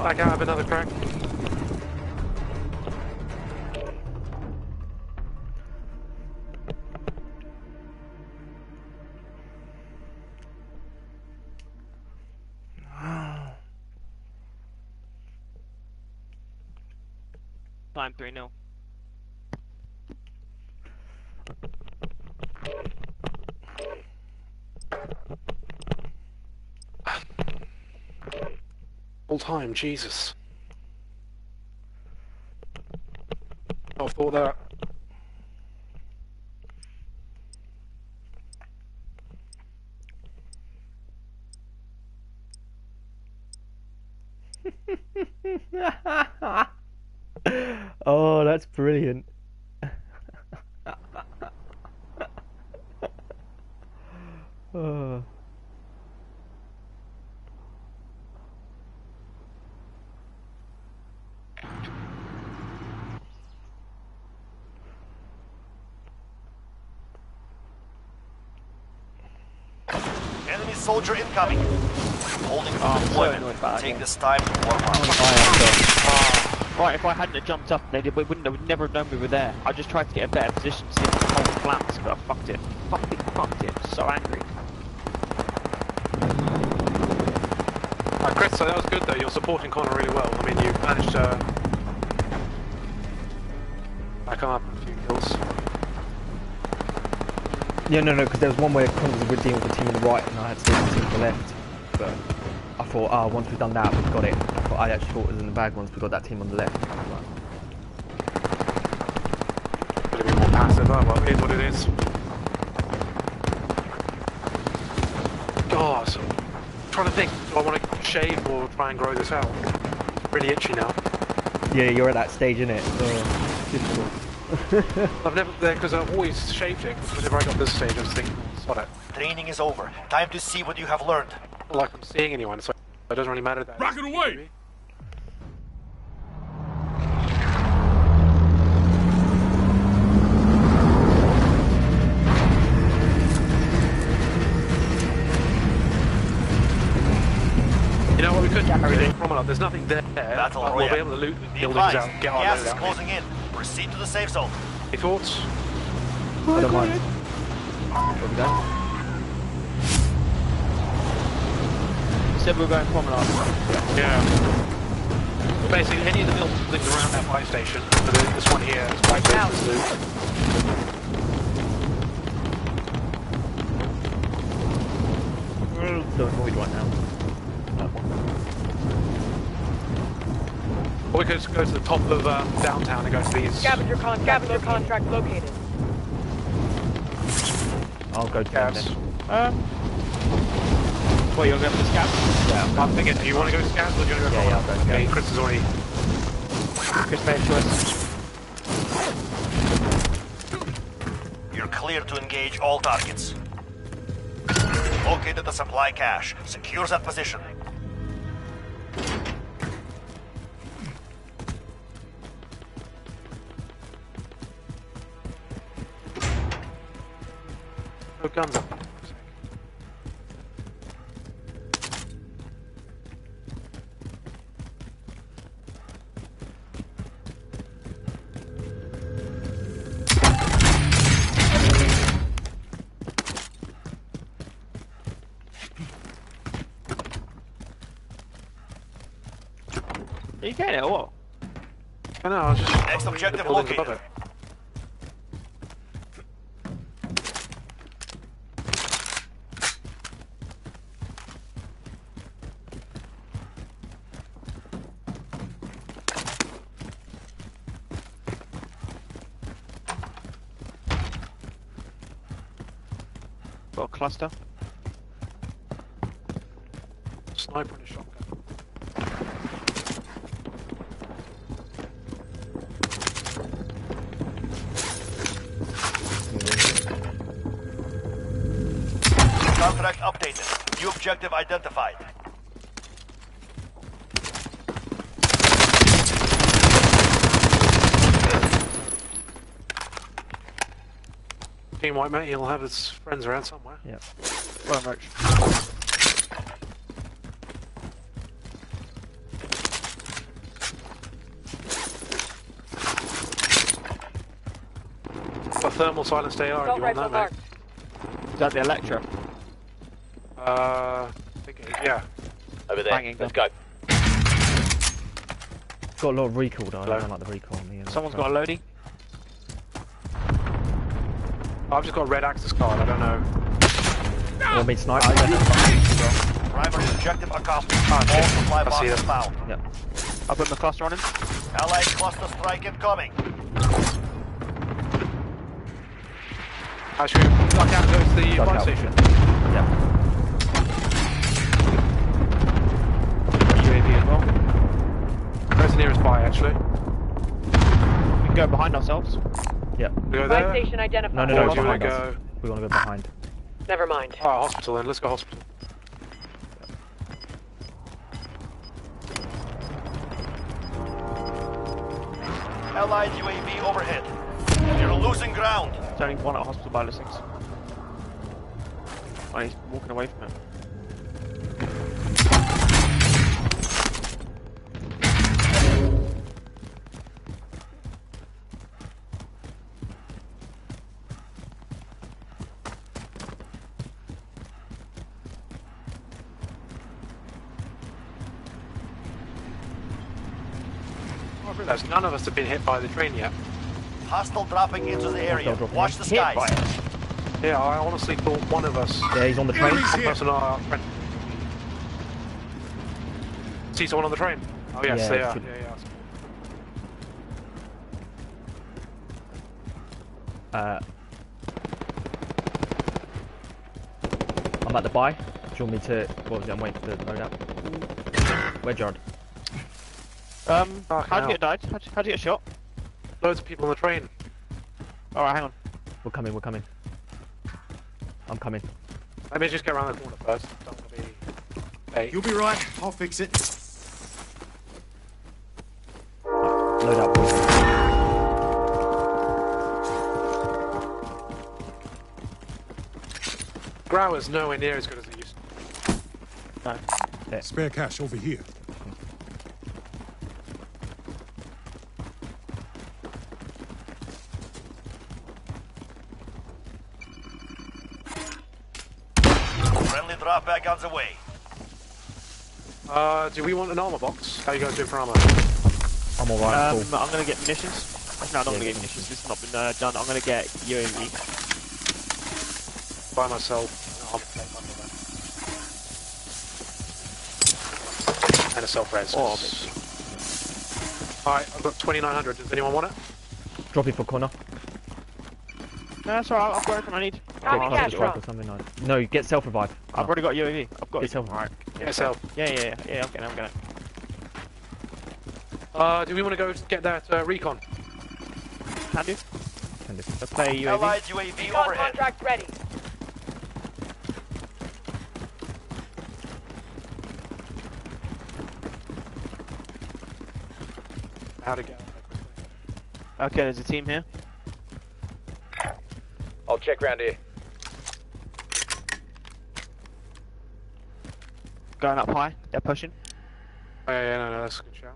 Back out, have another crack. Time 3 0. Full time, Jesus. I thought that. oh, that's brilliant. oh. Enemy soldier incoming. Holding for Oh, so deployment. annoyed by that Take this time to warm up. Right, if I hadn't have jumped up, they, did, we wouldn't, they would never have known we were there. I just tried to get a better position to see if the whole collapse, but I fucked it. Fucking fucked it. So angry. Uh, Chris, so that was good though. You're supporting Connor really well. I mean, you managed to Yeah, no, no, because there was one where Connor was dealing with the team on the right and I had to deal with the team on the left. But I thought, ah, once we've done that, we've got it. But I actually thought it was in the bag once we got that team on the left. Could have been more passive. Oh well, it is what it is. God, so I'm trying to think. Do I want to shave or try and grow this out? Really itchy now. Yeah, you're at that stage, innit? Uh, difficult. I've never there because I've always shaved it. Whenever I got this stage, I was thinking, sod it. Training is over. Time to see what you have learned. Like I'm seeing anyone, so it doesn't really matter that. Rocket away! You know what we could do? Promenade. There's nothing there. Battle but we'll be able to loot the Be buildings out, get our gas is closing in. Proceed to the safe zone. Any thoughts? I don't mind. What we done? Said we were going promenade. Yeah. Basically, any of the buildings around that fire station, so this one here is quite good for loot. So annoyed right now. We could just go to the top of uh, downtown and go to these. Scavenger, con- scavenger contract located. I'll go to them Cabs. Um. Well, you're going to the scout? Yeah, I'm thinking, do you want to go to scavs or do you want to go Yeah, yeah, Promenade? Okay, Chris is already. Chris made a choice. You're clear to engage all targets. Located the supply cache. Secure that position. Got a cluster. Sniper and a shotgun. Contract updated. New objective identified. Team White mate, he'll have his friends around somewhere. Yep. Well, Roche. A thermal silenced AR, Assault you want rifle that, mate? Is that the Electra? Uh, I think it- yeah. Over there. Banging Let's gun. go. Got a lot of recoil though. I Hello? don't like the recoil on me. and Someone's that got a loading. I've just got a red access card, I don't know. Stuff. Want me to snipe? Primary objective accomplished. All supply I see boxes them. found. Yep. I put the cluster on him. Allied cluster strike incoming. Actually, duck out goes to the Duck fire station. Yep. UAV as well. Where's the nearest buy, actually? We can go behind ourselves. Yep. We go Buy there? station identified. No, no, no. do you want to go... We want to go behind. Never mind. Oh, hospital then, let's go hospital. Allied UAV overhead. You're losing ground. There's only one at hospital by listings. Oh, he's walking away none of us have been hit by the train yet. Hostile dropping into the area. Watch the Hit skies. Yeah, I honestly thought one of us... Yeah, he's on the train. Enemies One here. person our friend... See someone on the train? Oh yes, Yeah, they are. should- Yeah, yeah. Uh, I'm at the buy. Do you want me to? What was it? I'm waiting for the load up. Where Jared? Um, Fucking how'd you get died? How'd, how'd you get shot? Loads of people on the train. Alright, hang on. We're coming. We're coming. I'm coming. Let me just get around the corner first. Don't want to be... Hey. You'll be right. I'll fix it. Load up. boys. Growler's nowhere near as good as it used to No. Spare cash over here. Friendly drop back on the way. Uh, do we want an armor box? How are you guys doing for armor? I'm alright. Um, cool. I'm gonna get munitions. No, I'm not gonna get munitions. This has not been uh, done. I'm gonna get UAV. By myself. I'll take one. And a self-res. Oh, Alright, I've got 2900. Does anyone want it? Drop it for corner. No, that's alright. I've got everything I need. Copy I'll Get cash just- drop. or something. Like. No, get self revive. I've already got UAV. I've got Get self Alright. Yeah, self. Yeah, yeah, yeah. Yeah, I'm getting it. I'm getting it. Uh, do we want to go get that uh, recon? Can do. Can do. Let's play UAV. Allied UAV Recon overhead. contract ready. How to get Okay, there's a team here. I'll check round here. Going up high. They're pushing. Oh, yeah, yeah, no, no, that's a good shot.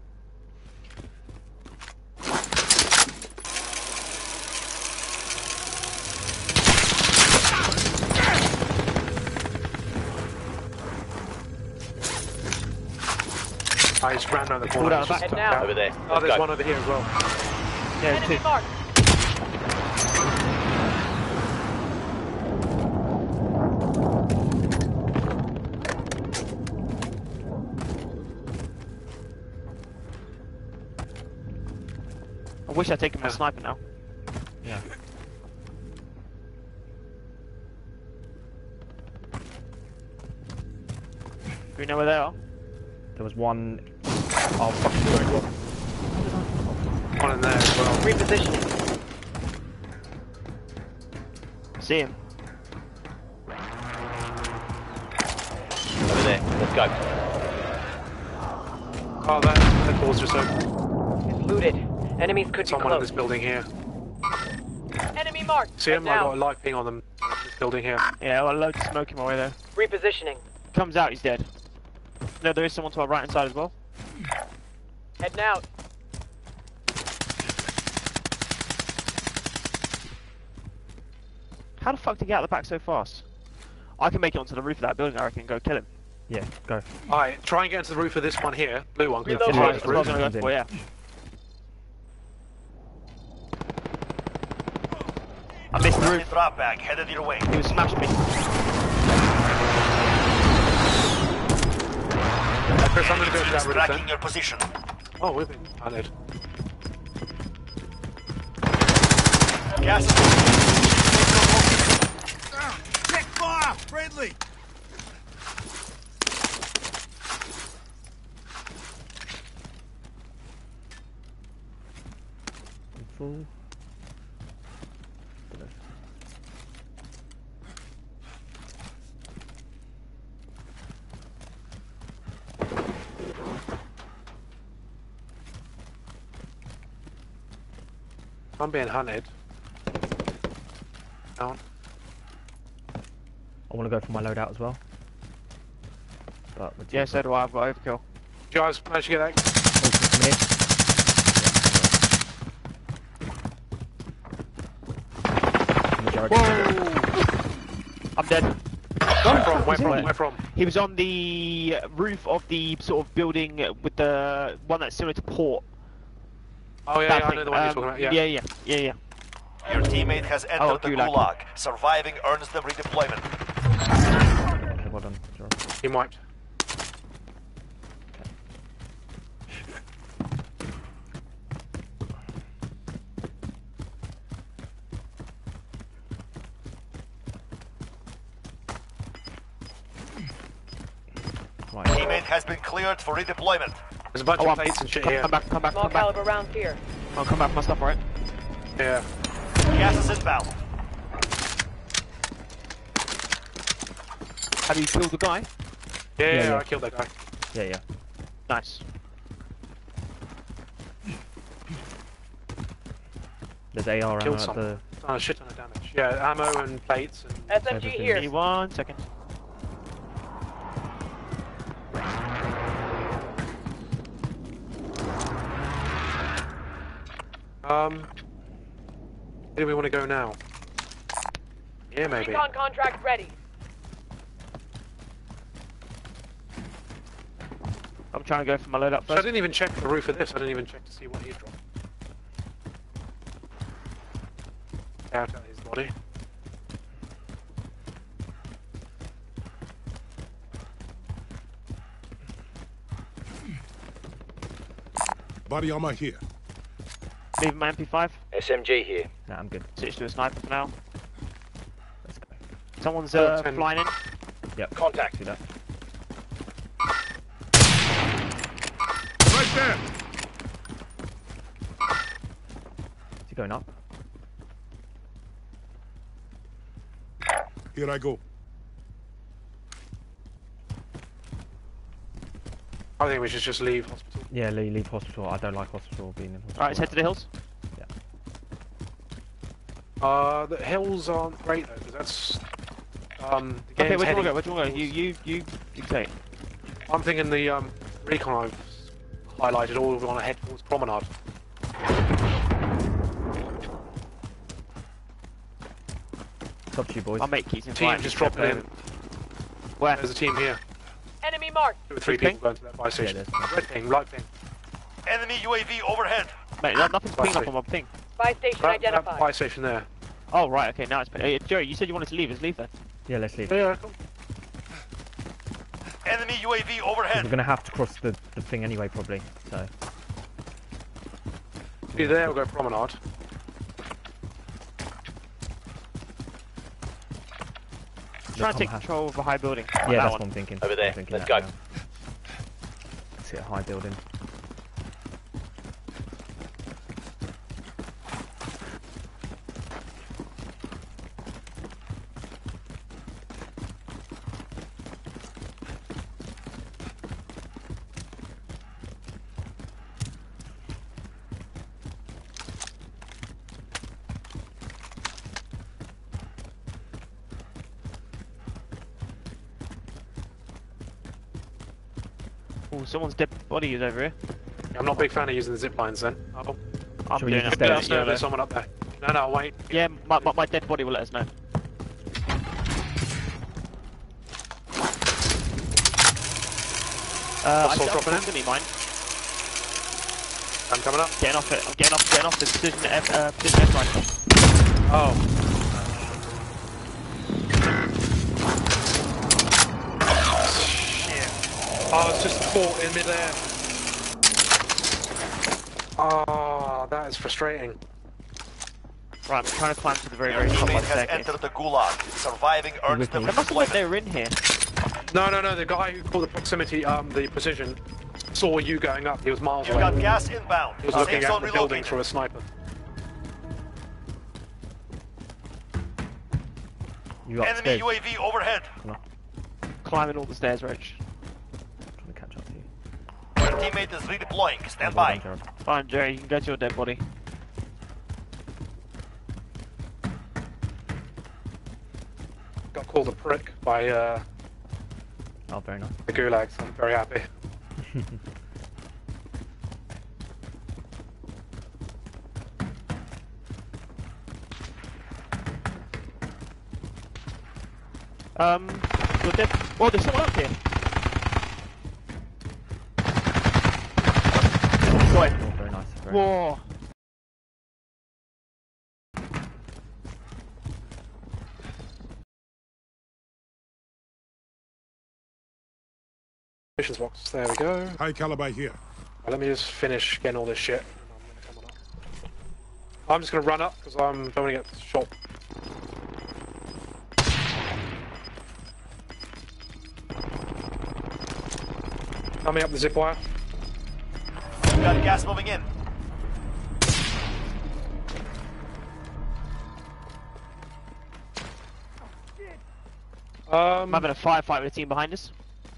I ah, just ran around the corner. down It's the just back. tucked Head now. Over there. Oh, Let's there's go. one over here as well. Yeah, Enemy two. marked. wish I'd taken my sniper now. Yeah. Do we know where they are? There was one. Oh, fuck, sorry. One in there as well. Repositioning. See him. Over there. Let's go. Oh, that, The door's just open. It's looted. Enemies could Someone be in this building here. Enemy marked. See Head him? I got a light ping on them. This building here. Yeah, well, loads of smoke in my way there. Repositioning. Comes out, he's dead. No, there is someone to our right hand side as well. Heading out. How the fuck did he get out of the back so fast? I can make it onto the roof of that building, I reckon, and go kill him. Yeah, go. Alright, try and get into the roof of this one here. Blue one. Reload. it's Yeah, right that's what I'm gonna go for, yeah. I missed the Friendly roof. drop bag headed your way. He was smashing me. Chris, I'm gonna go to that roof Tracking your position. Oh, we've been hunted. Gas is Check fire! Friendly! Full. I'm being hunted. Down. I want to go for my loadout as well. But we're Yeah, so do I, I've got overkill. Did you guys manage to get that? close. Coming I'm dead. Where from? Where from? Where from? He was on the roof of the sort of building with the one that's similar to port. Oh yeah, yeah I know the one you're Um, talking about. Yeah. yeah, yeah, yeah, yeah. Your teammate has entered Oh, the Gulag. Gulag. Surviving earns them redeployment. Okay, well done. Gerald. He wiped. Right. Teammate has been cleared for redeployment. There's a bunch Oh, of I'm, plates and shit come, here. come back, come back, Small come back. caliber rounds here. I'll come back for my stuff, alright? Yeah. Gas is inbound. Have you killed the guy? Yeah, yeah, Yeah, yeah. I killed that guy. Yeah, yeah. Nice. There's AR ammo Killed at the. Oh, shit ton of damage. Yeah, ammo and plates and SMG Everything. Give here. me one second. Um, where do we want to go now? Yeah, maybe. Recon contract ready. I'm trying to go for my loadout So I didn't even check the roof of this. I didn't even check to see what he dropped. Out of his body. Body armor here. Leave my MP5. SMG here. Nah, I'm good. Switch to a sniper for now. Let's go. Someone's Oh, uh, flying in. Yep. Contact. Do that. Right there! Is he going up? Here I go. I think we should just leave hospital. Yeah, leave, leave hospital. I don't like hospital being in hospital. Alright, let's head to the hills. Yeah. Uh, the hills aren't great though, because that's um. The Okay, where do you want to go? Where do you want to go? You, you, you, you. I'm thinking the um recon I've highlighted all we want to head towards Promenade. It's up to you, boys. I'll make keys in Team flight. just dropping in. Where? There's a team here. Enemy marked. Two or three Which people going to that buy station. there's- Red ping, light ping. Enemy UAV overhead. Mate, no- nothing's Buy pinging up station. on my ping. Buy station That, that identified. buy station there. Oh, right, okay, now it's ping. Hey, Joe, you said you wanted to leave. Let's leave then. Yeah, let's leave. Yeah, cool. Enemy UAV 'Cause overhead. We're gonna have to cross the, the thing anyway, probably. So Be there, we'll go Promenade. Trying to take Tomahawk. control of a high building. Yeah, that that's one. what I'm thinking. Over there. Thinking Let's go. now. Let's hit a high building. Someone's dead body is over here. I'm not a big fan of using the zip lines then. Oh, I'm doing it. let us know there's someone up there. No, no, wait. Yeah, my, my, my dead body will let us know. Uh, I Assault set up dropping in? balcony mine. I'm coming up. Getting off it. I'm getting off. Getting off the precision F. Uh, precision F line. Oh. Oh, it's just caught in midair. Oh, that is frustrating. Right, I'm trying to climb to the very, very top of teammate the has staircase. entered the gulag. Surviving earns with them me? They must have went they were in here. No, no, no. The guy who called the proximity, um, the precision, saw you going up. He was miles You away. got gas inbound. He was Safe looking at the building relocated. through a sniper. You Enemy upstairs. UAV overhead. Climbing all the stairs, Roche. trying to catch up to you. Your teammate is redeploying. Stand by. Fine, Jerry, you can go to your dead body. Got called a prick by uh, Oh, very nice. the gulag, so I'm very happy. Um, you're dead. Oh, there's someone up here. Got it. Very nice. Very nice. Whoa. Missions box. There we go. High caliber here. Right, let me just finish getting all this shit. I'm gonna come on up. I'm just gonna run up because I'm don't want to get shot. Coming up the zip wire. You got gas moving in. Um, I'm having a firefight with a team behind us.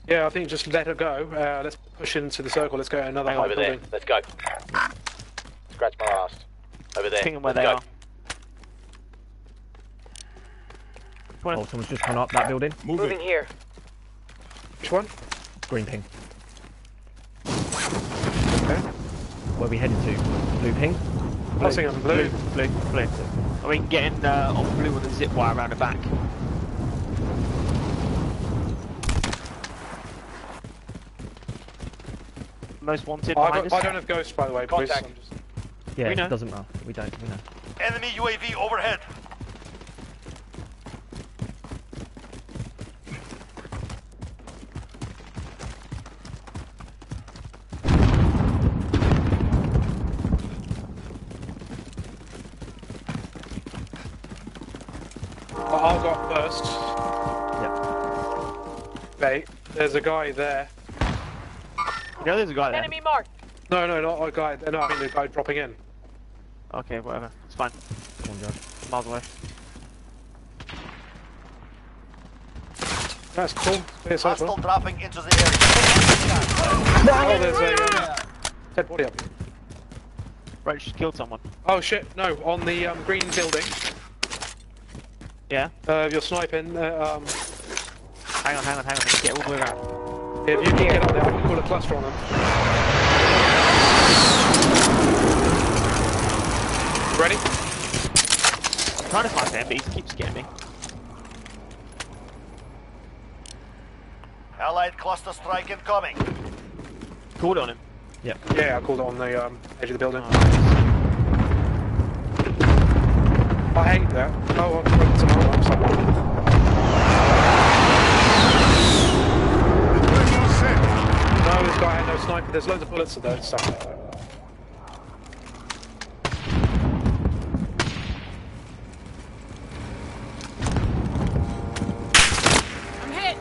yeah, I think just let her go. Uh, let's push into the circle. Let's go another Hang high Over there. building. Let's go. Scratch my ass. Over there. Ping them where Let's they go. are. Come. Oh, someone's just gone up that building. Moving here. Which one? Green ping. Okay. Where are we headed to? Blue ping? I was thinking blue. Blue, blue. I mean, getting uh, on blue with a zip wire around the back. Most wanted I behind don't, I don't have ghosts, by the way, boys. Contact. I'm just- Yeah, We it doesn't matter. We don't. We know. Enemy UAV overhead. I'll go up first. Yep. Mate, there's a guy there. You know, there's a guy there. Enemy marked. No, no, not a guy. No, I mean the guy dropping in. Okay, whatever. It's fine. Come on, Joe. Miles away. That's cool. It's nice Hostile one. dropping into the area. Oh, there's a um, dead body up here. Right, just killed someone. Oh shit! No, on the um, green building. Yeah? Uh, you're sniping. Uh, um, Hang on, hang on, hang on. Get all the way around. If you can get up there, I can call a cluster on them. Ready? I'm trying to find him, but he keeps getting me. Allied cluster strike incoming. Called on him. Yep. Yeah, I called on the um, edge of the building. Oh, I hate that. Oh, I've broken some armor sniper. There's loads of bullets of that stuff. I'm hit.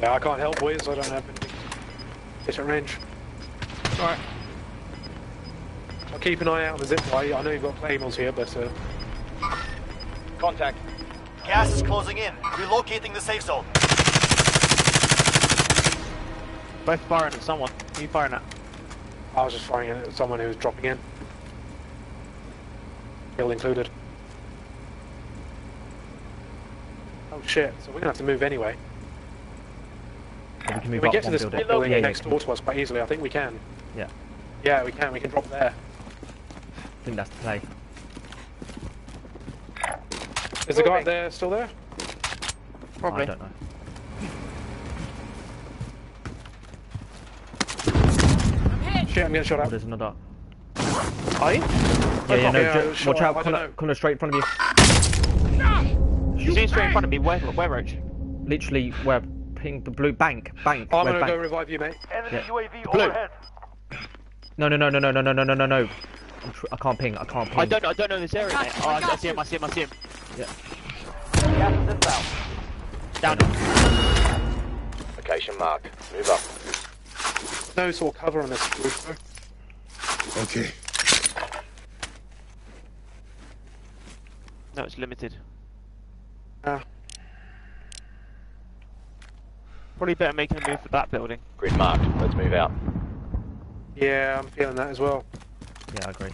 Yeah, I can't help Wiz, I don't have anything. It's a range. Alright. I'll keep an eye out on the zip line. I know you've got claymores here, but uh, Contact. Gas is closing in. Relocating the safe zone. Both firing at someone. Who you firing at? I was just firing at someone who was dropping in. Kill included. Oh shit, so we're gonna have to move anyway. we can Can move we up get to one this building. building Yeah, yeah, next door to us quite easily? I think we can. Yeah. Yeah, we can. We can drop there. I think that's the play. Is the guy there still there? Probably. I don't know. Shit, I'm getting shot Oh, there's another. Are you? Yeah, yeah, no, Yeah, ju- sure, watch out, I Connor. Connor straight in front of you. She's in straight in front of me. Where, where, Roche? Literally, where ping the blue bank, bank. I'm gonna bank. go revive you, mate. Enemy Yeah. UAV Blue. overhead. No, no, no, no, no, no, no, no, no, no, no. I'm tr- I can't ping. I can't ping. I don't, I don't know this area, mate. Oh, I, I see him. I see him. I see him. Gas is inbound. Down. Location marked. Move up. No sort of cover on this roof. Okay. No, it's limited. Ah. Probably better making a move for that building. Grid marked. Let's move out. Yeah, I'm feeling that as well. Yeah, I agree.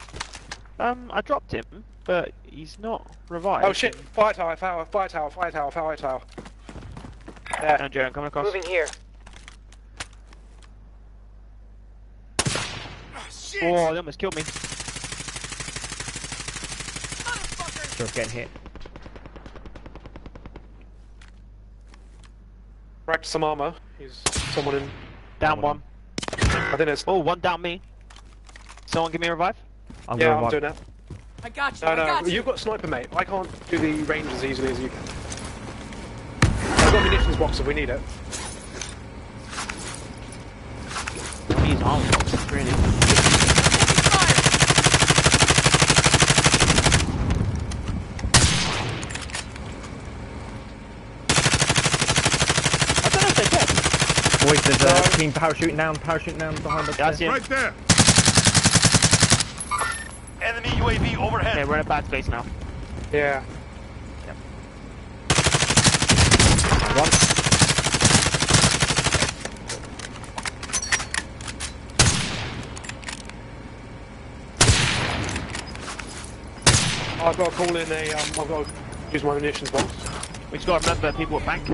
Um, I dropped him, but he's not revived. Oh shit! Fire tower, fire, fire tower, fire tower, fire tower. There. Down, Joe, I'm coming across. Moving here. Oh, they almost killed me. Just getting hit. Cracked some armor. He's someone in. Down one. I think it's. Oh, one down me. Someone give me a revive? I'm yeah, going I'm one. doing that. I got you. No, I no, got you. you've got sniper, mate. I can't do the range as easily as you can. I've got munitions box if we need it. He's armor box, really. I don't know if they're. Boys, there's a No. team parachuting down, parachuting down behind us. Yeah, I see him. Right there. Enemy UAV overhead. Okay, we're in a bad space now. Yeah. One. I've got to call in a. Um, I've got to use my munitions box. We just gotta remember people at bank.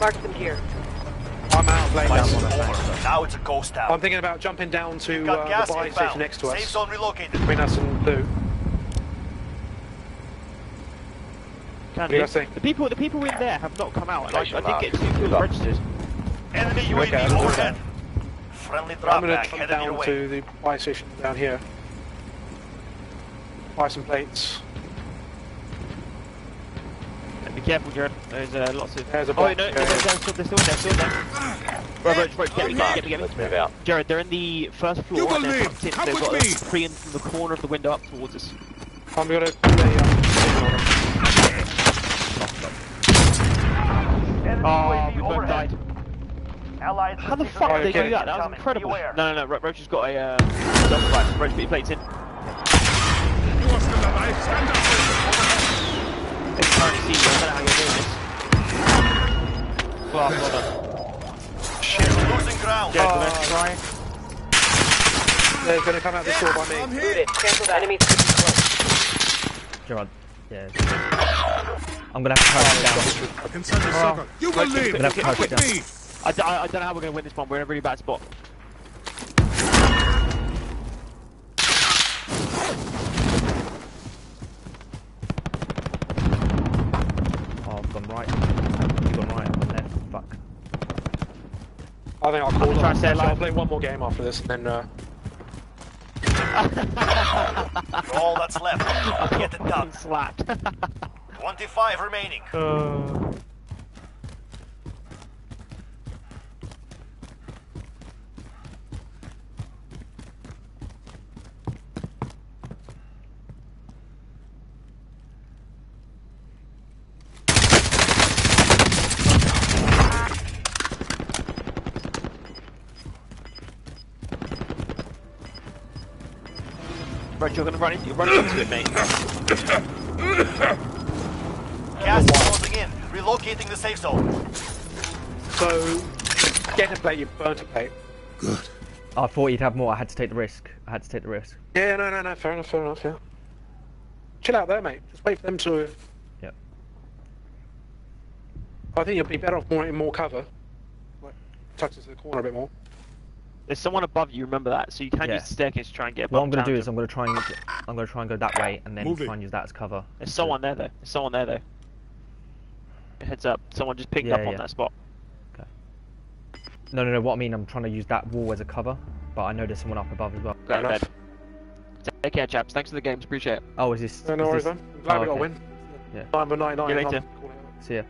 Mark them here. I'm out of place. Over. Now it's a ghost town. I'm thinking about jumping down to uh, the buy inbound. station next to us. Safe us. zone relocated. Between us and Blue. Can do you do. guys think? The people, the people in there have not come out. I, I did get two marked. kills registered. Enemy Okay, UAV I'll do overhead. Friendly I'm going to back come down to the buy station down here. Buy some plates. Be careful, Jared. There's uh, lots of. There's a oh, box no, no, going. they're, they're still, they're still there, still there. Right, right, right, get me, get me, get me, get Let's me. move out. Jared, they're in the first floor. You and they're believe. tucked in. Come They've with got me. a pre in from the corner of the window up towards us. I'm going to put a signal on them. Enemy Oh, we both overhead. died. Allied How the fuck did they do that? That was incredible. Beware. No, no, no. Ro- Roche has got a uh, self right. Roche, put your plates in. You are still alive. Stand up. It's current season. I don't know how you're doing this. Well, well done. Losing ground. Jared, we're gonna try. They're going to come out this door by me. I'm here. it. Cancel that. Enemies could be close. Gerard. Yeah. I'm gonna have to parachute down. I can send a. You will Right, leave. Gonna have to Come parachute with down. me. I, d- I, I don't know how we're gonna win this one. We're in a really bad spot. Oh, I've gone right. You've gone right. I've left. Fuck. I think I'll call trying them. to stay Actually, I'll play one more game after this and then. Uh, All that's left. Get it done. Fucking slapped. 25 remaining. uh... Reg, you're gonna run into, running into it, mate. Gas is closing in. Relocating the safe zone. So, get a plate, you burnt a plate. Good. I thought you'd have more. I had to take the risk. I had to take the risk. Yeah, no, no, no, fair enough, fair enough, yeah. Chill out there, mate. Just wait for them to. Yep. I think you'll be better off more in more cover. Like, tucked into the corner a bit more. There's someone above you, remember that, so you can Yeah. use the staircase to try and get above What I'm gonna do is I'm gonna try and I'm gonna try and go that way and then Move it. try and use that as cover. There's someone there, though. There's someone there, though. Heads up. Someone just picked Yeah, up on that spot. No, no, no. What I mean, I'm trying to use that wall as a cover, but I know there's someone up above as well. Go enough. Take care, chaps. Thanks for the games. Appreciate it. Oh, is this? No, no is worries, this... man. I'm glad Oh, we got a win. Yeah. Number 99. I'm later. calling. See ya.